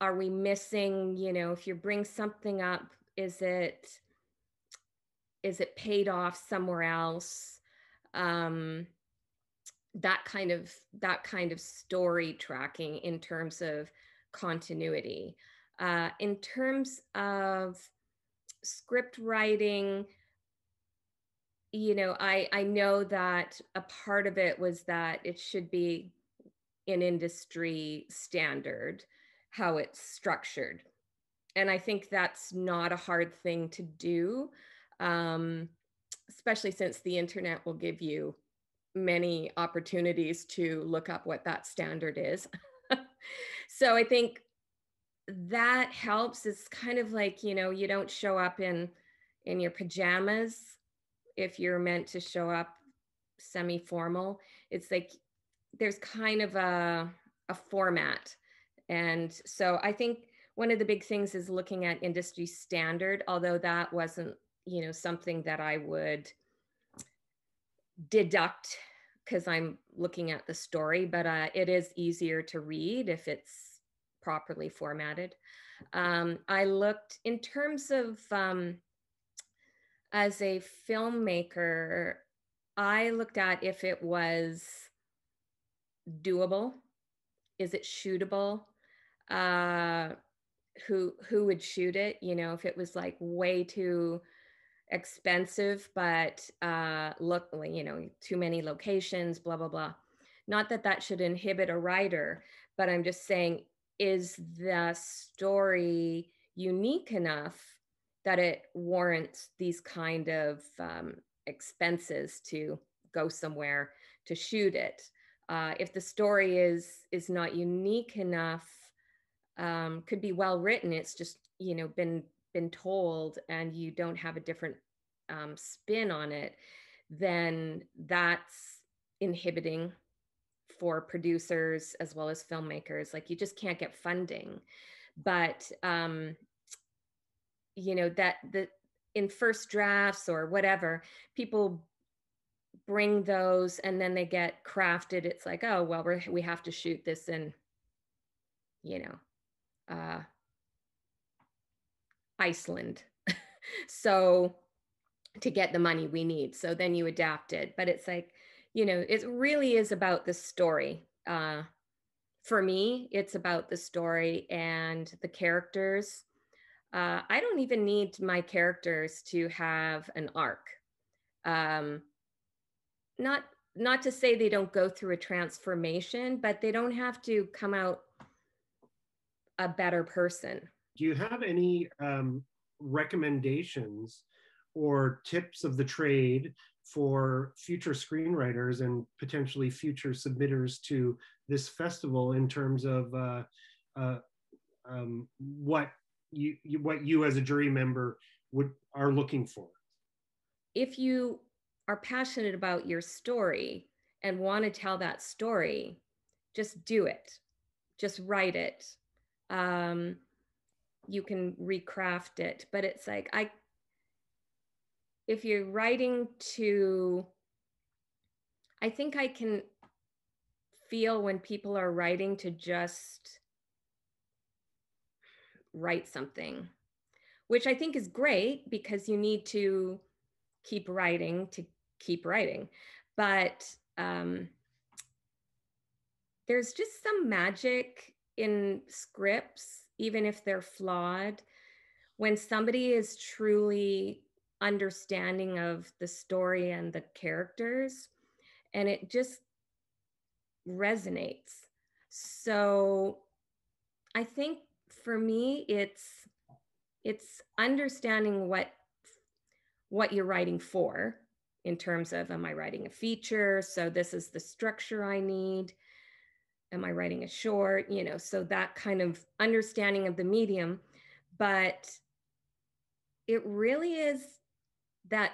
Are we missing, you know, if you bring something up, is it is it paid off somewhere else? Um, that kind of that kind of story tracking in terms of continuity. Uh, in terms of script writing, you know, I I know that a part of it was that it should be an industry standard how it's structured, and I think that's not a hard thing to do, um, especially since the internet will give you many opportunities to look up what that standard is. so I think that helps. It's kind of like, you know, you don't show up in in your pajamas if you're meant to show up semi-formal. It's like there's kind of a a format. And so I think one of the big things is looking at industry standard, although that wasn't, you know, something that I would deduct because I'm looking at the story, but uh, it is easier to read if it's properly formatted. Um, I looked in terms of um, as a filmmaker, I looked at if it was doable, is it shootable, uh, who who would shoot it? You know, if it was like way too expensive, but uh, look, you know, too many locations, blah blah blah. Not that that should inhibit a writer, but I'm just saying, is the story unique enough that it warrants these kind of um, expenses to go somewhere to shoot it? Uh, if the story is is not unique enough, um, could be well written. It's just you know been been told, and you don't have a different um, spin on it, then that's inhibiting for producers as well as filmmakers. Like you just can't get funding. But um, you know that the in first drafts or whatever, people bring those and then they get crafted. It's like, oh well, we we have to shoot this in, you know, uh, Iceland. so to get the money we need. So then you adapt it. But it's like, you know, it really is about the story. Uh, for me, it's about the story and the characters. Uh, I don't even need my characters to have an arc. Um, not not to say they don't go through a transformation, but they don't have to come out a better person. Do you have any um, recommendations or tips of the trade for future screenwriters and potentially future submitters to this festival in terms of uh, uh, um, what you, you, what you as a jury member would are looking for if you are passionate about your story and want to tell that story just do it. Just write it. Um, you can recraft it but it's like i if you're writing to, I think I can feel when people are writing to just write something, which I think is great because you need to keep writing to keep writing. But um, there's just some magic in scripts, even if they're flawed, when somebody is truly understanding of the story and the characters and it just resonates. So i think for me it's it's understanding what what you're writing for in terms of am i writing a feature so this is the structure i need am i writing a short you know so that kind of understanding of the medium but it really is that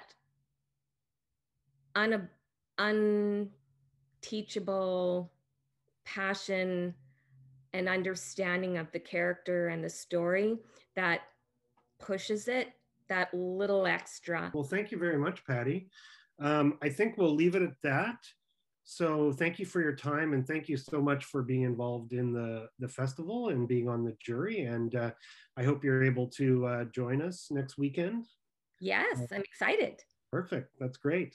un, unteachable passion and understanding of the character and the story that pushes it that little extra. Well, thank you very much, Patti. Um, I think we'll leave it at that. So thank you for your time and thank you so much for being involved in the, the festival and being on the jury. And uh, I hope you're able to uh, join us next weekend. Yes, I'm excited. Perfect. That's great.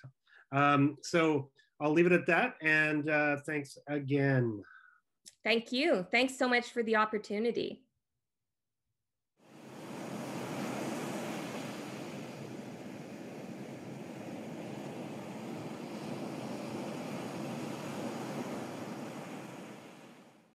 Um, so I'll leave it at that. And uh, thanks again. Thank you. Thanks so much for the opportunity.